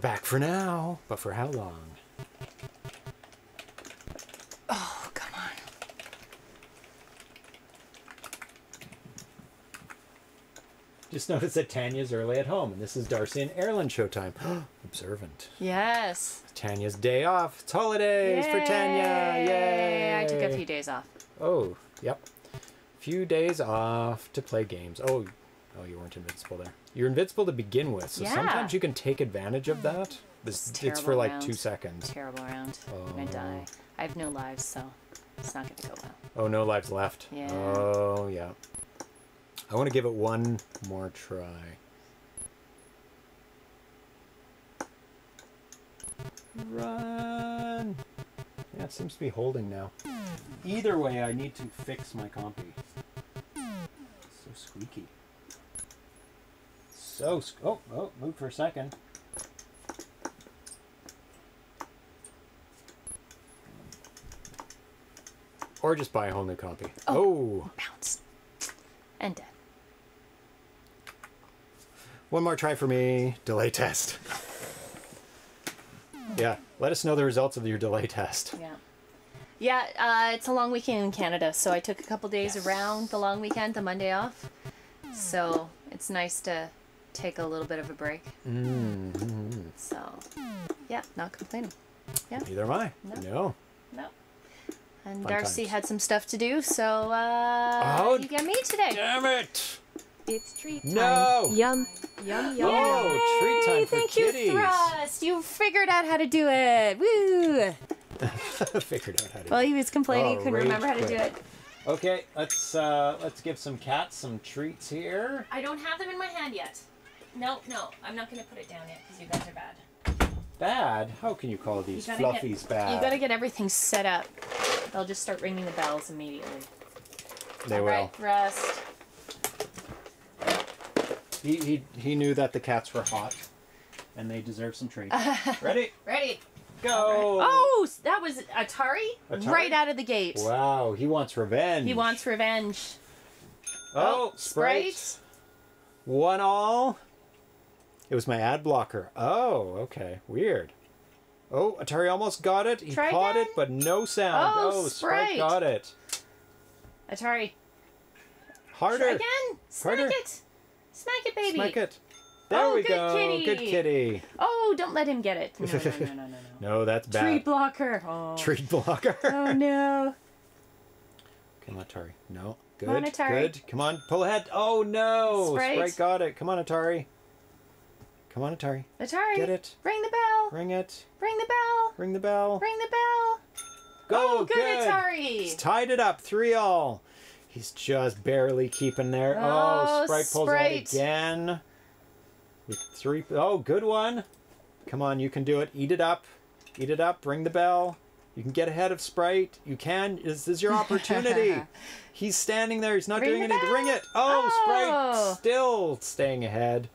Speaker 1: Back for now, but for how long?
Speaker 2: Oh, come on.
Speaker 1: Just noticed that Tanya's early at home, and this is Darcy and Erin showtime. Observant.
Speaker 2: Yes.
Speaker 1: Tanya's day off. It's holidays for Tanya. Yay!
Speaker 2: I took a few days off.
Speaker 1: Oh, yep. Few days off to play games. Oh, oh, you weren't invincible there. You're invincible to begin with, so
Speaker 2: Yeah.
Speaker 1: sometimes you can take advantage of hmm. that. This,
Speaker 2: It's
Speaker 1: it's for like
Speaker 2: round.
Speaker 1: two seconds.
Speaker 2: Terrible round. Oh. I'm gonna die. Um, I have no lives, so it's not gonna go well.
Speaker 1: Oh, no lives left.
Speaker 2: Yeah.
Speaker 1: Oh, yeah. I want to give it one more try. Run! Yeah, it seems to be holding now. Either way, I need to fix my compy. So squeaky. So oh oh move for a second. Or just buy a whole new compy. oh.
Speaker 2: Bounce. And dead.
Speaker 1: One more try for me. Delay test. Yeah, let us know the results of your delay test.
Speaker 2: Yeah. Yeah, uh, it's a long weekend in Canada, so I took a couple days
Speaker 1: Yes.
Speaker 2: around the long weekend, the Monday off. So it's nice to take a little bit of a break.
Speaker 1: Mm-hmm.
Speaker 2: So, yeah, not complaining. Yeah,
Speaker 1: Neither am I.
Speaker 2: No.
Speaker 1: No.
Speaker 2: no. And
Speaker 1: Fun
Speaker 2: Darcy
Speaker 1: times.
Speaker 2: had some stuff to do, so uh,
Speaker 1: Oh,
Speaker 2: you get me today.
Speaker 1: Damn it!
Speaker 4: It's treat time.
Speaker 1: No!
Speaker 4: Yum, yum, yum,
Speaker 1: Oh,
Speaker 4: yum.
Speaker 1: treat time for
Speaker 2: Thank
Speaker 1: kitties.
Speaker 2: you, Thrust. You figured out how to do it. Woo!
Speaker 1: Figured out how to.
Speaker 2: Well, he was complaining he
Speaker 1: Oh,
Speaker 2: couldn't remember how to
Speaker 1: quit.
Speaker 2: do it.
Speaker 1: Okay, let's uh let's give some cats some treats here.
Speaker 2: I don't have them in my hand yet. No, no, I'm not going to put it down yet because you guys are bad.
Speaker 1: Bad? How can you call these
Speaker 2: gotta
Speaker 1: fluffies
Speaker 2: get,
Speaker 1: bad?
Speaker 2: You got to get everything set up. They'll just start ringing the bells immediately.
Speaker 1: They
Speaker 2: All
Speaker 1: will.
Speaker 2: right, rest.
Speaker 1: He, he he knew that the cats were hot, and they deserve some treats. Ready?
Speaker 2: Ready?
Speaker 1: Go!
Speaker 2: Oh, that was Atari,
Speaker 1: Atari?
Speaker 2: right out of the gate.
Speaker 1: Wow, he wants revenge.
Speaker 2: He wants revenge.
Speaker 1: Oh, oh Sprite.
Speaker 2: Sprite.
Speaker 1: One all. It was my ad blocker. Oh, okay. Weird. Oh, Atari almost got it. He
Speaker 2: Try
Speaker 1: caught
Speaker 2: again.
Speaker 1: it, but no sound.
Speaker 2: Oh, oh,
Speaker 1: Sprite
Speaker 2: Sprite.
Speaker 1: got it.
Speaker 2: Atari.
Speaker 1: Harder.
Speaker 2: Try again. Smack
Speaker 1: Harder.
Speaker 2: it. Smack it, baby.
Speaker 1: Smack it. There
Speaker 2: Oh,
Speaker 1: we
Speaker 2: good
Speaker 1: go.
Speaker 2: kitty.
Speaker 1: Good kitty.
Speaker 2: Oh, don't let him get it. No, no, no, no, no, no.
Speaker 1: That's bad.
Speaker 2: Tree blocker. Oh.
Speaker 1: Tree blocker.
Speaker 2: Oh no.
Speaker 1: Come on, Atari. No. Good.
Speaker 2: Come on, Atari.
Speaker 1: Good. Come on, pull ahead. Oh no!
Speaker 2: Sprite.
Speaker 1: got it. Come on, Atari. Come on, Atari.
Speaker 2: Atari.
Speaker 1: Get it.
Speaker 2: Ring the bell.
Speaker 1: Ring it.
Speaker 2: Ring the bell.
Speaker 1: Ring the bell.
Speaker 2: Ring the bell.
Speaker 1: Go.
Speaker 2: oh, good,
Speaker 1: He's
Speaker 2: Atari.
Speaker 1: He's tied it up. Three all. He's just barely keeping there.
Speaker 2: Oh,
Speaker 1: Oh, Sprite pulls
Speaker 2: Sprite.
Speaker 1: again. With three. Oh, good one. Come on, you can do it. Eat it up. Eat it up. Ring the bell. You can get ahead of Sprite. You can. This is your opportunity. He's standing there. He's not
Speaker 2: Ring
Speaker 1: doing anything. Ring it. Oh,
Speaker 2: Oh.
Speaker 1: Sprite still staying ahead.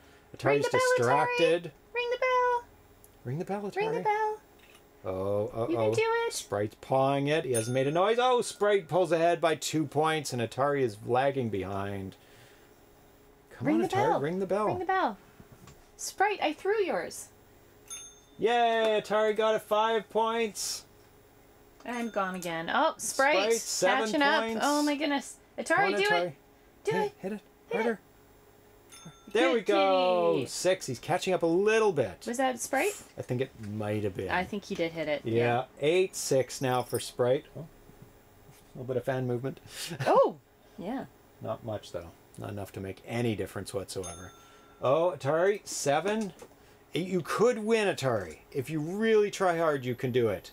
Speaker 2: Ring
Speaker 1: Atari's
Speaker 2: the bell, Atari.
Speaker 1: distracted.
Speaker 2: Ring the bell.
Speaker 1: Ring the bell, Atari.
Speaker 2: Ring the bell.
Speaker 1: Oh, uh oh.
Speaker 2: You can do it.
Speaker 1: Sprite's pawing it. He hasn't made a noise. Oh, Sprite pulls ahead by two points, and Atari is lagging behind. Come
Speaker 2: Ring
Speaker 1: on, Atari,
Speaker 2: bell.
Speaker 1: ring the bell.
Speaker 2: Ring the bell. Sprite, I threw yours.
Speaker 1: Yay, Atari got it five points.
Speaker 2: I'm gone again. Oh, Sprite,
Speaker 1: Sprite,
Speaker 2: catching up. Oh my goodness. Atari,
Speaker 1: on,
Speaker 2: do
Speaker 1: Atari.
Speaker 2: it. Do
Speaker 1: hit,
Speaker 2: it.
Speaker 1: Hit it.
Speaker 2: Hit
Speaker 1: Harder. There we go. Six. He's catching up a little bit.
Speaker 2: Was that Sprite?
Speaker 1: I think it might have been.
Speaker 2: I think he did hit it.
Speaker 1: Yeah. Eight, six now for Sprite. Oh, a little bit of fan movement.
Speaker 2: Oh, yeah.
Speaker 1: Not much though. Not enough to make any difference whatsoever. Oh, Atari, seven. You could win, Atari. If you really try hard, you can do it.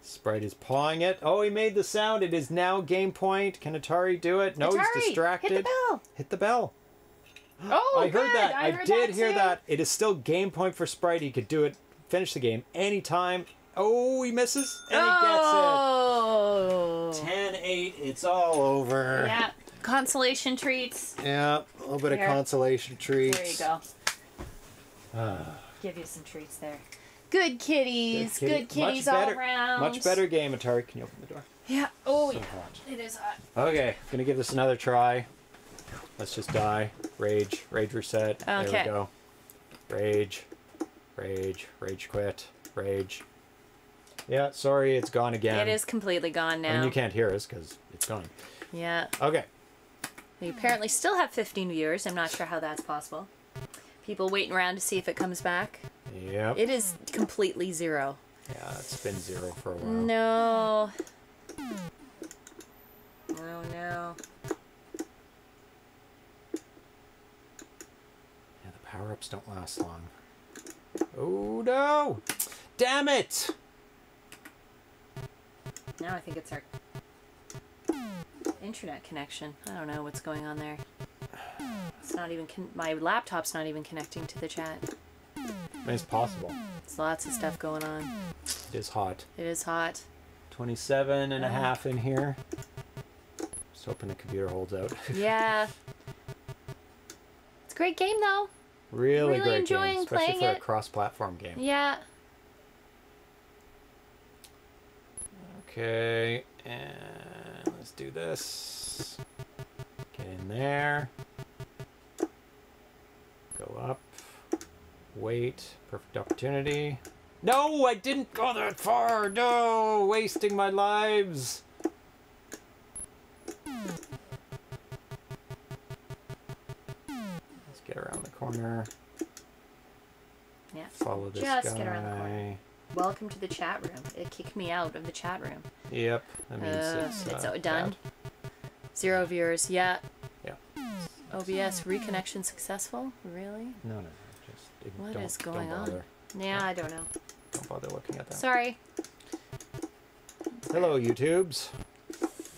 Speaker 1: Sprite is pawing it. Oh, he made the sound. It is now game point. Can Atari do it? No,
Speaker 2: Atari,
Speaker 1: he's distracted.
Speaker 2: Hit the bell.
Speaker 1: Hit the bell.
Speaker 2: Oh,
Speaker 1: I heard
Speaker 2: good.
Speaker 1: that.
Speaker 2: I, heard
Speaker 1: did
Speaker 2: that
Speaker 1: hear that. It is still game point for Sprite. He could do it, finish the game anytime. Oh, he misses and
Speaker 2: oh.
Speaker 1: he gets it. 10 8. It's all over.
Speaker 2: Yeah. Consolation treats.
Speaker 1: Yeah, a little bit of consolation treats.
Speaker 2: There you go.
Speaker 1: Ah.
Speaker 2: Give you some treats there. Good kitties.
Speaker 1: kitty.
Speaker 2: Good, kitties
Speaker 1: Much
Speaker 2: all
Speaker 1: better-
Speaker 2: around.
Speaker 1: Much better game, Atari. Can you open the door?
Speaker 2: Yeah. Oh,
Speaker 1: So
Speaker 2: yeah.
Speaker 1: hot.
Speaker 2: It is hot.
Speaker 1: Okay, gonna give this another try. Let's just die. Rage. Rage reset. There we go. Rage. Rage. Rage quit. Rage. Yeah, sorry, it's gone again.
Speaker 2: It is completely gone now.
Speaker 1: And you can't hear us because it's gone.
Speaker 2: Yeah.
Speaker 1: Okay.
Speaker 2: We apparently still have 15 viewers. I'm not sure how that's possible. People waiting around to see if it comes back.
Speaker 1: Yep.
Speaker 2: It is completely zero.
Speaker 1: yeah, it's been zero for a while.
Speaker 2: No. Oh no.
Speaker 1: Yeah, power ups don't last long. Oh no! Damn it!
Speaker 2: Now I think it's our internet connection. I don't know what's going on there. It's not even con- my laptop's not even connecting to the chat.
Speaker 1: It's possible.
Speaker 2: There's lots of stuff going on.
Speaker 1: It is hot.
Speaker 2: It is hot.
Speaker 1: 27 and a
Speaker 2: Oh.
Speaker 1: half in here. Just hoping the computer holds out.
Speaker 2: Yeah. It's a great game though.
Speaker 1: Really,
Speaker 2: Really
Speaker 1: great
Speaker 2: enjoying
Speaker 1: game, especially
Speaker 2: playing
Speaker 1: for a cross-platform game.
Speaker 2: Yeah.
Speaker 1: Okay, and let's do this. Get in there. Go up. Wait. Perfect opportunity. No, I didn't go that far. No, wasting my lives. Get around the corner.
Speaker 2: Yeah.
Speaker 1: Follow this
Speaker 2: Just
Speaker 1: guy.
Speaker 2: get around the corner. Welcome to the chat room. It kicked me out of the chat room.
Speaker 1: Yep, that means
Speaker 2: Uh,
Speaker 1: it's,
Speaker 2: it's
Speaker 1: uh,
Speaker 2: done.
Speaker 1: bad.
Speaker 2: Zero viewers. Yeah.
Speaker 1: Yeah.
Speaker 2: OBS reconnection successful? Really?
Speaker 1: No, no, no. Just
Speaker 2: What is going on? Yeah, I don't know.
Speaker 1: Don't bother looking at that.
Speaker 2: Sorry.
Speaker 1: Hello, YouTubes.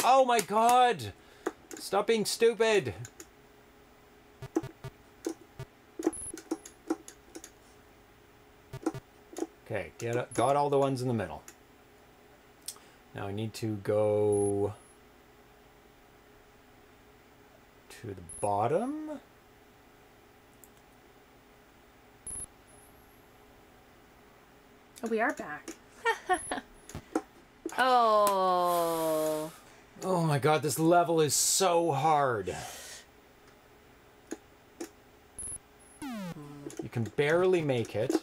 Speaker 1: Oh my God! Stop being stupid. Okay, get. Got all the ones in the middle. Now I need to go to the bottom.
Speaker 2: Oh, we are back. oh.
Speaker 1: Oh my god, this level is so hard. Hmm. You can barely make it.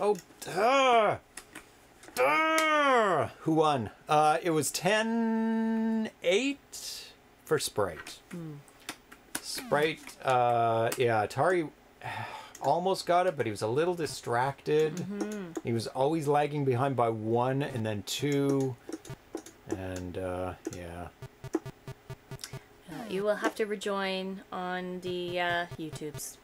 Speaker 1: Oh, duh. Duh. Who won? Uh, it was 10 8 for Sprite. Sprite, uh, yeah, Atari almost got it, but he was a little distracted. He was always lagging behind by one and then two. And, uh, yeah.
Speaker 2: Uh, you will have to rejoin on the uh, YouTubes.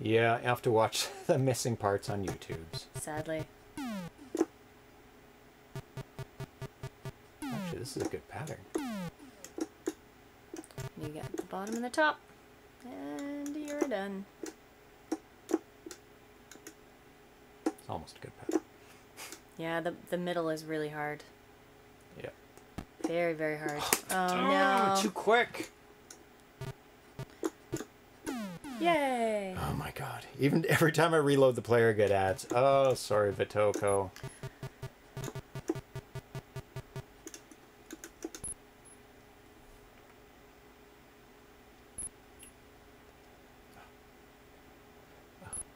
Speaker 1: Yeah, I have to watch the missing parts on YouTube's.
Speaker 2: Sadly.
Speaker 1: Actually, this is a good pattern.
Speaker 2: You get the bottom and the top. And you're done.
Speaker 1: It's almost a good pattern.
Speaker 2: Yeah, the, the middle is really hard.
Speaker 1: Yeah.
Speaker 2: Very, very hard. Oh,
Speaker 1: Oh,
Speaker 2: no.
Speaker 1: too quick!
Speaker 2: Yay!
Speaker 1: Oh my god. Even every time I reload the player, I get ads. Oh, sorry, Vitoko.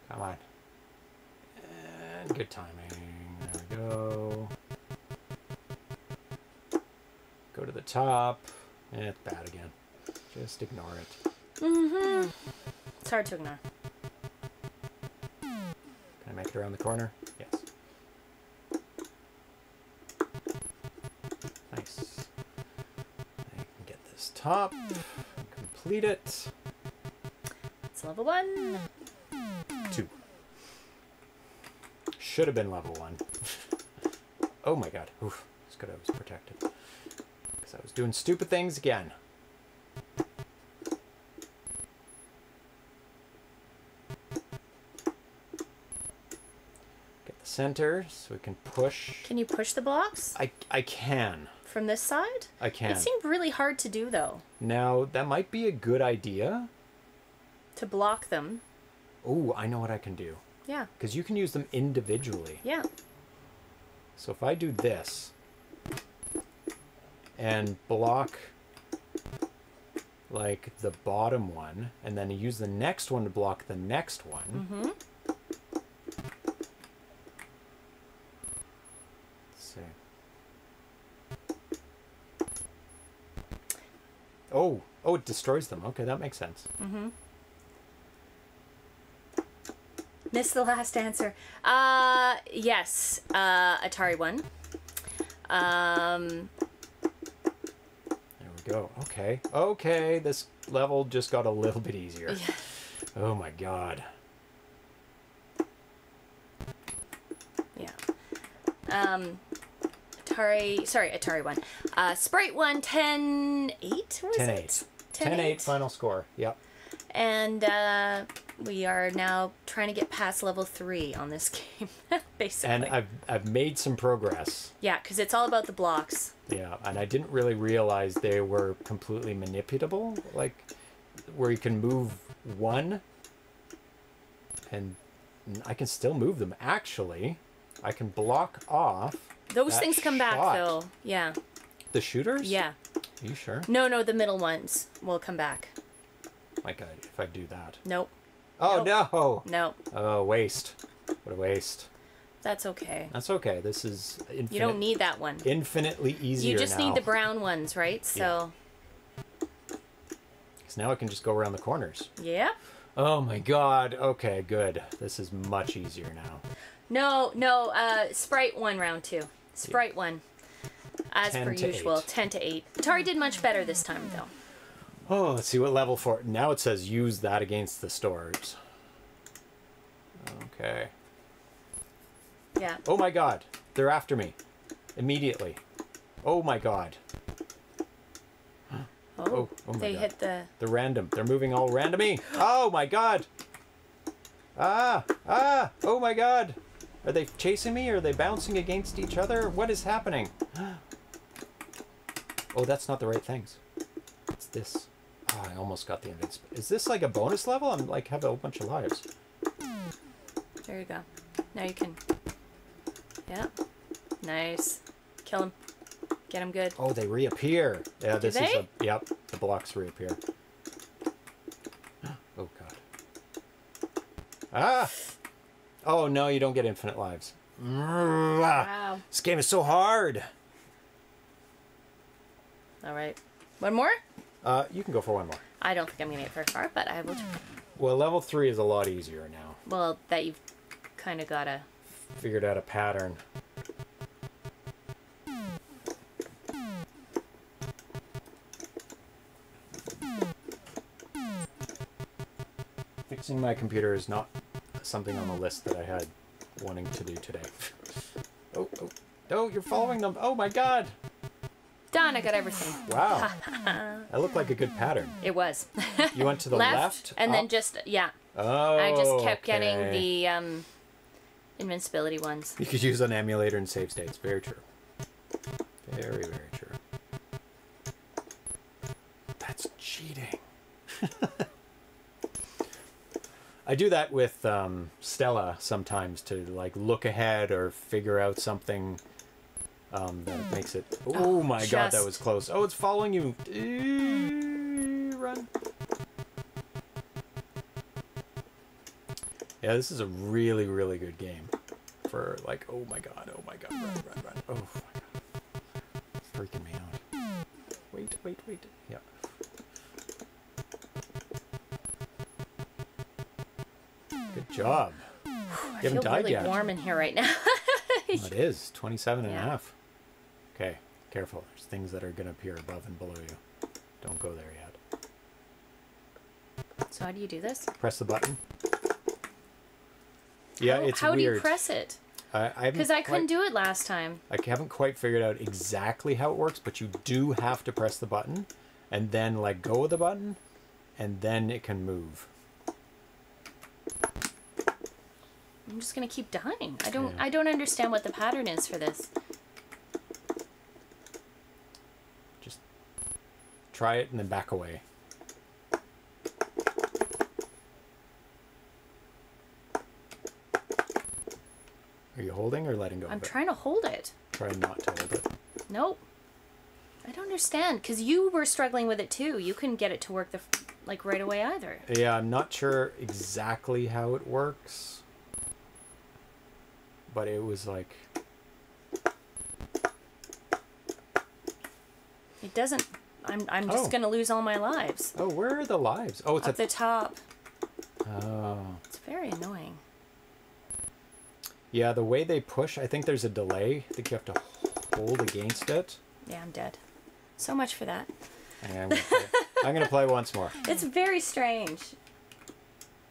Speaker 1: Come on. And good timing. There we go. Go to the top. Eh, it's bad again. Just ignore it.
Speaker 2: Mm-hmm. It's hard to ignore.
Speaker 1: Can I make it around the corner? Yes. Nice. I can get this top, complete it.
Speaker 2: It's level one.
Speaker 1: Two. Should have been level one. oh my god. Oof. It's good I was protected. Because I was doing stupid things again. Center so we can push.
Speaker 2: Can you push the blocks
Speaker 1: I, I can.
Speaker 2: from this side?
Speaker 1: I can.
Speaker 2: It seemed really hard to do, though,
Speaker 1: Now, that might be a good idea.
Speaker 2: to block them.
Speaker 1: Oh, I know what I can do.
Speaker 2: Yeah,
Speaker 1: Because you can use them individually.
Speaker 2: yeah.
Speaker 1: So if I do this and block like the bottom one, and then use the next one to block the next one.
Speaker 2: Mm-hmm.
Speaker 1: Let's see. Oh, it destroys them. Okay, that makes sense.
Speaker 2: Mm-hmm. Missed the last answer. Uh, yes. Uh, Atari one. Um,
Speaker 1: There we go. Okay, okay, this level just got a little bit easier.
Speaker 2: yeah.
Speaker 1: Oh my god.
Speaker 2: Yeah. Um, Atari, sorry, Atari one. Uh, Sprite one, 10 8? What was
Speaker 1: 10
Speaker 2: it?
Speaker 1: 8.
Speaker 2: 10
Speaker 1: 10 8
Speaker 2: 8.
Speaker 1: final score. Yep.
Speaker 2: And uh, we are now trying to get past level three on this game, basically.
Speaker 1: And I've I've made some progress.
Speaker 2: yeah, because it's all about the blocks.
Speaker 1: Yeah, and I didn't really realize they were completely manipulable, like where you can move one and I can still move them actually. I can block off
Speaker 2: Those things come back though. Yeah.
Speaker 1: The shooters?
Speaker 2: Yeah.
Speaker 1: Are you sure?
Speaker 2: No, no, the middle ones will come back.
Speaker 1: My God, if I do that.
Speaker 2: Nope.
Speaker 1: Oh no.
Speaker 2: Nope.
Speaker 1: Oh, waste. What a waste.
Speaker 2: That's okay.
Speaker 1: That's okay. This is infinite,
Speaker 2: You don't need that one.
Speaker 1: infinitely easier
Speaker 2: You just
Speaker 1: now.
Speaker 2: need the brown ones, right? So,
Speaker 1: 'Cause now I can just go around the corners.
Speaker 2: yeah.
Speaker 1: Oh my god. Okay, good. This is much easier now.
Speaker 2: No, no, uh, Sprite one round two. Sprite one. As
Speaker 1: 10
Speaker 2: per usual,
Speaker 1: eight.
Speaker 2: 10 to 8. Atari did much better this time, though.
Speaker 1: Oh, let's see what level for Now it says use that against the stores. Okay.
Speaker 2: Yeah.
Speaker 1: Oh my god. They're after me. Immediately. Oh my god.
Speaker 2: Oh,
Speaker 1: Oh, oh my
Speaker 2: they
Speaker 1: God.
Speaker 2: hit the.
Speaker 1: They're random. They're moving all randomy. Oh my god. Ah, Ah! Oh my god! Are they chasing me? Are they bouncing against each other? What is happening? Oh, that's not the right things. It's this. Oh, I almost got the invincible. Is this like a bonus level? I'm like have a whole bunch of lives.
Speaker 2: There you go. Now you can. Yeah. Nice. Kill him. Get him good.
Speaker 1: Oh, they reappear. Yeah, this is
Speaker 2: they?
Speaker 1: a yep. The blocks reappear. Oh god. Ah! Oh no, you don't get infinite lives.
Speaker 2: Wow.
Speaker 1: This game is so hard.
Speaker 2: All right. One more?
Speaker 1: Uh, you can go for one more.
Speaker 2: I don't think I'm gonna get very far, but I will. Try.
Speaker 1: Well, level three is a lot easier now.
Speaker 2: Well, that you've kind of gotta.
Speaker 1: Figured out a pattern. Fixing my computer is not something on the list that I had wanting to do today. Oh, oh, oh, you're following them. Oh my god.
Speaker 2: Done. I got everything.
Speaker 1: Wow. that looked like a good pattern.
Speaker 2: It was.
Speaker 1: You went to the
Speaker 2: left,
Speaker 1: left,
Speaker 2: and then just yeah.
Speaker 1: Oh,
Speaker 2: I just kept getting the um, invincibility ones.
Speaker 1: You could use an emulator and save states. Very true. Very, very true. That's cheating. I do that with um, Stella sometimes to like look ahead or figure out something um, that makes it. Oh, my god, that was close. Oh, it's following you. Run. Yeah, this is a really, really good game. For like, oh my god, oh my god, run, run, run. Oh my god. It's freaking me out. Wait, wait, wait. Yeah. Good job. You
Speaker 2: I
Speaker 1: haven't
Speaker 2: feel
Speaker 1: died
Speaker 2: really
Speaker 1: yet.
Speaker 2: warm in here right now.
Speaker 1: Oh, it is 27 and a half. Careful. There's things that are going to appear above and below you. Don't go there yet.
Speaker 2: so how do you do this?
Speaker 1: Press the button. Yeah,
Speaker 2: how,
Speaker 1: it's
Speaker 2: how
Speaker 1: weird.
Speaker 2: do you press it?
Speaker 1: I, I
Speaker 2: Because I couldn't
Speaker 1: quite-
Speaker 2: do it last time.
Speaker 1: I haven't quite figured out exactly how it works, but you do have to press the button and then let go of the button and then it can move.
Speaker 2: I'm just gonna keep dying. I don't.
Speaker 1: Yeah.
Speaker 2: I don't understand what the pattern is for this.
Speaker 1: Try it and then back away. Are you holding or letting go
Speaker 2: I'm
Speaker 1: of it?
Speaker 2: trying to hold it.
Speaker 1: Try not to hold it.
Speaker 2: Nope. I don't understand because you were struggling with it too. You couldn't get it to work the like right away either.
Speaker 1: Yeah, I'm not sure exactly how it works. But it was like
Speaker 2: It doesn't. I'm. I'm just
Speaker 1: Oh.
Speaker 2: gonna lose all my lives.
Speaker 1: Oh, where are the lives? Oh, it's at
Speaker 2: the top.
Speaker 1: Oh.
Speaker 2: It's very annoying.
Speaker 1: Yeah, the way they push, I think there's a delay. I think you have to hold against it.
Speaker 2: Yeah, I'm dead. So much for that.
Speaker 1: I'm gonna play, I'm gonna play once more.
Speaker 2: It's very strange.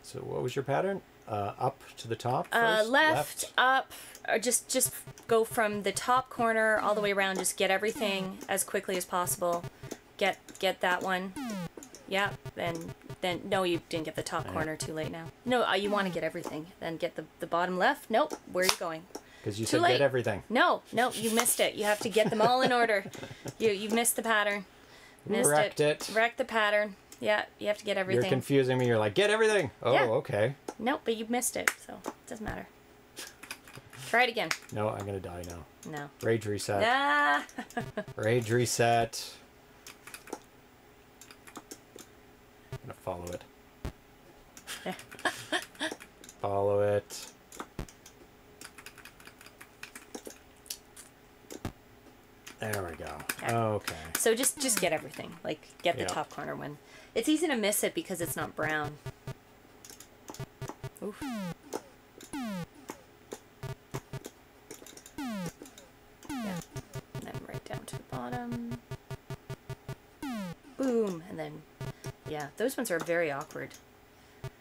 Speaker 1: So what was your pattern? Uh, up to the top
Speaker 2: Uh,
Speaker 1: first?
Speaker 2: left, up, or just just go from the top corner all the way around. Just get everything as quickly as possible. Get get that one. Yeah. Then then no, you didn't get the top
Speaker 1: Yeah.
Speaker 2: corner. Too late now. No, uh, you want to get everything. Then get the the bottom left. Nope. Where are you going?
Speaker 1: Because you
Speaker 2: Too
Speaker 1: said
Speaker 2: late.
Speaker 1: get everything.
Speaker 2: No, no, you missed it. You have to get them all in order. You you missed the pattern. Missed
Speaker 1: Wrecked it.
Speaker 2: Wrecked the pattern. Yeah, you have to get everything.
Speaker 1: You're confusing me. You're like, get everything. Oh,
Speaker 2: Yeah.
Speaker 1: okay.
Speaker 2: Nope, but you missed it, so it doesn't matter. Try it again.
Speaker 1: No, I'm gonna die now.
Speaker 2: No.
Speaker 1: Rage reset.
Speaker 2: Ah.
Speaker 1: Rage reset. I'm gonna follow it. follow it. There we go.
Speaker 2: Okay.
Speaker 1: Okay.
Speaker 2: So just just get everything. Like get the
Speaker 1: Yeah.
Speaker 2: top corner one. It's easy to miss it because it's not brown. Oof. Those ones are very awkward.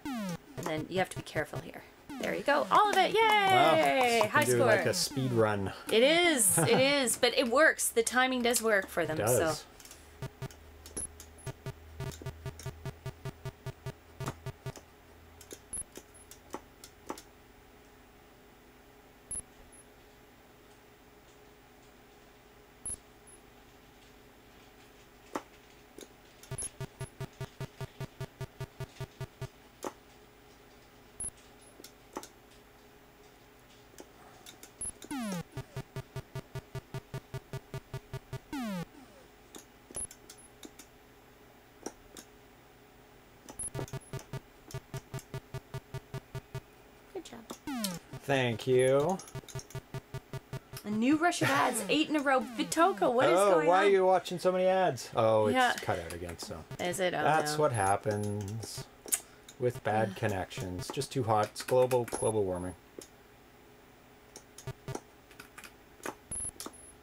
Speaker 2: And then you have to be careful here. There you go. All of it. Yay!
Speaker 1: Wow.
Speaker 2: High score.
Speaker 1: like a speed run.
Speaker 2: It is. It is. But it works. The timing does work for them.
Speaker 1: does.
Speaker 2: So
Speaker 1: Thank you.
Speaker 2: A new rush of ads, eight in a row. Vitoko, what is
Speaker 1: oh,
Speaker 2: going
Speaker 1: why
Speaker 2: on?
Speaker 1: Why are you watching so many ads? Oh, it's
Speaker 2: Yeah.
Speaker 1: cut out again, so.
Speaker 2: Is it? Oh,
Speaker 1: That's
Speaker 2: no.
Speaker 1: what happens with bad connections. Just too hot. It's global global warming.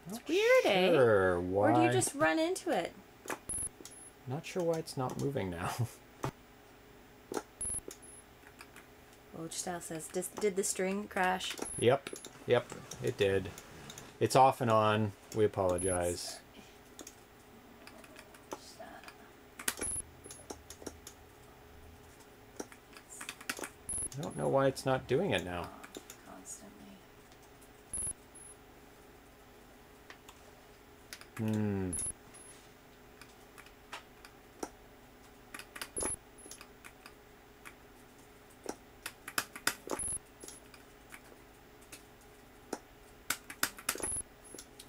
Speaker 1: It's
Speaker 2: weird, eh?
Speaker 1: Why?
Speaker 2: Or do you just run into it?
Speaker 1: Not sure why it's not moving now.
Speaker 2: style says, "Dis- did the string crash?
Speaker 1: yep, yep, it did. It's off and on. We apologize. I don't know why it's not doing it now.
Speaker 2: Constantly.
Speaker 1: Hmm.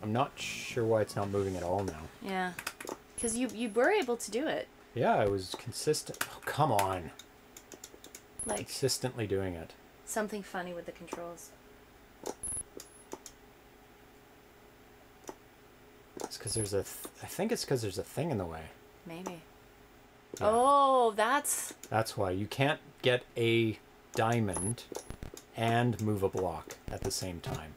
Speaker 1: I'm not sure why it's not moving at all now.
Speaker 2: Yeah. Because you, you were able to do it.
Speaker 1: Yeah, I was consistent. Oh, come on.
Speaker 2: Like,
Speaker 1: Consistently doing it.
Speaker 2: something funny with the controls.
Speaker 1: It's because there's a. Th- I think it's because there's a thing in the way.
Speaker 2: Maybe.
Speaker 1: Yeah.
Speaker 2: Oh, that's...
Speaker 1: That's why you can't get a diamond and move a block at the same time.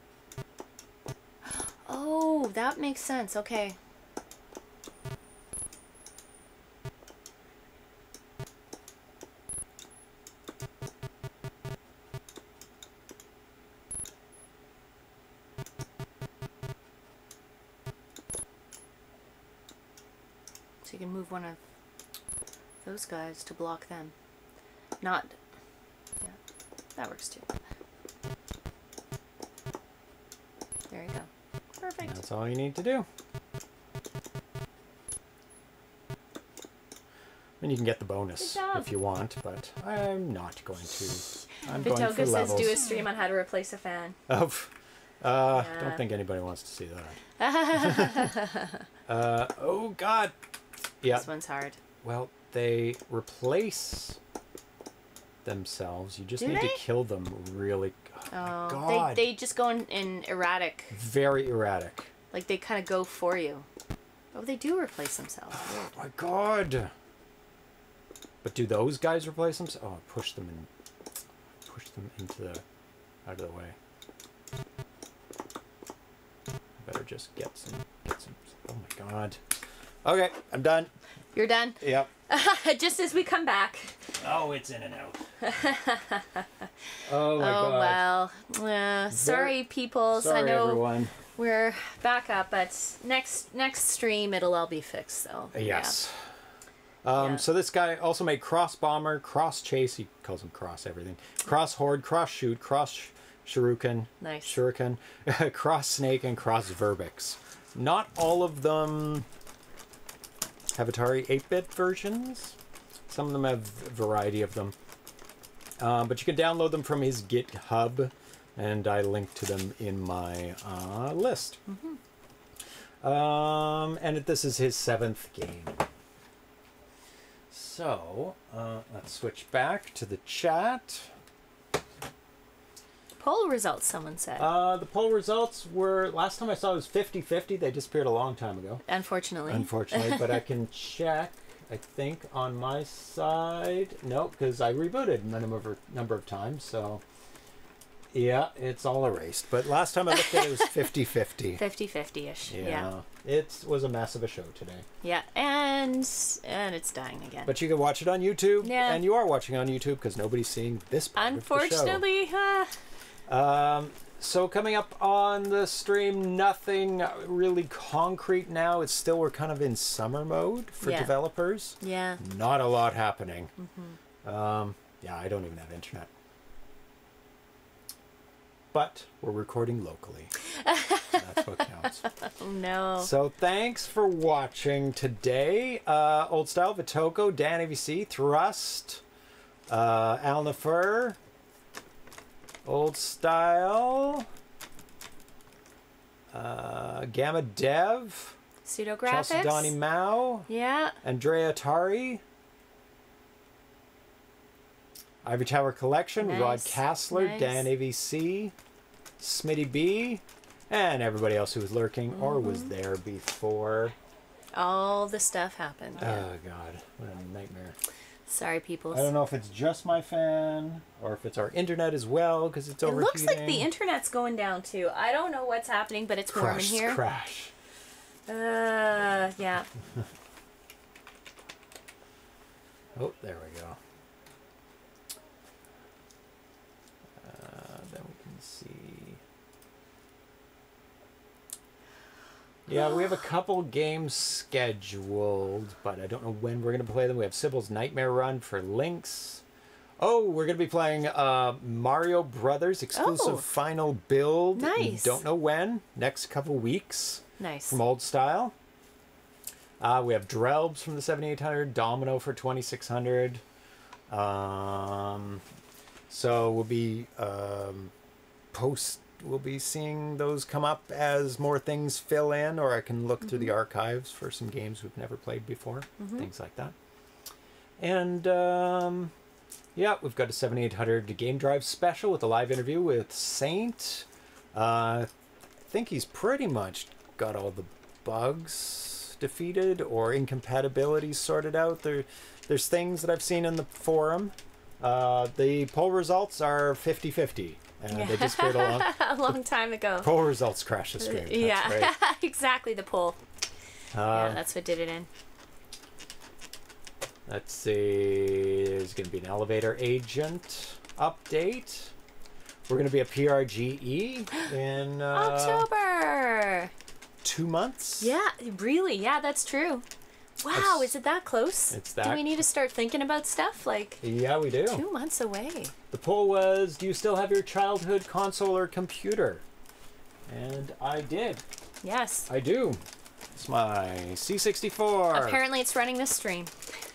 Speaker 2: That makes sense. Okay. So you can move one of those guys to block them. Not. Yeah, that works too. There you go. Perfect.
Speaker 1: That's all you need to do. And you can get the bonus if you want, but I'm not going to. I'm going for
Speaker 2: Vitoko says
Speaker 1: levels.
Speaker 2: do a stream on how to replace a fan.
Speaker 1: Oh, uh,
Speaker 2: Yeah.
Speaker 1: don't think anybody wants to see that. uh, oh God. Yeah.
Speaker 2: This one's hard.
Speaker 1: Well, they replace themselves. You just
Speaker 2: Do
Speaker 1: need
Speaker 2: they?
Speaker 1: to kill them really. Oh, God.
Speaker 2: they they just go in, in erratic.
Speaker 1: Very erratic.
Speaker 2: Like they kind of go for you. Oh, they do replace themselves.
Speaker 1: Oh my god. But do those guys replace them? Oh, push them in. Push them into the out of the way. I better just get some. Get some. Oh my god. Okay, I'm done.
Speaker 2: You're done.
Speaker 1: Yep.
Speaker 2: just as we come back.
Speaker 1: Oh, it's in and out. oh my
Speaker 2: oh
Speaker 1: god.
Speaker 2: well. Uh, sorry, peoples.
Speaker 1: Sorry,
Speaker 2: I know
Speaker 1: everyone.
Speaker 2: we're back up, but next next stream it'll all be fixed. So yeah.
Speaker 1: Yes. Um,
Speaker 2: Yeah.
Speaker 1: So this guy also made cross bomber, cross chase. He calls them cross everything. Cross horde, cross shoot, cross sh- shuriken,
Speaker 2: Nice.
Speaker 1: shuriken, cross snake, and cross verbix. Not all of them have Atari 8-bit versions. Some of them have a variety of them. Um, but you can download them from his GitHub, and I link to them in my uh, list. Um, and this is his seventh game. So, uh, let's switch back to the chat.
Speaker 2: Poll results. Someone said.
Speaker 1: Uh, the poll results were last time I saw it was 50 50. They disappeared a long time ago,
Speaker 2: Unfortunately.
Speaker 1: unfortunately. but I can check, I think, on my side. No, because I rebooted a number, number of times. So, yeah, it's all erased. But last time I looked at it, it was 50 50.
Speaker 2: 50-50 ish.
Speaker 1: Yeah.
Speaker 2: Yeah.
Speaker 1: It was a mess of a show today.
Speaker 2: Yeah. And and it's dying again.
Speaker 1: But you can watch it on YouTube.
Speaker 2: Yeah.
Speaker 1: And you are watching on YouTube because nobody's seeing this part of the show.
Speaker 2: Unfortunately, uh,
Speaker 1: Um, so coming up on the stream, nothing really concrete now. It's still we're kind of in summer mode for
Speaker 2: Yeah.
Speaker 1: developers.
Speaker 2: yeah.
Speaker 1: Not a lot happening. Mm-hmm. Um, yeah, I don't even have internet. But we're recording locally. That's what counts.
Speaker 2: Oh no.
Speaker 1: So thanks for watching today. Uh, Old Style, Vitoko, Dan AVC, Thrust, uh, Alnifer, Old Style, uh, Gamma Dev,
Speaker 2: Pseudo
Speaker 1: Chelsea. Donnie Mao,
Speaker 2: Yeah.
Speaker 1: Andrea Tari. Ivy Tower Collection, Rod
Speaker 2: Nice,
Speaker 1: Kassler,
Speaker 2: nice.
Speaker 1: Dan AVC, Smitty B, and everybody else who was lurking or was
Speaker 2: Mm-hmm.
Speaker 1: there before.
Speaker 2: All the stuff happened.
Speaker 1: Oh god, what a nightmare.
Speaker 2: Sorry, people.
Speaker 1: I don't know if it's just my fan or if it's our internet as well because it's
Speaker 2: over.
Speaker 1: It
Speaker 2: looks like the internet's going down too. I don't know what's happening, but it's warm in here.
Speaker 1: crash.
Speaker 2: Uh, yeah.
Speaker 1: Oh, there we go. Uh, then we can see. Yeah, we have a couple games scheduled, but I don't know when we're going to play them. We have Sybil's Nightmare Run for Lynx. Oh, we're going to be playing uh, Mario Brothers exclusive
Speaker 2: Oh.
Speaker 1: final build.
Speaker 2: Nice.
Speaker 1: Don't know when. Next couple weeks
Speaker 2: Nice.
Speaker 1: from old style. Uh, we have Drelbs from the 7800, Domino for 2600. Um, so we'll be um, post. We'll be seeing those come up as more things fill in, or I can look through the archives for some games we've never played before, things like that. And um, yeah, we've got a 7800 game drive special with a live interview with Saint. Uh, I think he's pretty much got all the bugs defeated or incompatibilities sorted out. There, there's things that I've seen in the forum. Uh, the poll results are 50-50. And they disappeared a long.
Speaker 2: a long time ago.
Speaker 1: Poll results crash the screen. That's
Speaker 2: yeah, exactly. The poll. yeah,
Speaker 1: Uh,
Speaker 2: that's what did it in.
Speaker 1: let's see. There's going to be an elevator agent update. We're going to be a PRGE in uh,
Speaker 2: October.
Speaker 1: two months.
Speaker 2: Yeah, really. Yeah, that's true. Wow, is it that close?
Speaker 1: it's that.
Speaker 2: Do we need to start thinking about stuff like
Speaker 1: Yeah, we do.
Speaker 2: two months away?
Speaker 1: The poll was, do you still have your childhood console or computer? And I did.
Speaker 2: Yes.
Speaker 1: I do. It's my C64.
Speaker 2: Apparently, it's running this stream.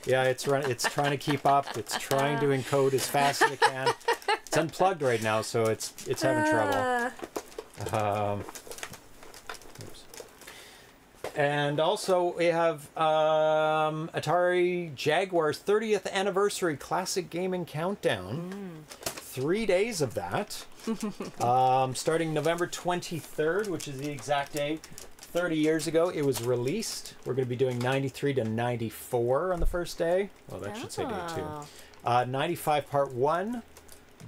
Speaker 1: Yeah, it's run, it's trying to keep up. It's trying to encode as fast as it can. It's unplugged right now, so it's it's having trouble. Um. And also we have um, Atari Jaguar's 30th anniversary classic gaming countdown. Three days of that, um, starting November 23rd, which is the exact day. 30 years ago, it was released. We're going to be doing 93 to 94 on the first day. Well, that should say day two.
Speaker 2: Oh.
Speaker 1: Uh, 95 part one,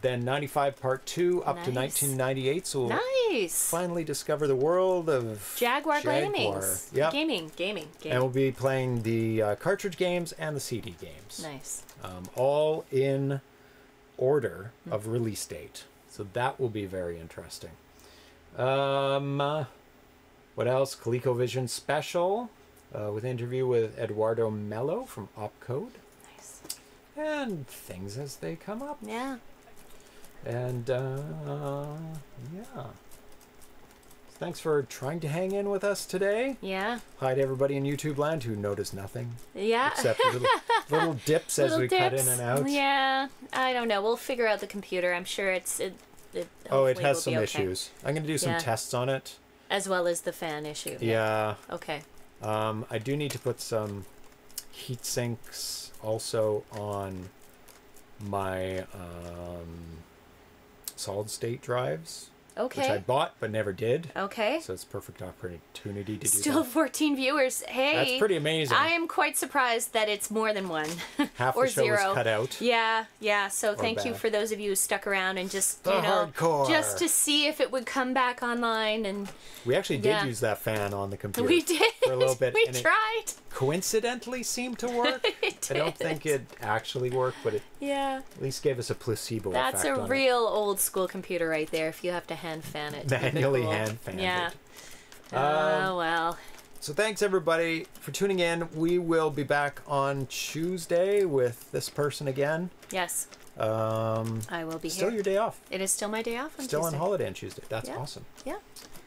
Speaker 1: then 95 part two, up to 1998. So we'll
Speaker 2: Nice.
Speaker 1: finally discover the world of
Speaker 2: Jaguar,
Speaker 1: Jaguar.
Speaker 2: Gaming.
Speaker 1: Yep.
Speaker 2: Gaming, gaming, gaming.
Speaker 1: And we'll be playing the uh, cartridge games and the CD games,
Speaker 2: nice.
Speaker 1: um, all in order of release date. So that will be very interesting. Um, uh, what else? ColecoVision special uh, with interview with Eduardo Mello from Opcode,
Speaker 2: Nice.
Speaker 1: and things as they come up.
Speaker 2: Yeah.
Speaker 1: And uh, yeah. Thanks for trying to hang in with us today.
Speaker 2: Yeah.
Speaker 1: Hi to everybody in YouTube land who noticed nothing
Speaker 2: Yeah.
Speaker 1: except little, little dips as
Speaker 2: Little
Speaker 1: we cut in and out.
Speaker 2: Yeah. I don't know. We'll figure out the computer. I'm sure it's. It, it
Speaker 1: Oh, it has some
Speaker 2: okay.
Speaker 1: issues. I'm going to do some
Speaker 2: Yeah.
Speaker 1: tests on it.
Speaker 2: As well as the fan issue.
Speaker 1: Yeah.
Speaker 2: Okay.
Speaker 1: Um, I do need to put some heat sinks also on my um, solid state drives, which I bought but never did.
Speaker 2: Okay.
Speaker 1: So it's a perfect opportunity to do
Speaker 2: Still
Speaker 1: that.
Speaker 2: 14 viewers. Hey.
Speaker 1: That's pretty amazing.
Speaker 2: I am quite surprised that it's more than one.
Speaker 1: Half
Speaker 2: or
Speaker 1: the show
Speaker 2: zero.
Speaker 1: was cut out.
Speaker 2: Yeah, yeah. So thank you for those of you who stuck around and just
Speaker 1: The
Speaker 2: you know
Speaker 1: hardcore.
Speaker 2: just to see if it would come back online and
Speaker 1: We actually did
Speaker 2: Yeah.
Speaker 1: use that fan on the computer.
Speaker 2: we did
Speaker 1: For a little bit,
Speaker 2: we
Speaker 1: and it-
Speaker 2: tried.
Speaker 1: coincidentally seemed to work.
Speaker 2: It
Speaker 1: I don't think it actually worked, but it
Speaker 2: Yeah.
Speaker 1: at least gave us a placebo
Speaker 2: That's
Speaker 1: effect
Speaker 2: a
Speaker 1: on
Speaker 2: real old school computer right there if you have to hand fan it.
Speaker 1: it.
Speaker 2: to keep it
Speaker 1: Manually
Speaker 2: cool.
Speaker 1: hand fanned
Speaker 2: Yeah.
Speaker 1: it.
Speaker 2: Oh
Speaker 1: Um,
Speaker 2: well.
Speaker 1: So thanks everybody for tuning in. We will be back on Tuesday with this person again.
Speaker 2: Yes,
Speaker 1: Um,
Speaker 2: I will be
Speaker 1: still
Speaker 2: here.
Speaker 1: your day off.
Speaker 2: It is still my day off on
Speaker 1: Still
Speaker 2: Tuesday.
Speaker 1: on holiday on Tuesday. That's
Speaker 2: Yeah.
Speaker 1: awesome.
Speaker 2: Yeah.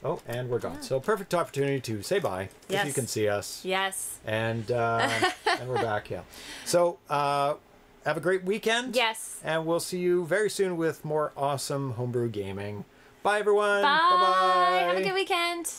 Speaker 1: Oh, and we're gone.
Speaker 2: Yeah.
Speaker 1: So perfect opportunity to say bye if you can see us.
Speaker 2: Yes.
Speaker 1: And uh, and we're back. Yeah. So uh, have a great weekend.
Speaker 2: Yes.
Speaker 1: And we'll see you very soon with more awesome homebrew gaming. Bye everyone.
Speaker 2: Bye.
Speaker 1: Bye-bye.
Speaker 2: Have a good weekend.